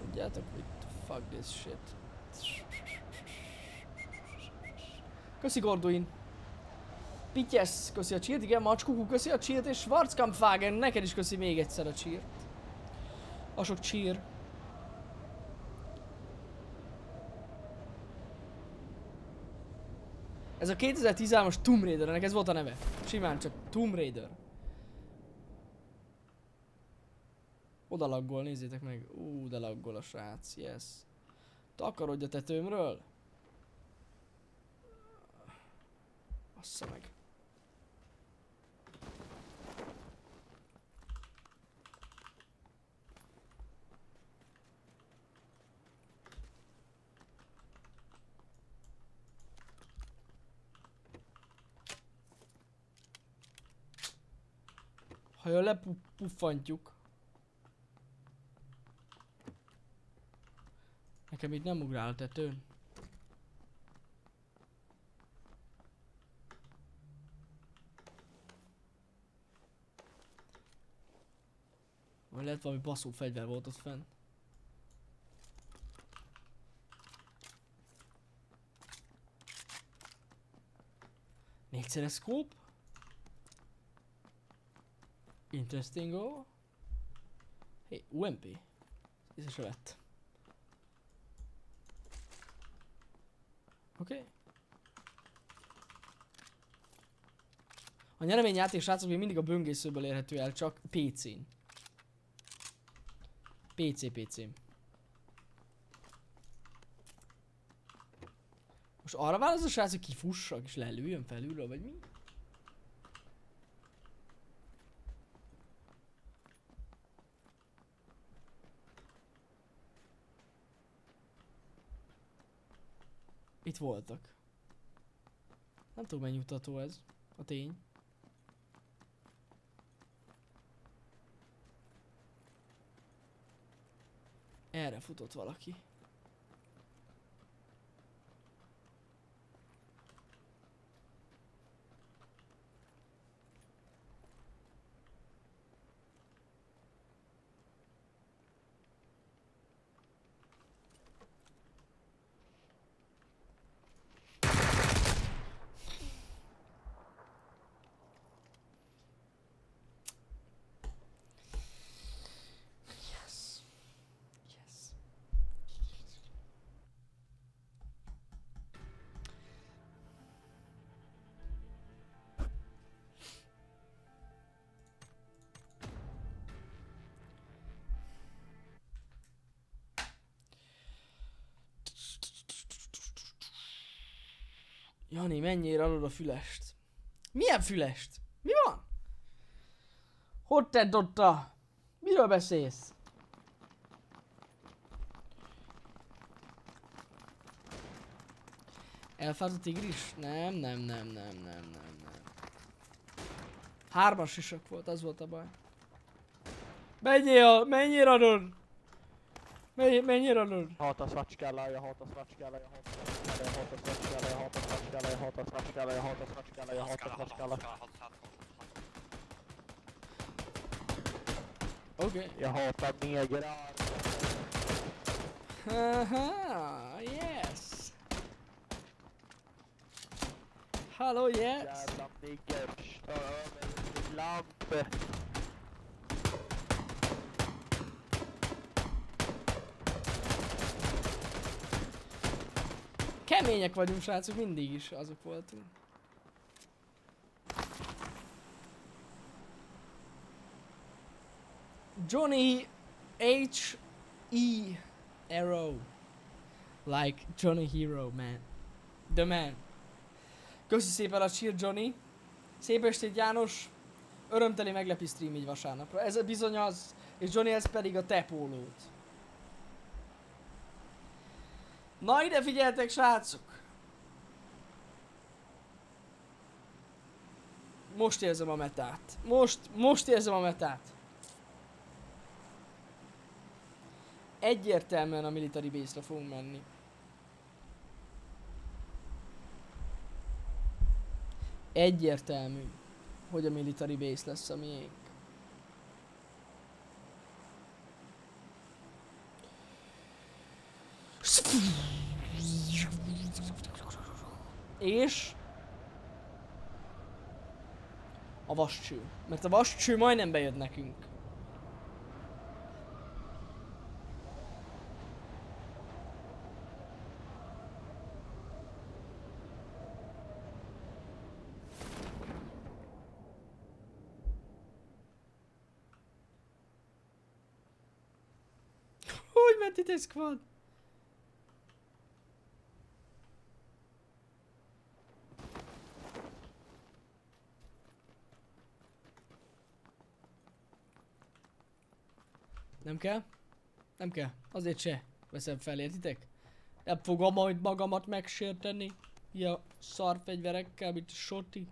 Tudjátok, hogy fuck this shit. Köszi Gorduin. Pityesz, köszi a cheert, igen, Macskukú, köszi a cheert, és Schwarzkampfwagen, neked is köszi még egyszer a cheert. A sok cheer. Ez a 2013-as Tomb Raider, ennek ez volt a neve. Simán csak Tomb Raider. Oda nézzétek meg. Ú, de laggol a srác, yes. Takarodj a tetőmről. Assza meg. Ha jól lepuffantjuk. Nekem itt nem ugrál a tetőn. Vagy lehet valami baszó fegyver volt ott fenn. Még scope? Interestingo. Hé, hey, UMP. Ez is lett. Oké. Okay. A nyereményjáték srácok még mindig a böngészőből érhető el, csak PC-n. PC, PC. Most arra a srác, hogy kifussak és lelőjön felülről, vagy mi? Itt voltak. Nem tudom mennyi mutató ez. A tény. Erre futott valaki. Jani, mennyire alud a fülest? Milyen fülest? Mi van? Hogy tedd ott a... Miről beszélsz? Elfáradt a tigris? Nem, nem, nem, nem, nem, nem, nem. Hármas sisak volt, az volt a baj. Menjél, Men, ge då nu. Jag hatar svartskallar, jag hatar svartskallar, jag hatar svartskallar, jag hatar svartskallar, jag hatar svartskallar, jag hatar svartskallar, jag hatar svartskallar, jag hatar svartskallar. Okej. Jag hatar negrar. Haha, yes. Hallå yes. Jävla nigger, förstör mig lamp. Kemények vagyunk srácok, mindig is azok voltunk. Johnny H. E. Arrow. Like Johnny Hero, man. The man. Köszi szépen a cheer, Johnny. Szép estét, János. Örömteli meglepi stream így vasárnapra. Ez bizony az, és Johnny ez pedig a te pólót. Na ide figyeltek, srácok! Most érzem a metát. Most, most érzem a metát. Egyértelműen a military base-re fogunk menni. Egyértelmű, hogy a military base lesz a miénk. És a vascső. Mert a vascső majdnem bejött nekünk. Hogy ment itt egy squad? Nem kell? Nem kell. Azért se veszem fel, értitek? Nem fogom majd magamat megsérteni. Ilyen szarfegyverekkel, mint Soti.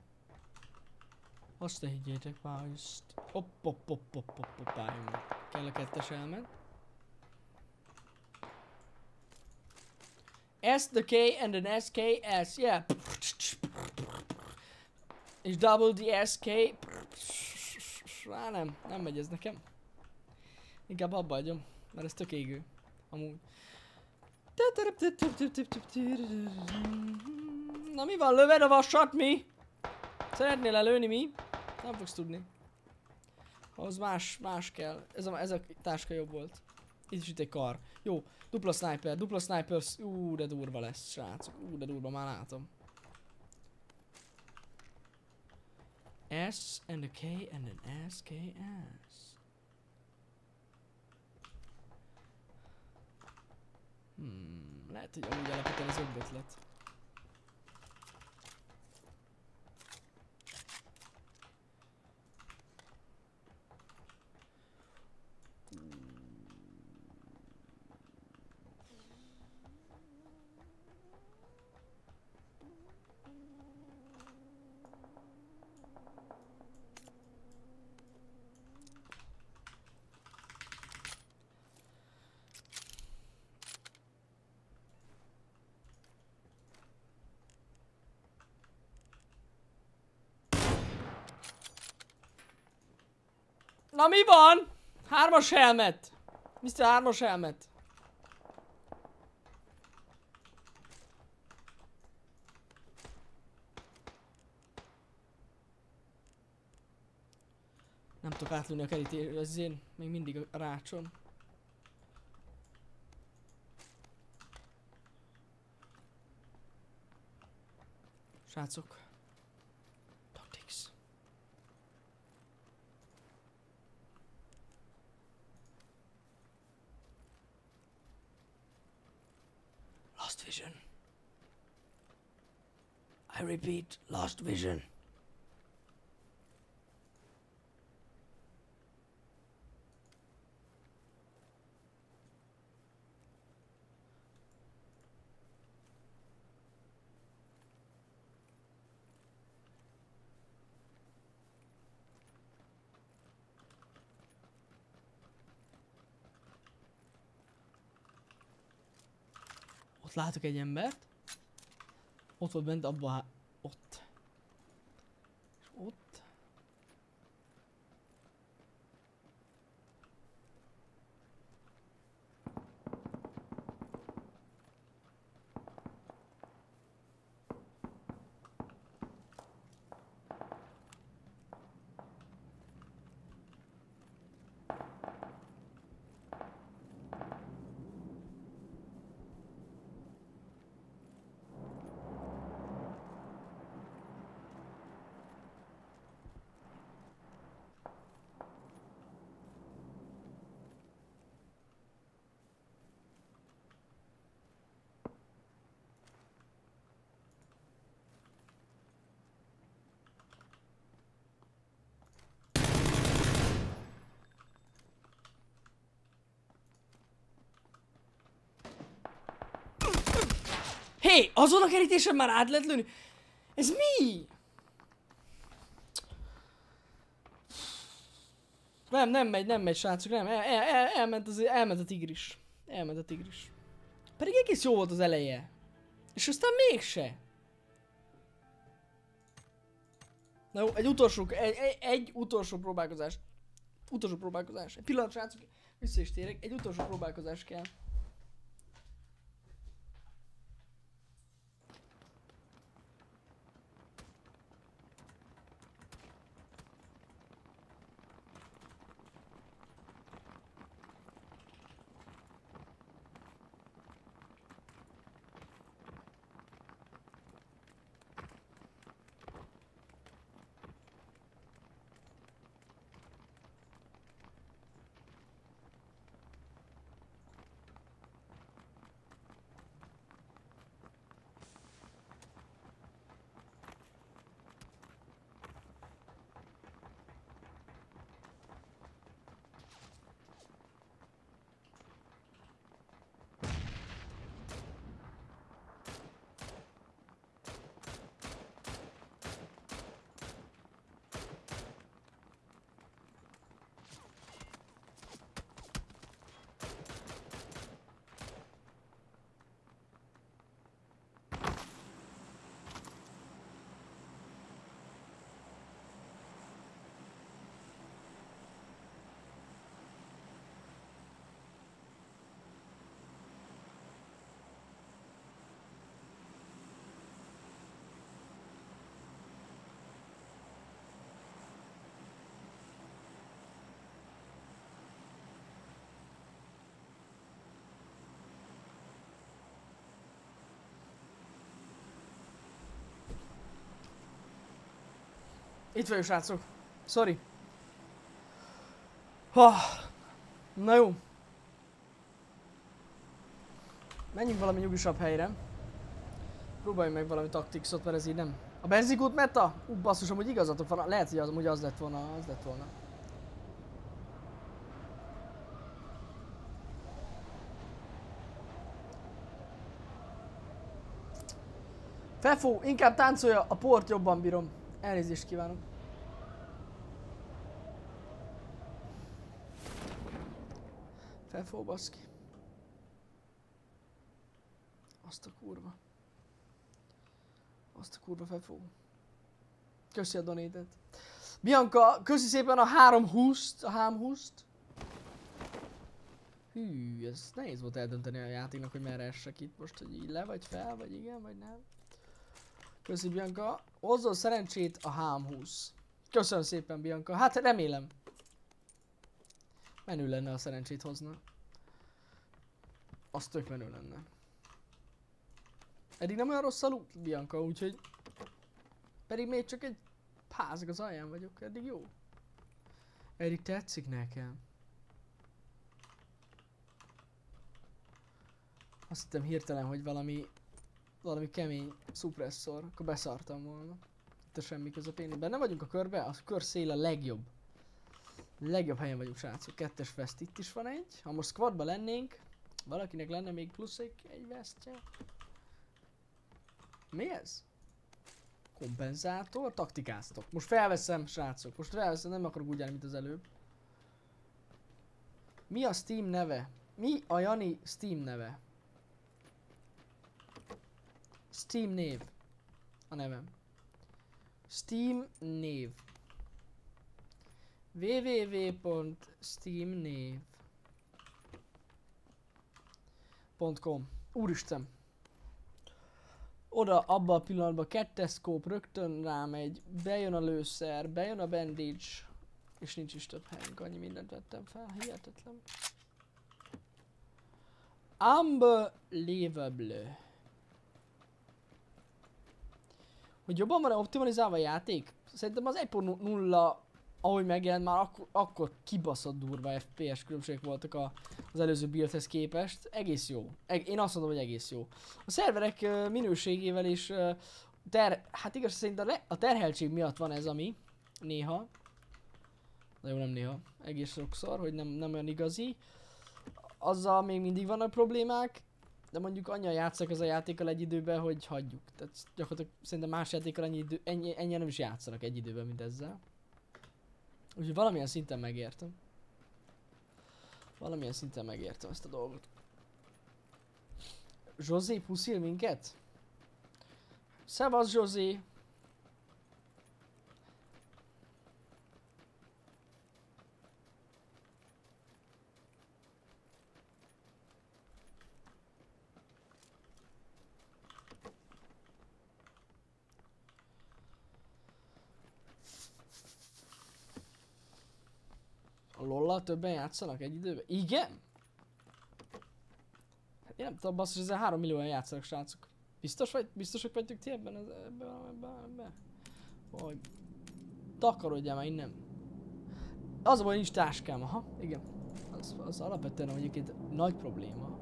Azt ne higgyétek már, ezt. Hopp, hopp, hopp, hopp, hopp, hopp, álljunk. Kell a kettes elment. S, the K, and an SKS, yeah. És double the SK. Á, nem, nem megy ez nekem. Inkább abba hagyom, mert ez tök égő. Amúgy. Na mi van, löved a vasat, mi? Szeretnél lelőni, mi? Nem fogsz tudni. Ahhoz más, más kell. Ez a, ez a táska jobb volt. Itt is itt egy kar. Jó, dupla sniper, dupla sniper. Ú, de durva lesz, srácok. Ú, de durva, már látom. S and a K and an SKS. Hmm, lehet, hogy amúgy alapvetően ez jobb ötlet. Na mi van? Hármas helmet. Mr. Hármas helmet. Nem tudok átlőni a kerítés, ez én még mindig a rácsom. Srácok. I repeat, lost vision. Ott látok egy embert. Ott volt bent abban a... Ott. És ott. Azon a kerítésen már át lehet lőni? Ez mi? Nem, nem megy, nem megy, srácok, nem. El, el, el, elment, az, elment a tigris. Elment a tigris. Pedig egész jó volt az eleje. És aztán mégse. Na jó, egy utolsó, egy, egy, egy utolsó próbálkozás. Utolsó próbálkozás. Egy pillanat, srácok, vissza is térek. Egy utolsó próbálkozás kell. Itt vagyok, srácok. Sorry. Ha. Na jó. Menjünk valami nyugisabb helyre. Próbáljunk meg valami taktikszot, mert ez így nem. A benzinkút meta? Ú, basszus, amúgy igazatok van. Lehet, hogy az, amúgy az lett volna, az lett volna. Fefó, inkább táncolja, a port jobban bírom. Elnézést kívánok. Felfó, baszki. Azt a kurva. Azt a kurva felfó. Köszi a donétet. Bianca, köszi szépen a 320-t, a 320-t. Hű, ez nehéz volt eldönteni a játéknak, hogy merre essek itt most, hogy így le vagy fel, vagy igen, vagy nem. Köszi Bianca. Hozzon szerencsét a HM20. Köszönöm szépen Bianca. Hát remélem. Menő lenne a szerencsét hozna. Az tök menő lenne. Eddig nem olyan rossz a loot, Bianca, úgyhogy... Pedig még csak egy pázg az alján vagyok, eddig jó. Eddig tetszik nekem. Azt hittem hirtelen, hogy valami valami kemény szupresszor, akkor beszartam volna. Itt a semmi közepén. Benne vagyunk a körbe, a kör szél a legjobb. Legjobb helyen vagyunk srácok. Kettes vest itt is van egy. Ha most squadba lennénk, valakinek lenne még plusz egy, egy vesztje. Mi ez? Kompenzátor, taktikáztok. Most felveszem, srácok. Most felveszem, nem akarok úgy állni, mint az előbb. Mi a Steam neve? Mi a Jani Steam neve? Steam név. A nevem. Steam név. www.steamnév. .com. Úristen. Oda, abba a pillanatban kettes scope rögtön rámegy, bejön a lőszer, bejön a bandage, és nincs is több helyünk, annyi mindent vettem fel, hihetetlen. Unbelievable. Hogy jobban van optimalizálva a játék? Szerintem az 1.0 ahogy megjelent már akkor, akkor kibaszott durva FPS különbségek voltak a, az előző buildhez képest. Egész jó. Eg én azt mondom, hogy egész jó. A szerverek uh, minőségével is uh, ter hát igaz szerint a, a terheltség miatt van ez ami néha. De jó nem néha. Egész sokszor, hogy nem, nem olyan igazi. Azzal még mindig vannak problémák. De mondjuk annyian játszak az a játékkal egy időben, hogy hagyjuk. Tehát gyakorlatilag szerintem más játékkal ennyi, idő, ennyi, ennyi nem is játszanak egy időben, mint ezzel. Úgyhogy valamilyen szinten megértem. Valamilyen szinten megértem ezt a dolgot. Zsozé puszil minket? Szevasz Zsozé! Lolla többen játszanak egy időben? Igen? Hát én nem tudom, basszus, ezzel 3 millióan játszanak, srácok. Biztos vagy, biztosak vagytok ti ebben, ebben, ebben, ebben, ebben? Hogy takarodjál már innen. Az a baj, nincs táskám, aha, igen. Az, az alapvetően egyébként nagy probléma.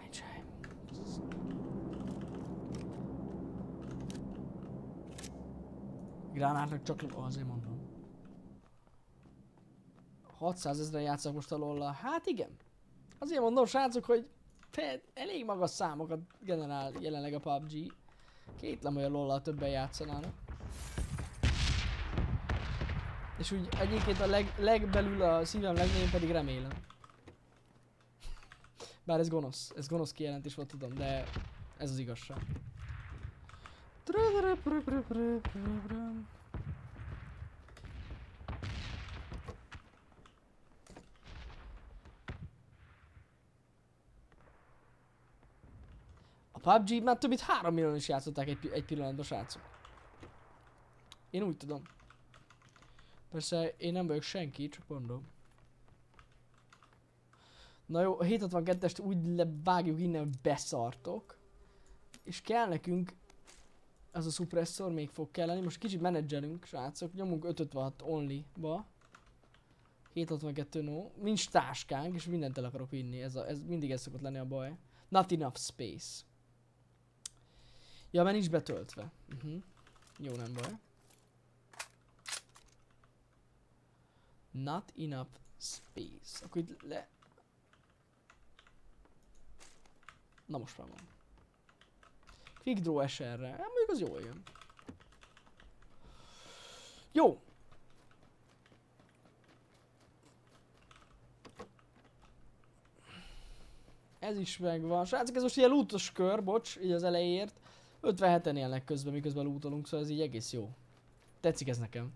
Nincs hely. Gránátnak csak oh, azért mondom. 600 ezeren játszak most a lolla. Hát igen. Azért mondom srácok, hogy fe- elég magas számokat generál jelenleg a PUBG. Kétlem, hogy a lolla többen játszanának. És úgy egyébként a leg, legbelül a szívem legmélyén pedig remélem. Bár ez gonosz, ez gonosz kijelentés volt tudom, de ez az igazság. A PUBG már több mint 3 millió is játszották egy, egy pillanatban, srácok. Én úgy tudom. Persze én nem vagyok senki, csak mondom. Na jó, a 762-est úgy levágjuk innen, beszartok. És kell nekünk ez a suppressor még fog kelleni. Most kicsit menedzselünk, srácok. Nyomunk 556 only-ba. 762 no. Nincs táskánk, és mindent el akarok vinni. Ez, a, ez mindig ez szokott lenni a baj. Not enough space. Ja, mert nincs betöltve. Uh-huh. Jó, nem baj. Not enough space. Akkor itt le... Na most már van. Quick draw SR-re. Hát mondjuk az jól jön. Jó. Ez is megvan. Srácok, ez most ilyen lootos kör, bocs, így az elejéért. 57-en élnek közben, miközben lootolunk, szóval ez így egész jó. Tetszik ez nekem.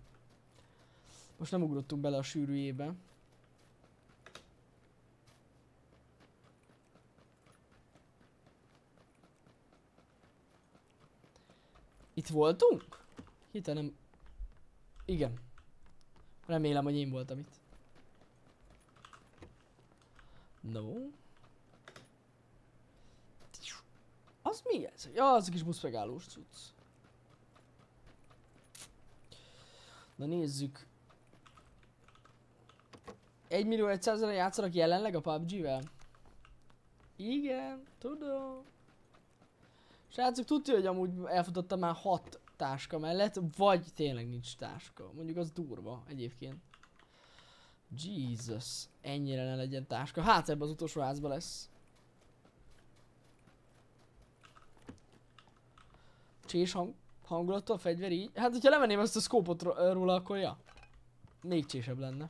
Most nem ugrottunk bele a sűrűjébe. Itt voltunk? Hirtelen... Igen. Remélem, hogy én voltam itt. No. Az mi ez? Ja, az kis buszmegállós cucc. Na nézzük. 1 millió 100 ezer játszanak jelenleg a PUBG-vel? Igen, tudom. Srácok, tudja, hogy amúgy elfutottam már 6 táska mellett, vagy tényleg nincs táska. Mondjuk az durva egyébként. Jesus, ennyire ne legyen táska. Hát ebben az utolsó házban lesz. Csés hang, hangulattal, fegyver így. Hát, hogyha levenném ezt a szkópot róla, akkor ja. Még csésebb lenne.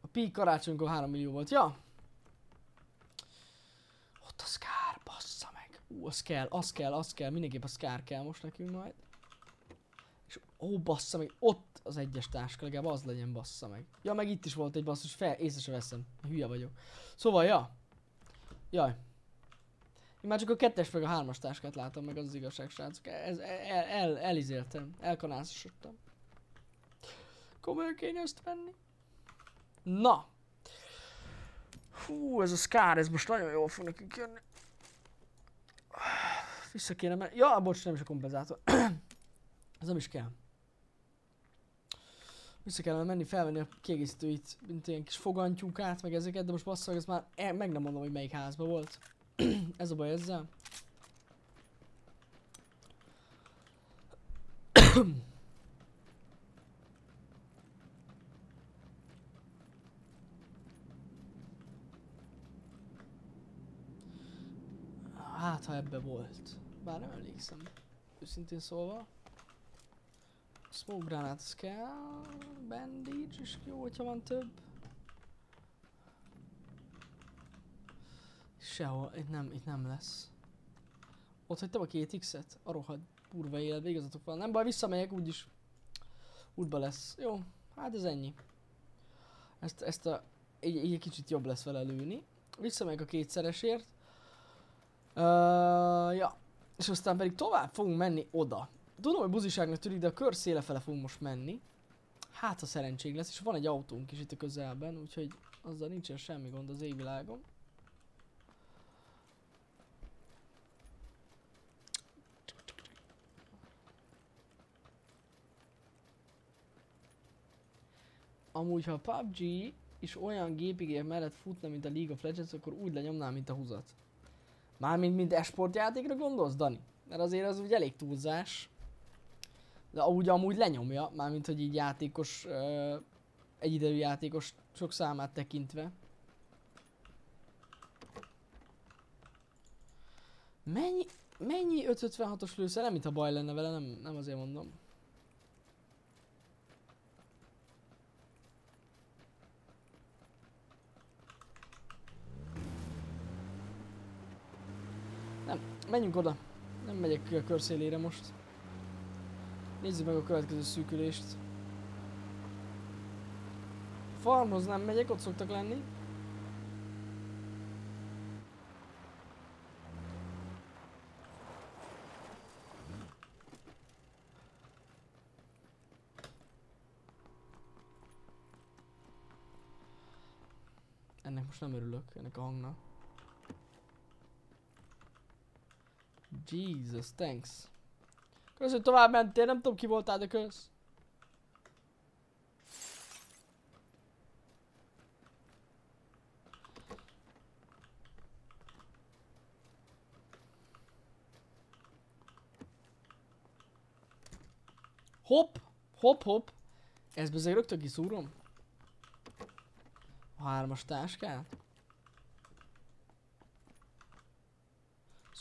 A peak karácsonykor 3 millió volt, ja. Ott a Scar, bassza meg. Ú, az kell, az kell, az kell, mindenképp a Scar kell most nekünk majd. És ó, bassza meg, ott az egyes táska, legalább az legyen, bassza meg. Ja, meg itt is volt egy basszus, fel, észre se veszem. Hülye vagyok. Szóval, ja. Jaj. Én már csak a kettes meg a hármas táskát látom meg, az, az igazság, srácok. Ez, el, el, elizéltem, elkanászosodtam. Komolyan kéne ezt venni. Na. Hú, ez a Scar, ez most nagyon jól fog nekünk jönni. Vissza kéne menni. Ja, bocs, nem is a kompenzátor. ez nem is kell. Vissza kellene menni, felvenni a kiegészítőit, mint ilyen kis fogantyúkát, meg ezeket, de most bassza, ez már e, meg nem mondom, hogy melyik házban volt. ez a baj ezzel. Hát, ha ebbe volt. Bár nem emlékszem. Őszintén szólva. Smoke granát kell. Bandage is jó, hogyha van több. Sehol, itt nem, itt nem lesz. Ott hagytam a két X-et? A rohadt kurva élet, végezetok van. Nem baj, visszamegyek, úgyis útba lesz. Jó, hát ez ennyi. Ezt, ezt a, így, így egy kicsit jobb lesz vele lőni. Visszamegyek a kétszeresért. Uh, ja, és aztán pedig tovább fogunk menni oda. Tudom, hogy buziságnak tűnik, de a kör széle fele fogunk most menni. Hát, ha szerencség lesz, és van egy autónk is itt a közelben, úgyhogy azzal nincsen semmi gond az égvilágon. Amúgy, ha a PUBG is olyan gépigér mellett futna, mint a League of Legends, akkor úgy lenyomnám, mint a húzat. Mármint, mint esport játékra gondolsz, Dani? Mert azért az úgy elég túlzás. De úgy amúgy lenyomja, mármint, hogy így játékos, uh, egyidejű játékos sok számát tekintve. Mennyi, mennyi 556-os lőszer? Nem, mintha baj lenne vele, nem, nem azért mondom. Nem, menjünk oda. Nem megyek ki a körszélére most. Nézzük meg a következő szűkülést. Farmhoz nem megyek, ott szoktak lenni. Ennek most nem örülök, ennek a hangnak. Jesus, thanks. Kösz, hogy tovább mentél, nem tudom ki voltál, de kösz. Hopp, hopp, hopp. Ez bezeg rögtön kiszúrom. A hármas táskát.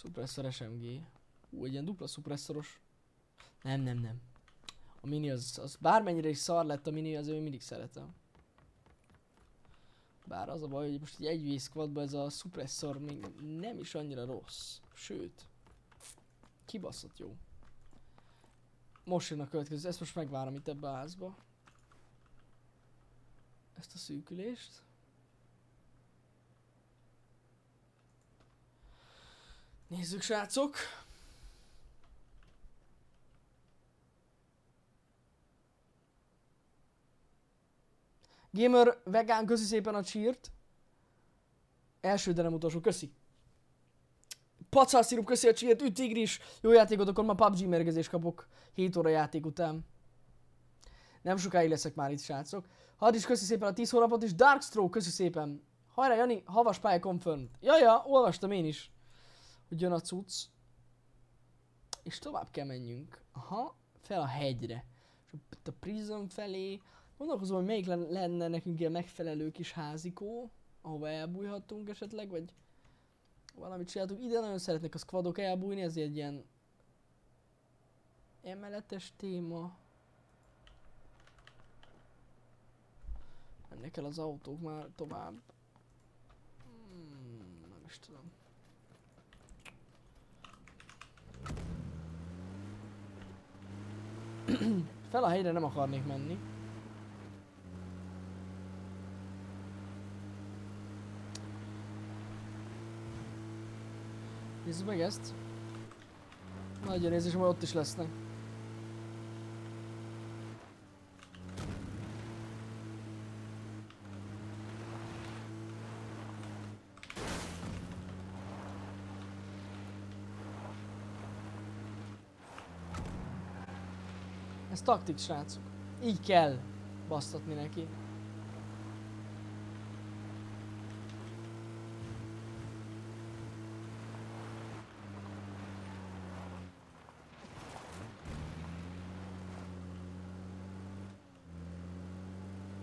Suppressor SMG. Ú, egy ilyen dupla suppressoros. Nem, nem, nem. A mini az, az bármennyire is szar lett a mini, az ő mindig szeretem. Bár az a baj, hogy most egy 1 squadban ez a suppressor még nem is annyira rossz. Sőt. Kibaszott jó. Most jön a következő, ezt most megvárom itt ebbe a házba. Ezt a szűkülést. Nézzük srácok. Gamer vegán, köszi szépen a csírt. Első, de nem utolsó, köszi. Pacalszirup, köszi a csírt, üt tigris. Jó játékot, akkor ma PUBG mérgezés kapok. 7 óra játék után. Nem sokáig leszek már itt, srácok. Hadd is köszi szépen a 10 hónapot, és Darkstroke, köszi szépen. Hajrá, Jani, havas pálya confirmed. Jaja, olvastam én is, hogy jön a cucc. És tovább kell menjünk. Aha, fel a hegyre. És a Prism felé. Gondolkozom, hogy melyik len- lenne nekünk ilyen megfelelő kis házikó, ahova elbújhatunk esetleg, vagy valamit csináltunk. Ide nagyon szeretnek a squadok elbújni, ez egy ilyen emeletes téma. Mennek el az autók már tovább. Hmm, nem is tudom. Fel a helyre nem akarnék menni. Nézzük meg ezt. Nagyon érzésem, hogy ott is lesznek. Taktik, srácok. Így kell basztatni neki.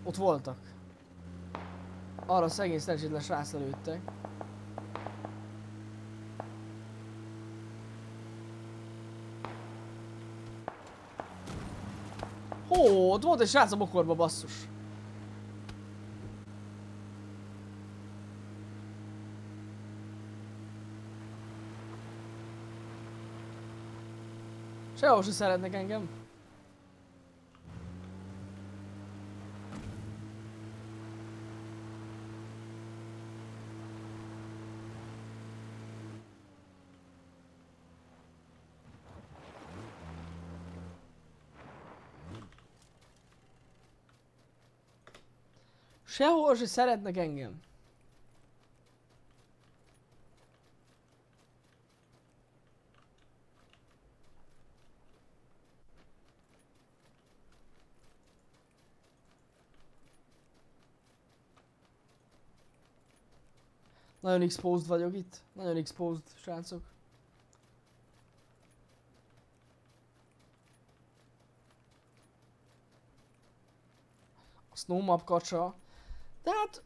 Ott voltak. Arra szegény szerencsétlen srácra lőttek. Ott volt egy srác a bokorba, basszus. Sehol se szeretnek engem. Sehol se szeretnek engem. Nagyon exposed vagyok itt. Nagyon exposed, srácok. A Snowmap kacsa. De hát...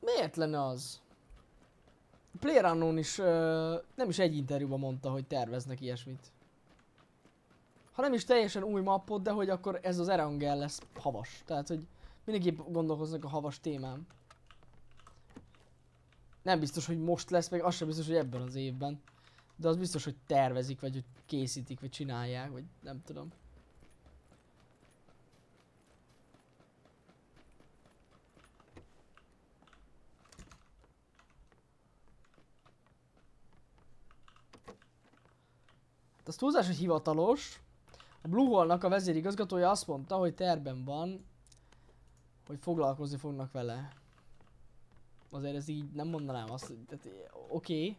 Miért lenne az? PlayerUnknown is ö, nem is egy interjúban mondta, hogy terveznek ilyesmit. Ha nem is teljesen új mappot, de hogy akkor ez az Erangel lesz havas. Tehát, hogy mindenképp gondolkoznak a havas témán. Nem biztos, hogy most lesz, meg az sem biztos, hogy ebben az évben. De az biztos, hogy tervezik, vagy hogy készítik, vagy csinálják, vagy nem tudom. Az túlzás, hogy hivatalos. A Blue Hole-nak a vezérigazgatója azt mondta, hogy terben van, hogy foglalkozni fognak vele. Azért ez így nem mondanám azt, hogy oké. Okay.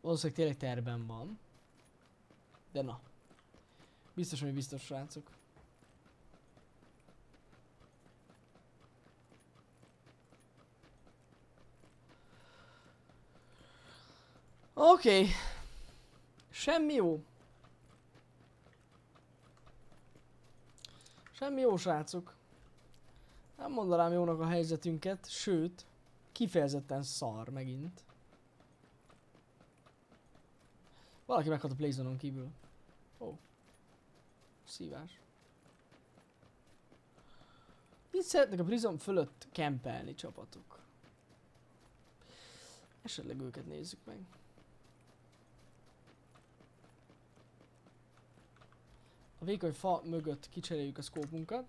Valószínűleg tényleg terben van. De na. Biztos, hogy biztos srácok. Oké. Okay. Semmi jó. Semmi jó, srácok. Nem mondanám jónak a helyzetünket, sőt, kifejezetten szar megint. Valaki meghalt a Playzonon kívül. Ó. Oh. Szívás. Mit szeretnek a Prism fölött kempelni csapatok? Esetleg őket nézzük meg. A vékony fa mögött kicseréljük a szkópunkat.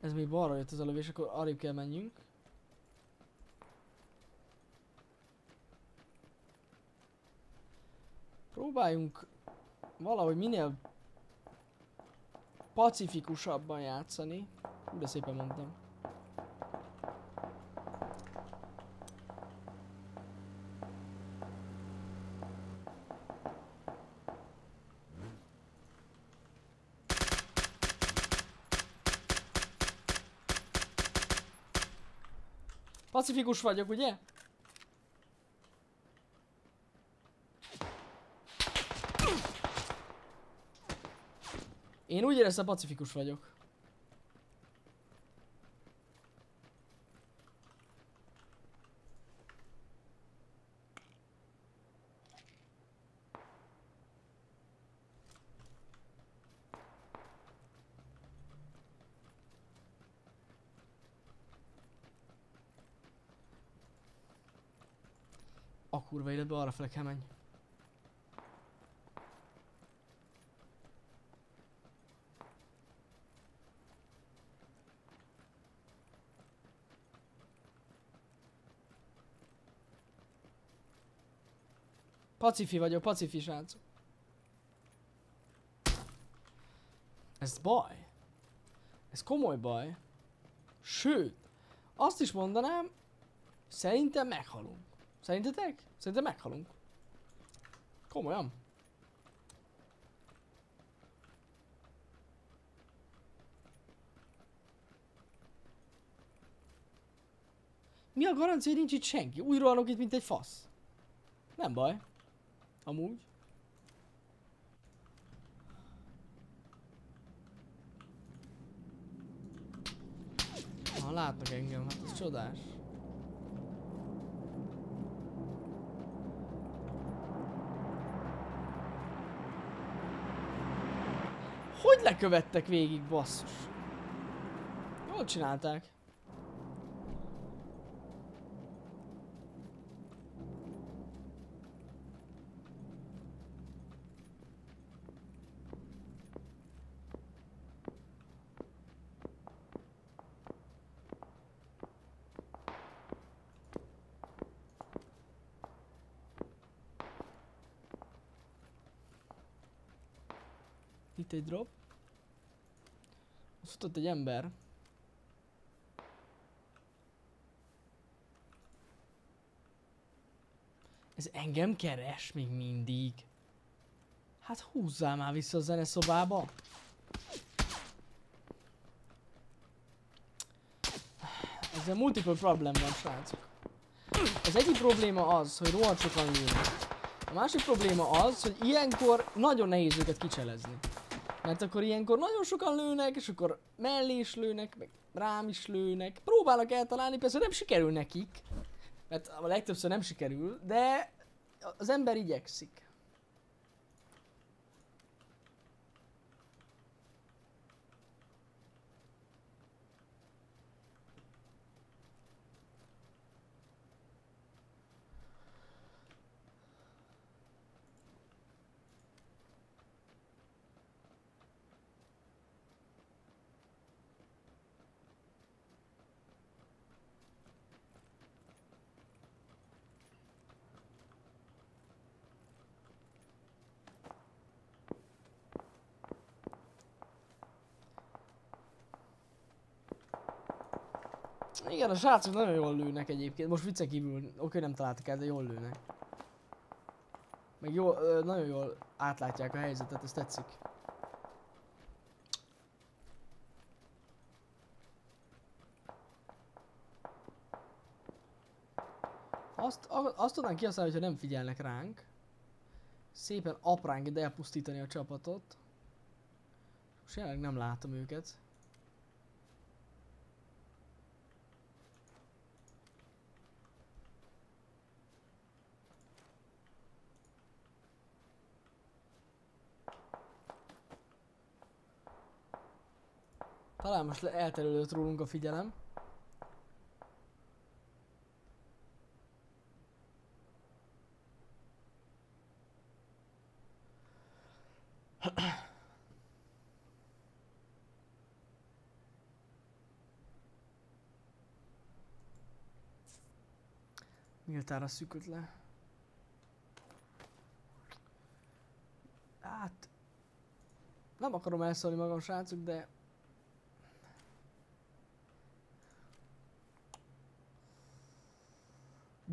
Ez még balra jött ez a lövés, akkor arrébb kell menjünk. Próbáljunk valahogy minél pacifikusabban játszani. De szépen mondtam. Pacifikus vagyok, ugye? Én úgy éreztem, pacifikus vagyok. Kurva életbe arra fele kell menj. Pacifi vagyok, pacifi srácok. Ez baj. Ez komoly baj. Sőt, azt is mondanám, szerintem meghalunk. Szerintetek? Szerintem meghalunk. Komolyan. Mi a garancia, hogy nincs itt senki? Rohanok itt, mint egy fasz. Nem baj. Amúgy. Ha látnak engem, hát ez csodás. Hogy lekövettek végig, basszus? Jól csinálták. Itt egy drop. Ott futott egy ember. Ez engem keres még mindig. Hát húzzál már vissza a zeneszobába. Ezzel multiple problem van, srácok. Az egyik probléma az, hogy rohadt sokan lőnek. A másik probléma az, hogy ilyenkor nagyon nehéz őket kicselezni. Mert akkor ilyenkor nagyon sokan lőnek, és akkor mellé is lőnek, meg rám is lőnek. Próbálnak eltalálni, persze nem sikerül nekik. Mert a legtöbbször nem sikerül, de az ember igyekszik. Igen, a srácok nagyon jól lőnek egyébként. Most viccen kívül, oké, nem találtak el, de jól lőnek. Meg jó, nagyon jól átlátják a helyzetet, ez tetszik. Azt, azt tudnánk kihasználni, hogyha nem figyelnek ránk. Szépen apránként elpusztítani a csapatot. Most jelenleg nem látom őket. Talán most elterülődött rólunk a figyelem. Méltára szűkült le. Hát... Nem akarom elszólni magam, srácok, de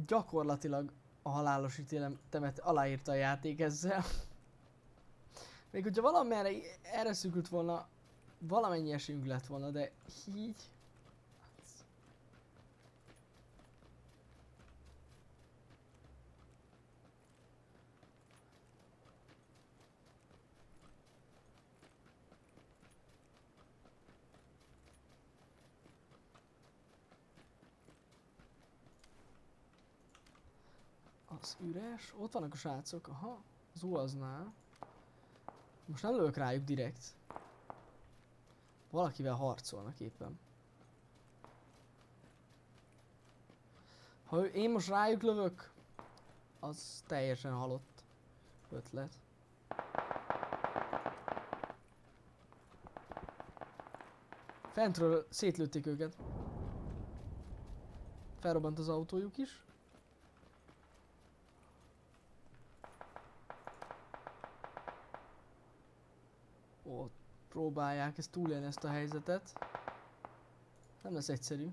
gyakorlatilag a halálos ítéletemet aláírta a játék ezzel. Még hogyha valamelyre erre szűkült volna, valamennyi esélyünk lett volna, de így... Az üres. Ott vannak a srácok. Aha. Az uaznál. Most nem lövök rájuk direkt. Valakivel harcolnak éppen. Ha én most rájuk lövök, az teljesen halott ötlet. Fentről szétlőtték őket. Felrobbant az autójuk is. Ott próbálják ezt túlélni ezt a helyzetet. Nem lesz egyszerű.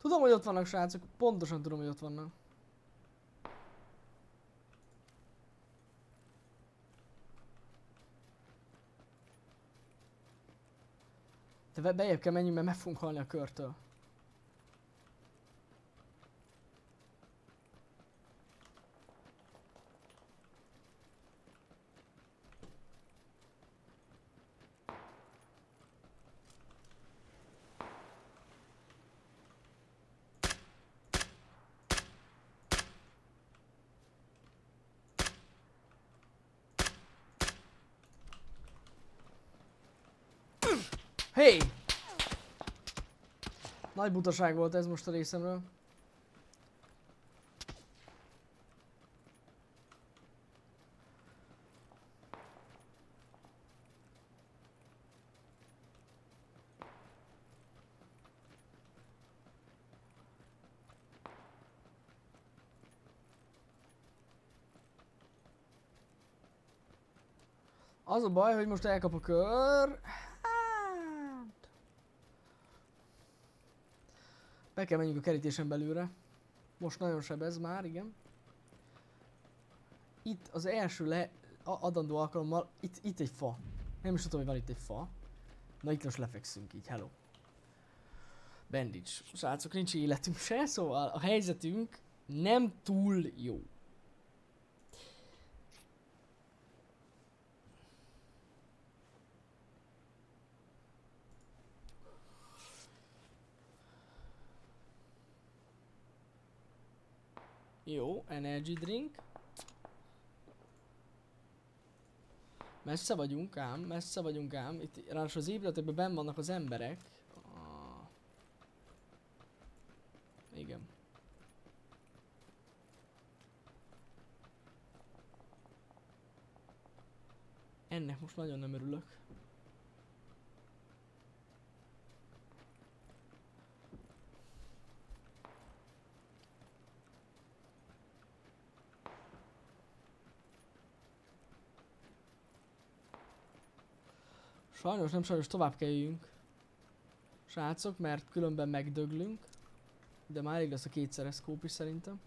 Tudom, hogy ott vannak srácok, pontosan tudom, hogy ott vannak. De be- bejebb kell menjünk, mert meg fogunk halni a körtől. Hey! Nagy butaság volt ez most a részemről. Az a baj, hogy most elkap a kör. Be kell menjünk a kerítésen belőle. Most nagyon sebez már, igen. Itt az első le adandó alkalommal, itt, itt egy fa. Nem is tudom, hogy van itt egy fa. Na itt most lefekszünk így, hello. Bandage. Srácok, nincs életünk se, szóval a helyzetünk nem túl jó. Jó, energy drink. Messze vagyunk ám, messze vagyunk ám. Itt ráadásul az épületekben benn vannak az emberek. Ah. Igen. Ennek most nagyon nem örülök. Sajnos, nem sajnos tovább kell jöjjünk. Srácok, mert különben megdöglünk. De már elég lesz a kétszeres scope is szerintem.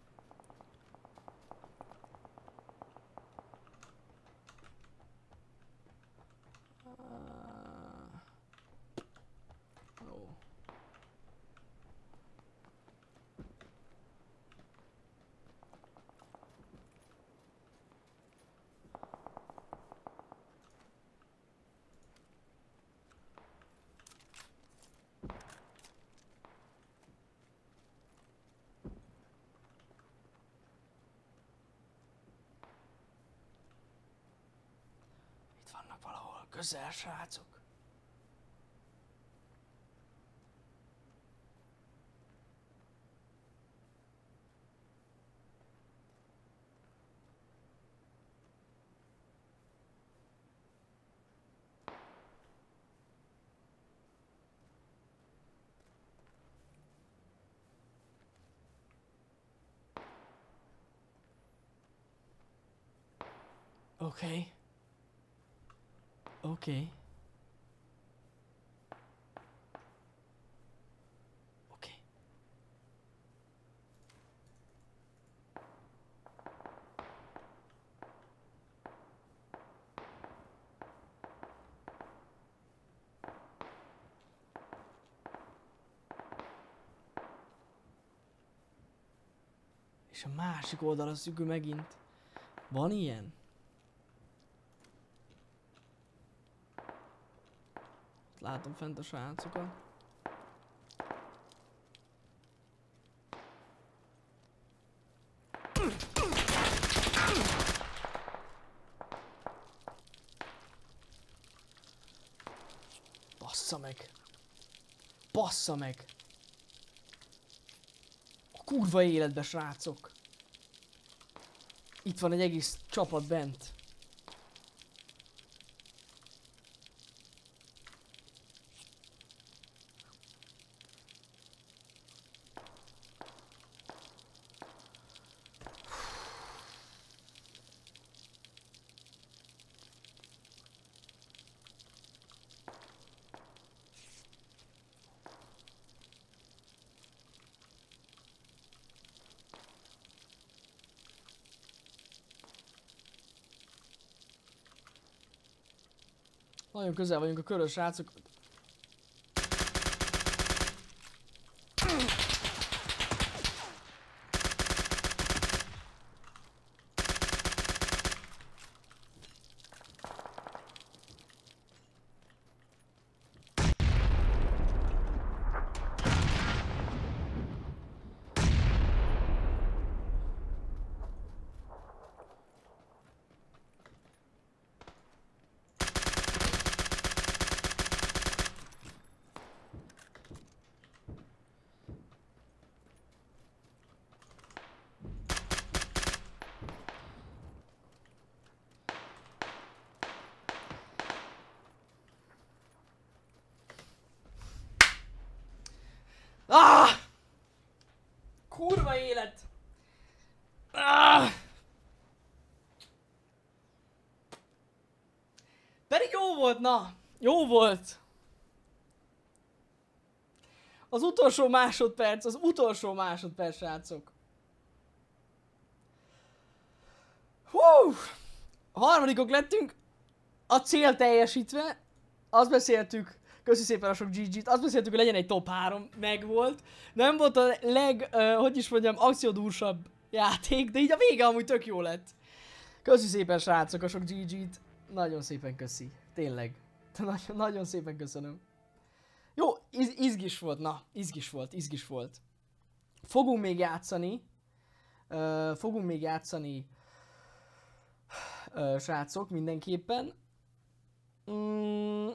Ah. Ó. Itt vannak valahol közel, srácok. Oké. Okay. Oké. Oké. És a másik oldal az szükő megint. Van ilyen? Látom fent a srácokat. Bassza meg. Bassza meg. A kurva életbe, srácok. Itt van egy egész csapat bent. Nagyon közel vagyunk a körös srácok. Ah! Kurva élet! Ah! Pedig jó volt, na! Jó volt! Az utolsó másodperc, az utolsó másodperc, srácok. Hú! Harmadikok lettünk, a cél teljesítve, azt beszéltük, Köszi szépen a sok GG-t. Azt beszéltük, hogy legyen egy top 3, meg volt. Nem volt a leg, uh, hogy is mondjam, akciódúsabb játék, de így a vége amúgy tök jó lett. Köszi szépen srácok a sok GG-t. Nagyon szépen köszi. Tényleg. Nagyon, nagyon szépen köszönöm. Jó, iz, izgis volt, na, izgis volt, izgis volt. Fogunk még játszani. Uh, fogunk még játszani uh, srácok, mindenképpen. Mm,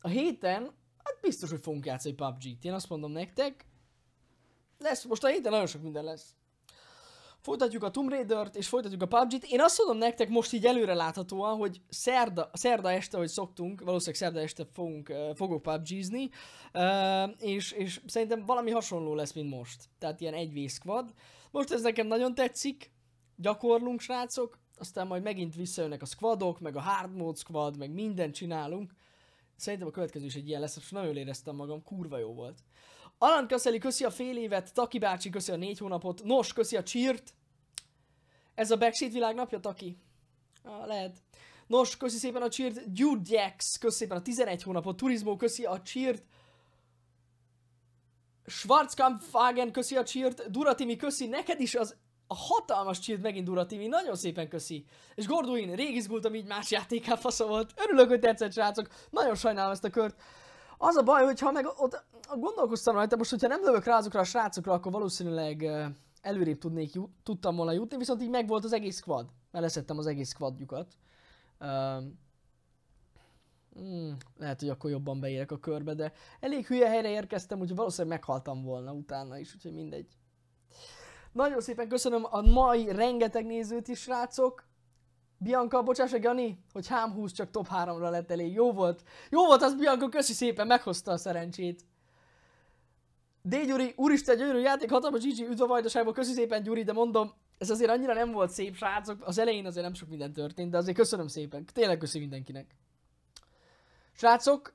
a héten, hát biztos, hogy fogunk játszani PUBG-t. Én azt mondom nektek, lesz, most a héten nagyon sok minden lesz. Folytatjuk a Tomb Raider-t, és folytatjuk a PUBG-t. Én azt mondom nektek most így előre láthatóan, hogy szerda, szerda este, hogy szoktunk, valószínűleg szerda este fogunk, fogok PUBG-zni, és, és szerintem valami hasonló lesz, mint most. Tehát ilyen egy squad. Most ez nekem nagyon tetszik, gyakorlunk srácok, aztán majd megint visszajönnek a squadok, meg a hard mode squad, meg mindent csinálunk. Szerintem a következő is egy ilyen lesz, és nagyon éreztem magam, kurva jó volt. Alan Köszeli, köszi a fél évet, Taki bácsi, köszi a négy hónapot, Nos, köszi a csírt. Ez a Backseat világ napja, Taki? Ah, lehet. Nos, köszi szépen a csírt, Judex, köszi szépen a 11 hónapot, Turizmó, köszi a csírt. Schwarzkampfhagen, köszi a csírt, Duratimi, köszi neked is az a hatalmas csilt megint Dura TV, nagyon szépen köszi. És Gorduin, rég izgultam így más játéká fasza volt. Örülök, hogy tetszett srácok, nagyon sajnálom ezt a kört. Az a baj, hogy ha meg ott gondolkoztam rajta, most hogyha nem lövök rá azokra a srácokra, akkor valószínűleg előrébb tudnék, tudtam volna jutni, viszont így megvolt az egész squad. Mert leszettem az egész squadjukat. Um, lehet, hogy akkor jobban beérek a körbe, de elég hülye helyre érkeztem, úgyhogy valószínűleg meghaltam volna utána is, úgyhogy mindegy. Nagyon szépen köszönöm a mai rengeteg nézőt is, srácok. Bianca, bocsáss meg, Jani, hogy hám 20 csak top 3-ra lett elég. Jó volt. Jó volt az, Bianca, köszi szépen, meghozta a szerencsét. D. Gyuri, úristen, gyönyörű játék, hatalmas GG, üdv a vajdaságból, köszi szépen Gyuri, de mondom, ez azért annyira nem volt szép, srácok. Az elején azért nem sok minden történt, de azért köszönöm szépen. Tényleg köszi mindenkinek. Srácok,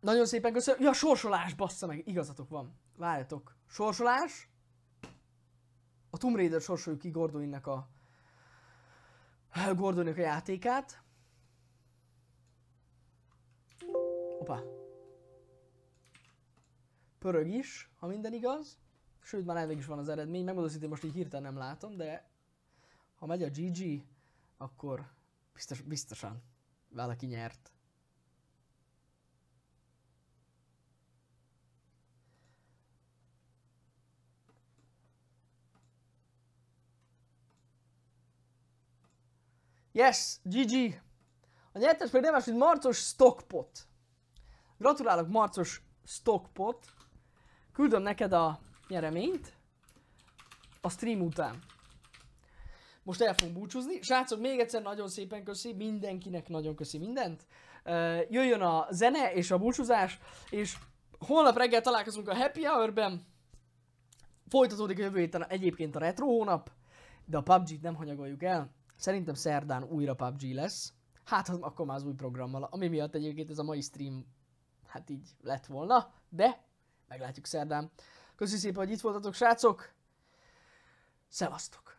nagyon szépen köszönöm. Ja, sorsolás, bassza meg, igazatok van. Várjatok. Sorsolás. A Tomb Raider sorsoljuk ki Gordonnek a Gordonnak a játékát. Opa. Pörög is, ha minden igaz. Sőt, már elég is van az eredmény. Megmondom hogy most így hirtelen nem látom, de ha megy a GG, akkor biztos, biztosan valaki nyert. Yes, GG. A nyertes pedig nem más, mint Marcos Stockpot. Gratulálok Marcos Stockpot. Küldöm neked a nyereményt a stream után. Most el fogunk búcsúzni. Srácok, még egyszer nagyon szépen köszi, mindenkinek nagyon köszi mindent. Jöjjön a zene és a búcsúzás, és holnap reggel találkozunk a Happy Hour-ben. Folytatódik a jövő héten egyébként a Retro hónap, de a PUBG-t nem hanyagoljuk el. Szerintem szerdán újra PUBG lesz. Hát akkor már az új programmal, ami miatt egyébként ez a mai stream hát így lett volna, de meglátjuk szerdán. Köszönjük szépen, hogy itt voltatok, srácok! Szevasztok!